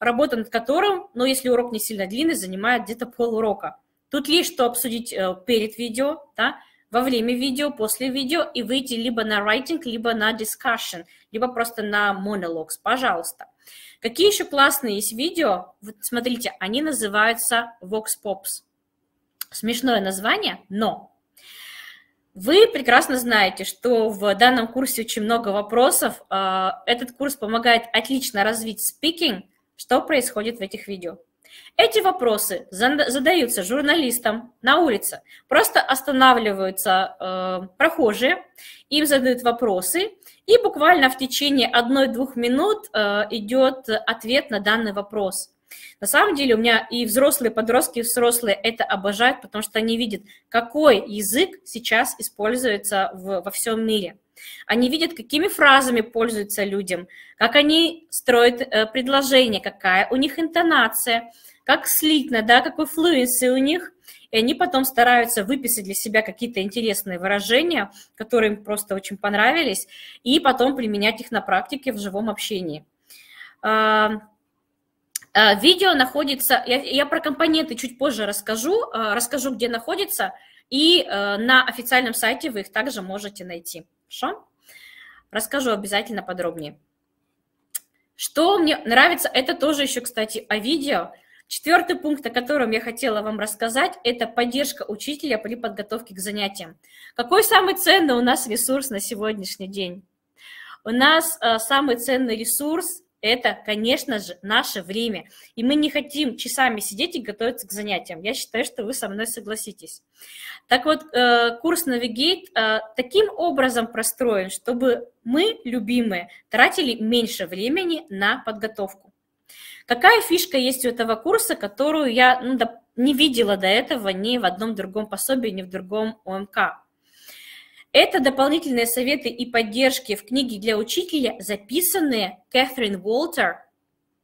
работа над которым, ну, если урок не сильно длинный, занимает где-то полурока. Тут лишь что обсудить э, перед видео, да, во время видео, после видео и выйти либо на writing, либо на discussion, либо просто на monologues, пожалуйста. Какие еще классные есть видео? Вот смотрите, они называются Vox Pops. Смешное название, но вы прекрасно знаете, что в данном курсе очень много вопросов. А, этот курс помогает отлично развить speaking. Что происходит в этих видео? Эти вопросы задаются журналистам на улице. Просто останавливаются э, прохожие, им задают вопросы, и буквально в течение одной-двух минут э, идет ответ на данный вопрос. На самом деле у меня и взрослые, подростки, и взрослые это обожают, потому что они видят, какой язык сейчас используется в, во всем мире – Они видят, какими фразами пользуются людям, как они строят э, предложения, какая у них интонация, как слитно, да, какой флуенси у них. И они потом стараются выписать для себя какие-то интересные выражения, которые им просто очень понравились, и потом применять их на практике в живом общении. А, а, видео находится, я, я про компоненты чуть позже расскажу, а, расскажу, где находится, и э, на официальном сайте вы их также можете найти. Хорошо? Расскажу обязательно подробнее. Что мне нравится, это тоже еще, кстати, о видео. Четвертый пункт, о котором я хотела вам рассказать, это поддержка учителя при подготовке к занятиям. Какой самый ценный у нас ресурс на сегодняшний день? У нас э, самый ценный ресурс это, конечно же, наше время. И мы не хотим часами сидеть и готовиться к занятиям. Я считаю, что вы со мной согласитесь. Так вот, э, курс Navigate э, таким образом простроен, чтобы мы, любимые, тратили меньше времени на подготовку. Какая фишка есть у этого курса, которую я ну, не видела до этого ни в одном другом пособии, ни в другом ОМК? Это дополнительные советы и поддержки в книге для учителя, записанные Кэтрин Уолтер,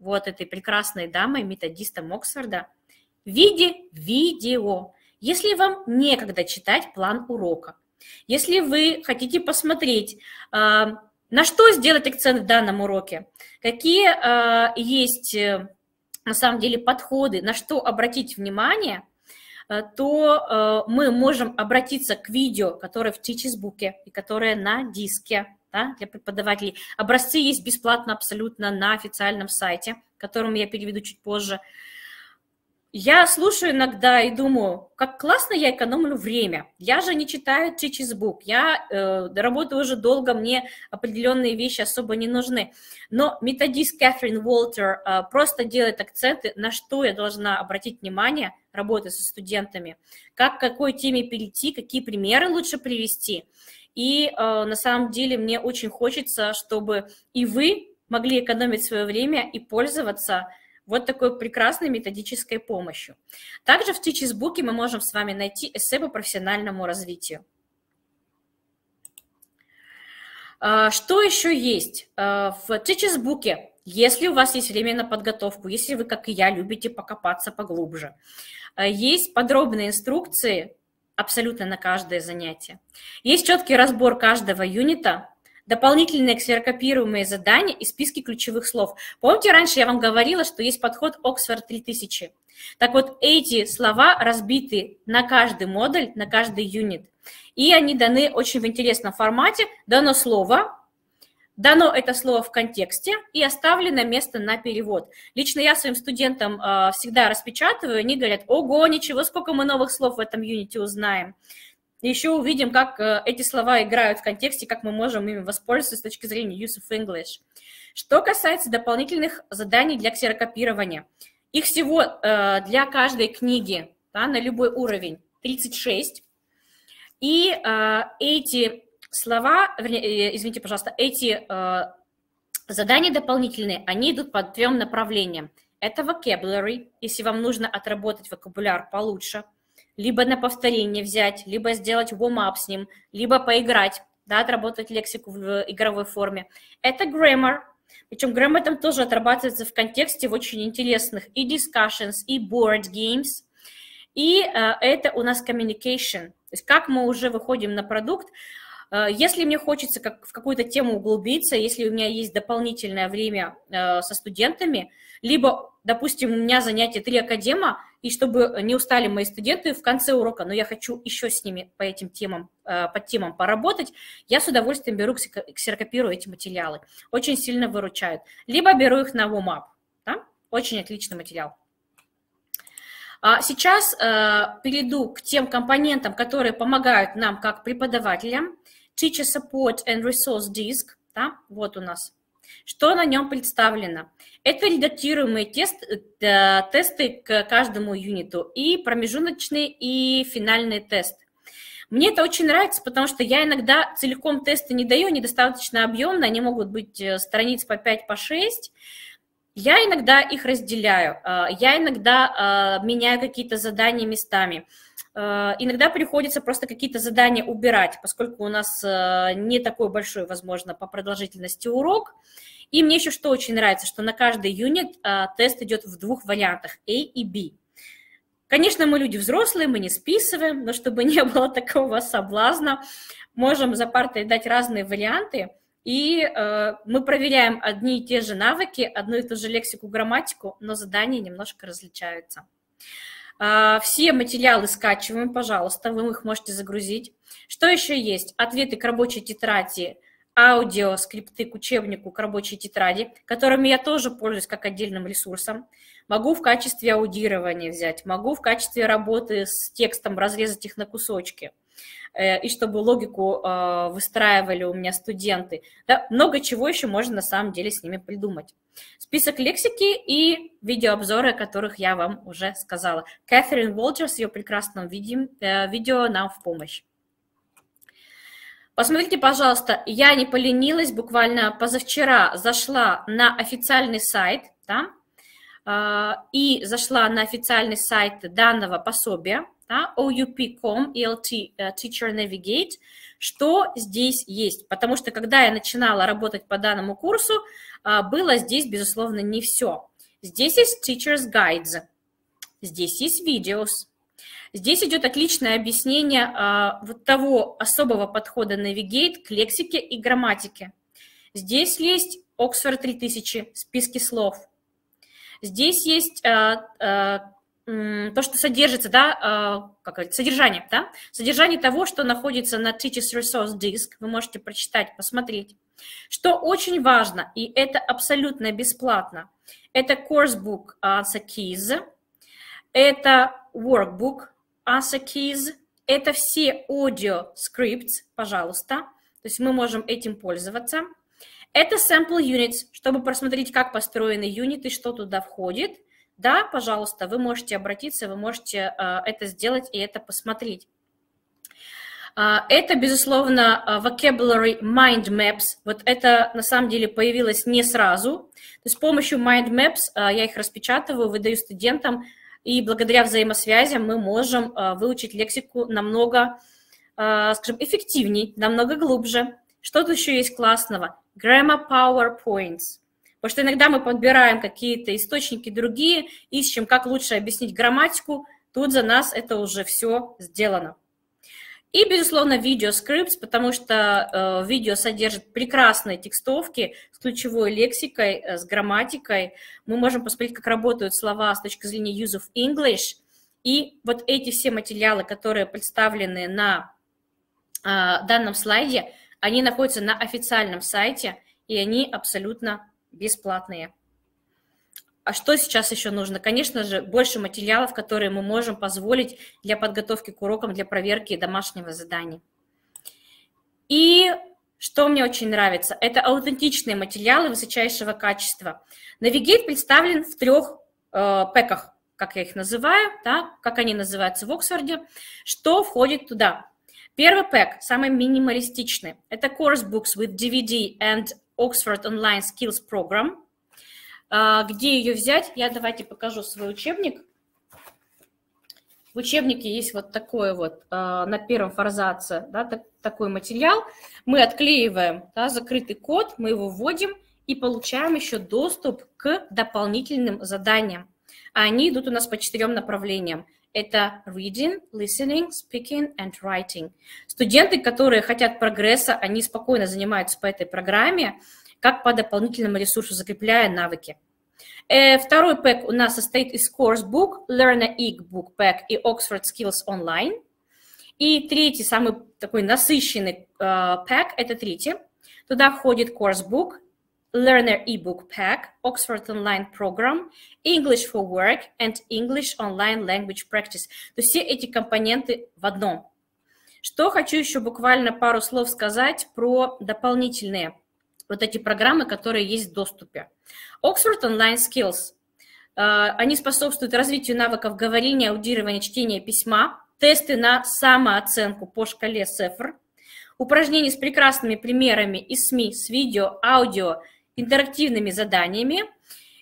вот этой прекрасной дамой, методистом Оксфорда, в виде видео. Если вам некогда читать план урока, если вы хотите посмотреть, а, на что сделать акцент в данном уроке, какие а, есть э, на самом деле подходы, на что обратить внимание – то э, мы можем обратиться к видео, которое в Teachers и которое на диске да, для преподавателей. Образцы есть бесплатно абсолютно на официальном сайте, которым я переведу чуть позже. Я слушаю иногда и думаю, как классно я экономлю время. Я же не читаю Book, я э, работаю уже долго, мне определенные вещи особо не нужны. Но методист Кэтрин Уолтер э, просто делает акценты, на что я должна обратить внимание, работая со студентами, как к какой теме перейти, какие примеры лучше привести. И э, на самом деле мне очень хочется, чтобы и вы могли экономить свое время и пользоваться вот такой прекрасной методической помощью. Также в Teachers Book мы можем с вами найти эссе по профессиональному развитию. А, что еще есть? А, в Teachers Book, если у вас есть время на подготовку, если вы, как и я, любите покопаться поглубже, а, есть подробные инструкции абсолютно на каждое занятие. Есть четкий разбор каждого юнита, дополнительные ксерокопируемые задания и списки ключевых слов. Помните, раньше я вам говорила, что есть подход Oxford 3000? Так вот, эти слова разбиты на каждый модуль, на каждый юнит. И они даны очень в интересном формате. Дано слово, дано это слово в контексте и оставлено место на перевод. Лично я своим студентам э, всегда распечатываю, они говорят, ого, ничего, сколько мы новых слов в этом юните узнаем еще увидим, как э, эти слова играют в контексте, как мы можем ими воспользоваться с точки зрения use of English. Что касается дополнительных заданий для ксерокопирования, их всего э, для каждой книги да, на любой уровень 36. И э, эти слова, извините, пожалуйста, эти задания дополнительные, они идут по трем направлениям. Это vocabulary, если вам нужно отработать вокабуляр получше – либо на повторение взять, либо сделать warm-up с ним, либо поиграть, да, отработать лексику в игровой форме. Это grammar, причем grammar там тоже отрабатывается в контексте в очень интересных и discussions, и board games. И э, это у нас communication, то есть как мы уже выходим на продукт, Э, если мне хочется как, в какую-то тему углубиться, если у меня есть дополнительное время э, со студентами, либо, допустим, у меня занятие три академа, и чтобы не устали мои студенты в конце урока, но я хочу еще с ними по этим темам, э, по темам поработать, я с удовольствием беру, ксерокопирую эти материалы. Очень сильно выручают. Либо беру их на warm-up. Да? Очень отличный материал. А сейчас перейду к тем компонентам, которые помогают нам как преподавателям Teacher Support and Resource Disk, да, вот у нас. Что на нем представлено? Это редактируемые тест, э, тесты к каждому юниту и промежуточный и финальный тест. Мне это очень нравится, потому что я иногда целиком тесты не даю, они достаточно объемные, они могут быть э, страниц по 5, по 6. Я иногда их разделяю, э, я иногда меняю какие-то задания местами. Э, иногда приходится просто какие-то задания убирать, поскольку у нас э, не такой большой, возможно, по продолжительности урок. И мне еще что очень нравится, что на каждый юнит э, тест идет в двух вариантах, A и B. Конечно, мы люди взрослые, мы не списываем, но чтобы не было такого соблазна, можем за партой дать разные варианты, и э, мы проверяем одни и те же навыки, одну и ту же лексику, грамматику, но задания немножко различаются. А, все материалы скачиваем, пожалуйста, вы их можете загрузить. Что еще есть? Ответы к рабочей тетради, аудио, скрипты к учебнику, к рабочей тетради, которыми я тоже пользуюсь как отдельным ресурсом. Могу в качестве аудирования взять, могу в качестве работы с текстом разрезать их на кусочки. Э, и чтобы логику э, выстраивали у меня студенты. Да, много чего еще можно на самом деле с ними придумать. Список лексики и видеообзоры, о которых я вам уже сказала. Кэтрин с ее прекрасным видео, э, видео нам в помощь. Посмотрите, пожалуйста, я не поленилась, буквально позавчера зашла на официальный сайт, да, и зашла на официальный сайт данного пособия, да, oup.com, ELT э, Teacher Navigate, что здесь есть. Потому что когда я начинала работать по данному курсу, а, было здесь, безусловно, не все. Здесь есть Teacher's Guides, здесь есть Videos, Здесь идет отличное объяснение а, вот того особого подхода Navigate к лексике и грамматике. Здесь есть Oxford 3000, списки слов. Здесь есть то, что содержится, да, а, как содержание, да, содержание того, что находится на Teachers Resource Disk, вы можете прочитать, посмотреть. Что очень важно, и это абсолютно бесплатно, это Coursebook Answer Keys, это Workbook Answer Keys, это все audio scripts, пожалуйста, то есть мы можем этим пользоваться. Это Sample Units, чтобы просмотреть, как построены юниты, что туда входит – да, пожалуйста, вы можете обратиться, вы можете а, это сделать и это посмотреть. А, это, безусловно, а, vocabulary mind maps. Вот это, на самом деле, появилось не сразу. То есть с помощью mind maps я их распечатываю, выдаю студентам, и благодаря взаимосвязям мы можем выучить лексику намного, скажем, эффективней, намного глубже. Что тут еще есть классного? Grammar PowerPoints. Потому что иногда мы подбираем какие-то источники другие, ищем, как лучше объяснить грамматику, тут за нас это уже все сделано. И, безусловно, видеоскрипт, потому что э, видео содержит прекрасные текстовки с ключевой лексикой, э, с грамматикой. Мы можем посмотреть, как работают слова с точки зрения use of English. И вот эти все материалы, которые представлены на э, данном слайде, они находятся на официальном сайте, и они абсолютно бесплатные. А что сейчас еще нужно? Конечно же, больше материалов, которые мы можем позволить для подготовки к урокам, для проверки домашнего задания. И что мне очень нравится, это аутентичные материалы высочайшего качества. Навигейт представлен в трех э, пэках, как я их называю, да, как они называются в Оксфорде. Что входит туда? Первый пэк, самый минималистичный, это course books with DVD and Oxford Online Skills Program. А, где ее взять? Я давайте покажу свой учебник. В учебнике есть вот такой вот а, на первом форзаце да, такой материал. Мы отклеиваем да, закрытый код, мы его вводим и получаем еще доступ к дополнительным заданиям. Они идут у нас по четырем направлениям. Это reading, listening, speaking and writing. Студенты, которые хотят прогресса, они спокойно занимаются по этой программе, как по дополнительному ресурсу, закрепляя навыки. Э, второй пэк у нас состоит из Course Book, Learner Ig Book Pack и Oxford Skills Online. И третий, самый такой насыщенный э, пэк, это третий. Туда входит Course Book, Learner ebook pack, Oxford Online Program, English for Work and English Online Language Practice. То есть все эти компоненты в одном. Что хочу еще буквально пару слов сказать про дополнительные вот эти программы, которые есть в доступе. Oxford Online Skills. Э, они способствуют развитию навыков говорения, аудирования, чтения письма, тесты на самооценку по шкале СЕФР, упражнения с прекрасными примерами из СМИ, с видео, аудио, интерактивными заданиями.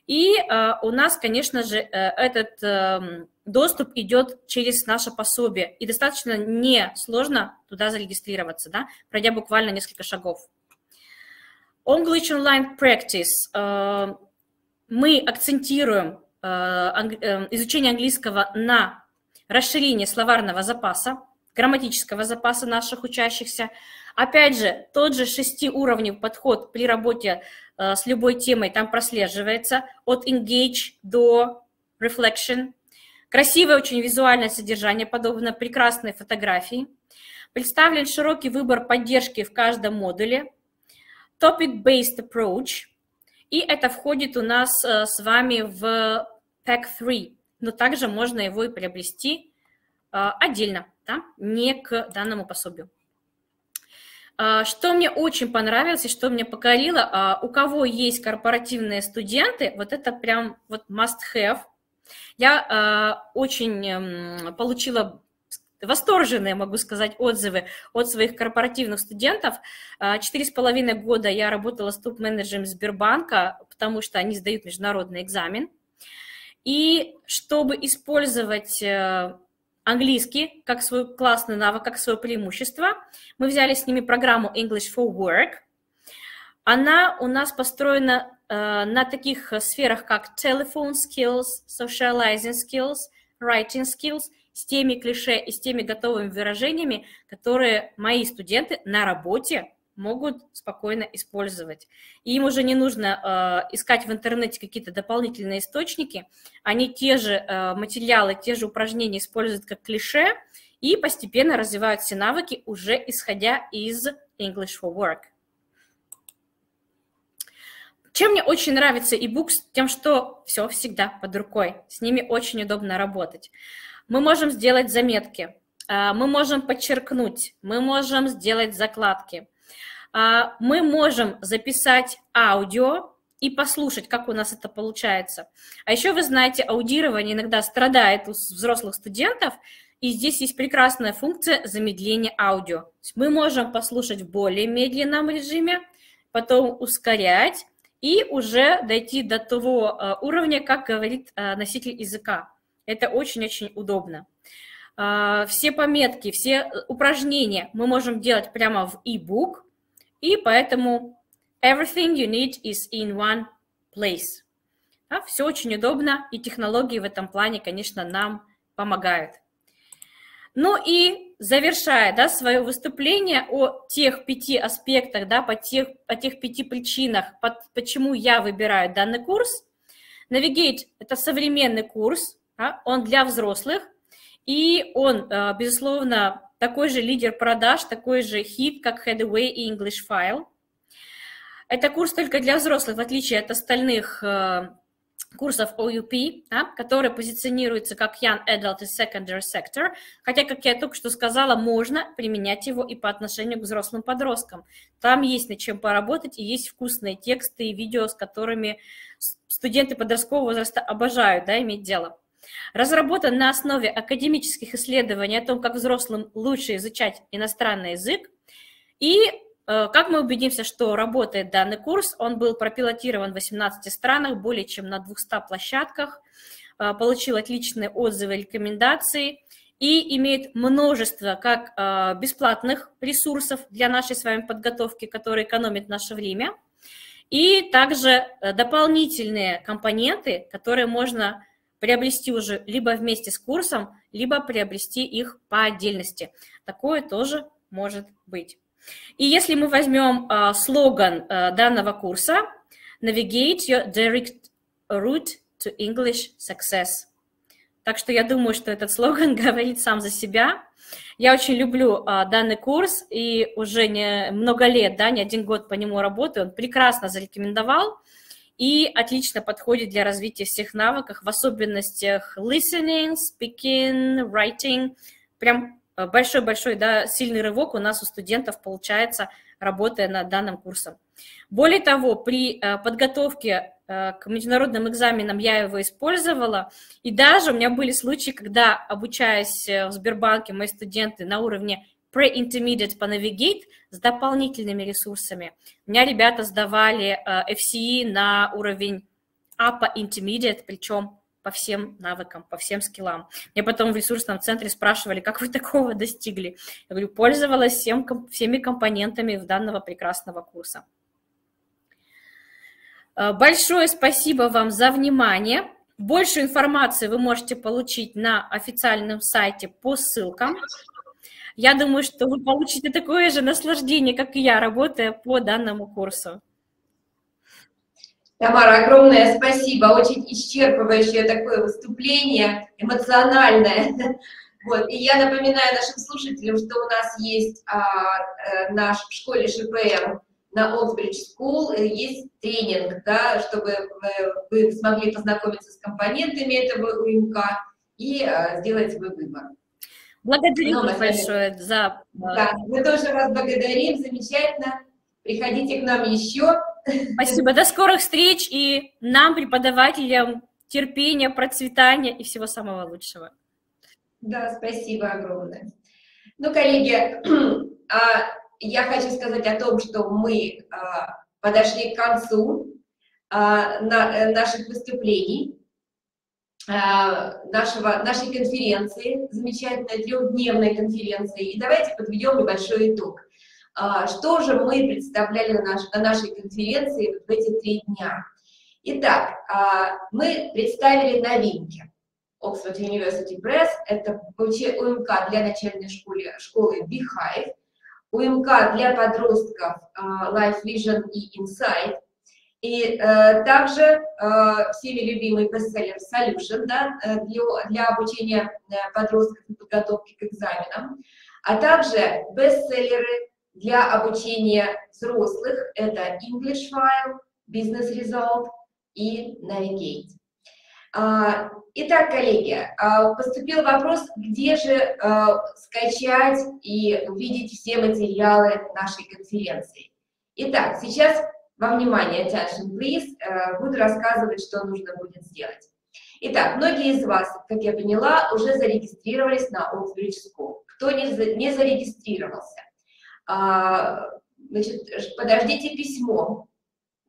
И у нас, конечно же, этот эм, доступ идет через наше пособие, и достаточно несложно туда зарегистрироваться, да, пройдя буквально несколько шагов. English Online Practice. Э, мы акцентируем э, э, изучение английского на расширение словарного запаса, грамматического запаса наших учащихся. Опять же, тот же шестиуровневый подход при работе с любой темой там прослеживается от engage до reflection, Красивое очень визуальное содержание, подобно прекрасной фотографии. Представлен широкий выбор поддержки в каждом модуле. Topic-based approach. И это входит у нас э, с вами в Pack 3, но также можно его и приобрести э, отдельно, да, не к данному пособию. Э, что мне очень понравилось и что мне покорило, у кого есть корпоративные студенты, вот это прям вот must have – я э, очень э, получила восторженные, могу сказать, отзывы от своих корпоративных студентов. А, четыре с половиной года я работала с топ-менеджером Сбербанка, потому что они сдают международный экзамен. И чтобы использовать э, английский как свой классный навык, как свое преимущество, мы взяли с ними программу English for Work. Она у нас построена Э, на таких э, сферах, как telephone skills, socializing skills, writing skills, с теми клише и с теми готовыми выражениями, которые мои студенты на работе могут спокойно использовать. И им уже не нужно э, искать в интернете какие-то дополнительные источники, они те же э, материалы, те же упражнения используют как клише и постепенно развивают все навыки, уже исходя из English for Work. Чем мне очень нравится e-books? Тем, что все всегда под рукой. С ними очень удобно работать. Мы можем сделать заметки, а, мы можем подчеркнуть, мы можем сделать закладки. А, мы можем записать аудио и послушать, как у нас это получается. А еще вы знаете, аудирование иногда страдает у взрослых студентов, и здесь есть прекрасная функция замедления аудио. Мы можем послушать в более медленном режиме, потом ускорять, и уже дойти до того э, уровня, как говорит э, носитель языка. Это очень-очень удобно. Э, все пометки, все упражнения мы можем делать прямо в e-book, и поэтому everything you need is in one place. Да, все очень удобно, и технологии в этом плане, конечно, нам помогают. Ну и завершая да, свое выступление о тех пяти аспектах, да, по тех, о тех пяти причинах, под, почему я выбираю данный курс, Navigate – это современный курс, да, он для взрослых, и он, э, безусловно, такой же лидер продаж, такой же хит, как Headway и English File. Это курс только для взрослых, в отличие от остальных э, курсов OUP, да, который позиционируется как Young Adult и Secondary Sector, хотя, как я только что сказала, можно применять его и по отношению к взрослым подросткам. Там есть над чем поработать, и есть вкусные тексты и видео, с которыми студенты подросткового возраста обожают да, иметь дело. Разработан на основе академических исследований о том, как взрослым лучше изучать иностранный язык, и Э, как мы убедимся, что работает данный курс? Он был пропилотирован в 18 странах, более чем на 200 площадках, э, получил отличные отзывы и рекомендации и имеет множество как э, бесплатных ресурсов для нашей с вами подготовки, которые экономят наше время, и также дополнительные компоненты, которые можно приобрести уже либо вместе с курсом, либо приобрести их по отдельности. Такое тоже может быть. И если мы возьмем uh, слоган uh, данного курса «Navigate your direct route to English success». Так что я думаю, что этот слоган говорит сам за себя. Я очень люблю а, данный курс и уже не много лет, да, не один год по нему работаю. Он прекрасно зарекомендовал и отлично подходит для развития всех навыков, в особенностях listening, speaking, writing. Прям Э, большой-большой, да, сильный рывок у нас у студентов получается, работая над данным курсом. Более того, при э, подготовке э, к международным экзаменам я его использовала, и даже у меня были случаи, когда, обучаясь в Сбербанке, мои студенты на уровне pre-intermediate по Navigate с дополнительными ресурсами. У меня ребята сдавали FCE на уровень upper intermediate, причем по всем навыкам, по всем скиллам. Мне потом в ресурсном центре спрашивали, как вы такого достигли. Я говорю, пользовалась всем, всеми компонентами данного прекрасного курса. Э, большое спасибо вам за внимание. Больше информации вы можете получить на официальном сайте по ссылкам. Я думаю, что вы получите такое же наслаждение, как и я, работая по данному курсу. Тамара, огромное спасибо, очень исчерпывающее такое выступление, эмоциональное. Вот. И я напоминаю нашим слушателям, что у нас есть а, а, наш в школе ШПМ на Oxbridge School э, есть тренинг, да, чтобы э, вы смогли познакомиться с компонентами этого УМК и а, сделать свой выбор. Благодарю вас большое за... Да, мы тоже вас благодарим, замечательно. Приходите к нам еще. Спасибо, до скорых встреч и нам, преподавателям, терпения, процветания и всего самого лучшего. Да, спасибо огромное. Ну, коллеги, а, я хочу сказать о том, что мы а, подошли к концу а, э, наших выступлений, нашего, нашей конференции, замечательной трехдневной конференции. И давайте подведем небольшой итог. Что же мы представляли на, наш, на нашей конференции в эти три дня? Итак, мы представили новинки. Oxford University Press – это УМК для начальной школы, школы Beehive, УМК для подростков Life Vision и Insight, и э, также э, всеми любимый бестселлер Solution да, э, для, для обучения э, подростков и подготовки к экзаменам, а также бестселлеры для обучения взрослых, это English File, Business Result и Navigate. А, итак, коллеги, а, поступил вопрос, где же а, скачать и увидеть все материалы нашей конференции. Итак, сейчас во внимание, attention please, буду рассказывать, что нужно будет сделать. Итак, многие из вас, как я поняла, уже зарегистрировались на Oxbridge School. Кто не, зарегистрировался, значит, подождите письмо,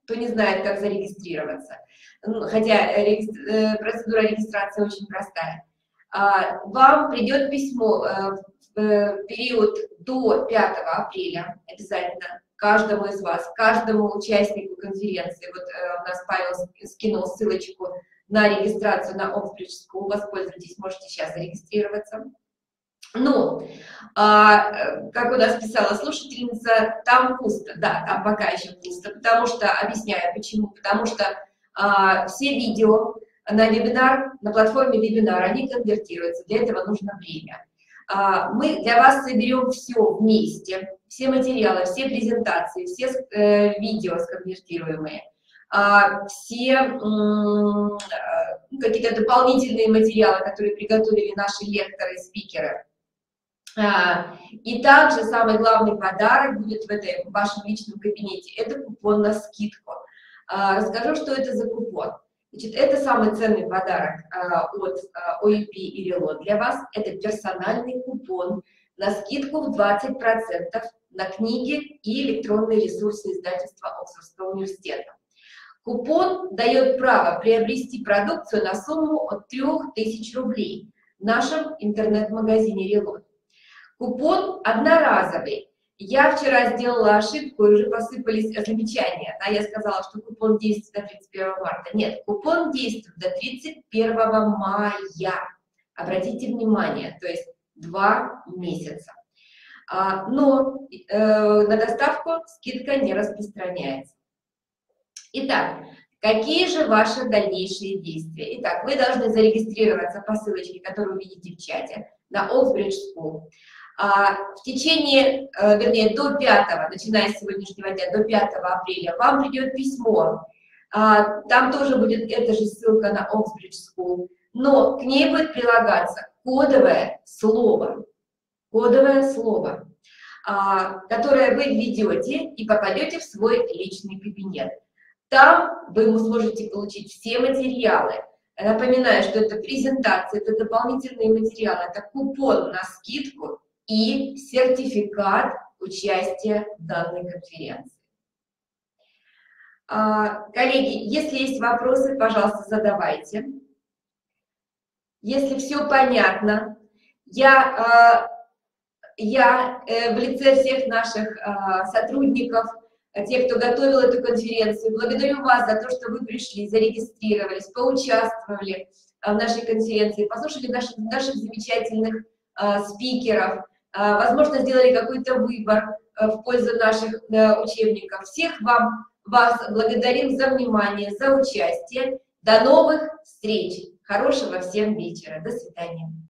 кто не знает, как зарегистрироваться. Ну, хотя э, процедура регистрации очень простая, а, вам придет письмо э, в э, период до 5 апреля обязательно каждому из вас, каждому участнику конференции. Вот у нас Павел скинул ссылочку на регистрацию на Oxbridge School, воспользуйтесь, можете сейчас зарегистрироваться. Ну, а, как у нас писала слушательница, там пусто, да, там пока еще пусто, потому что, объясняю почему, потому что а, все видео на вебинар, на платформе вебинар, они конвертируются, для этого нужно время. А, мы для вас соберем все вместе, все материалы, все презентации, все э, видео сконвертируемые, а, все ну, какие-то дополнительные материалы, которые приготовили наши лекторы и спикеры. И также самый главный подарок будет в, этой, в вашем личном кабинете – это купон на скидку – а, расскажу, что это за купон. Значит, это самый ценный подарок а, от а, OEP и Reload для вас. Это персональный купон на скидку в 20% на книги и электронные ресурсы издательства Оксфордского университета. Купон дает право приобрести продукцию на сумму от 3000 рублей в нашем интернет-магазине Reload. Купон одноразовый, я вчера сделала ошибку, и уже посыпались замечания. Да, я сказала, что купон действует до 31 марта. Нет, купон действует до 31 мая. Обратите внимание, то есть два месяца. А, но э, на доставку скидка не распространяется. Итак, какие же ваши дальнейшие действия? Итак, вы должны зарегистрироваться по ссылочке, которую вы видите в чате, на Oxbridge School. А, в течение, э, вернее, до 5, начиная с сегодняшнего дня, до 5 апреля, вам придет письмо. А, там тоже будет эта же ссылка на Oxbridge School, но к ней будет прилагаться кодовое слово, кодовое слово, а, которое вы введете и попадете в свой личный кабинет. Там вы сможете получить все материалы. Напоминаю, что это презентация, это дополнительные материалы, это купон на скидку, и сертификат участия в данной конференции. А, коллеги, если есть вопросы, пожалуйста, задавайте. Если все понятно, я, а, я э, в лице всех наших а, сотрудников, тех, кто готовил эту конференцию, благодарю вас за то, что вы пришли, зарегистрировались, поучаствовали в нашей конференции, послушали наших, наших замечательных спикеров, возможно, сделали какой-то выбор в пользу наших э, учебников. Всех вам вас благодарим за внимание, за участие. До новых встреч. Хорошего всем вечера. До свидания.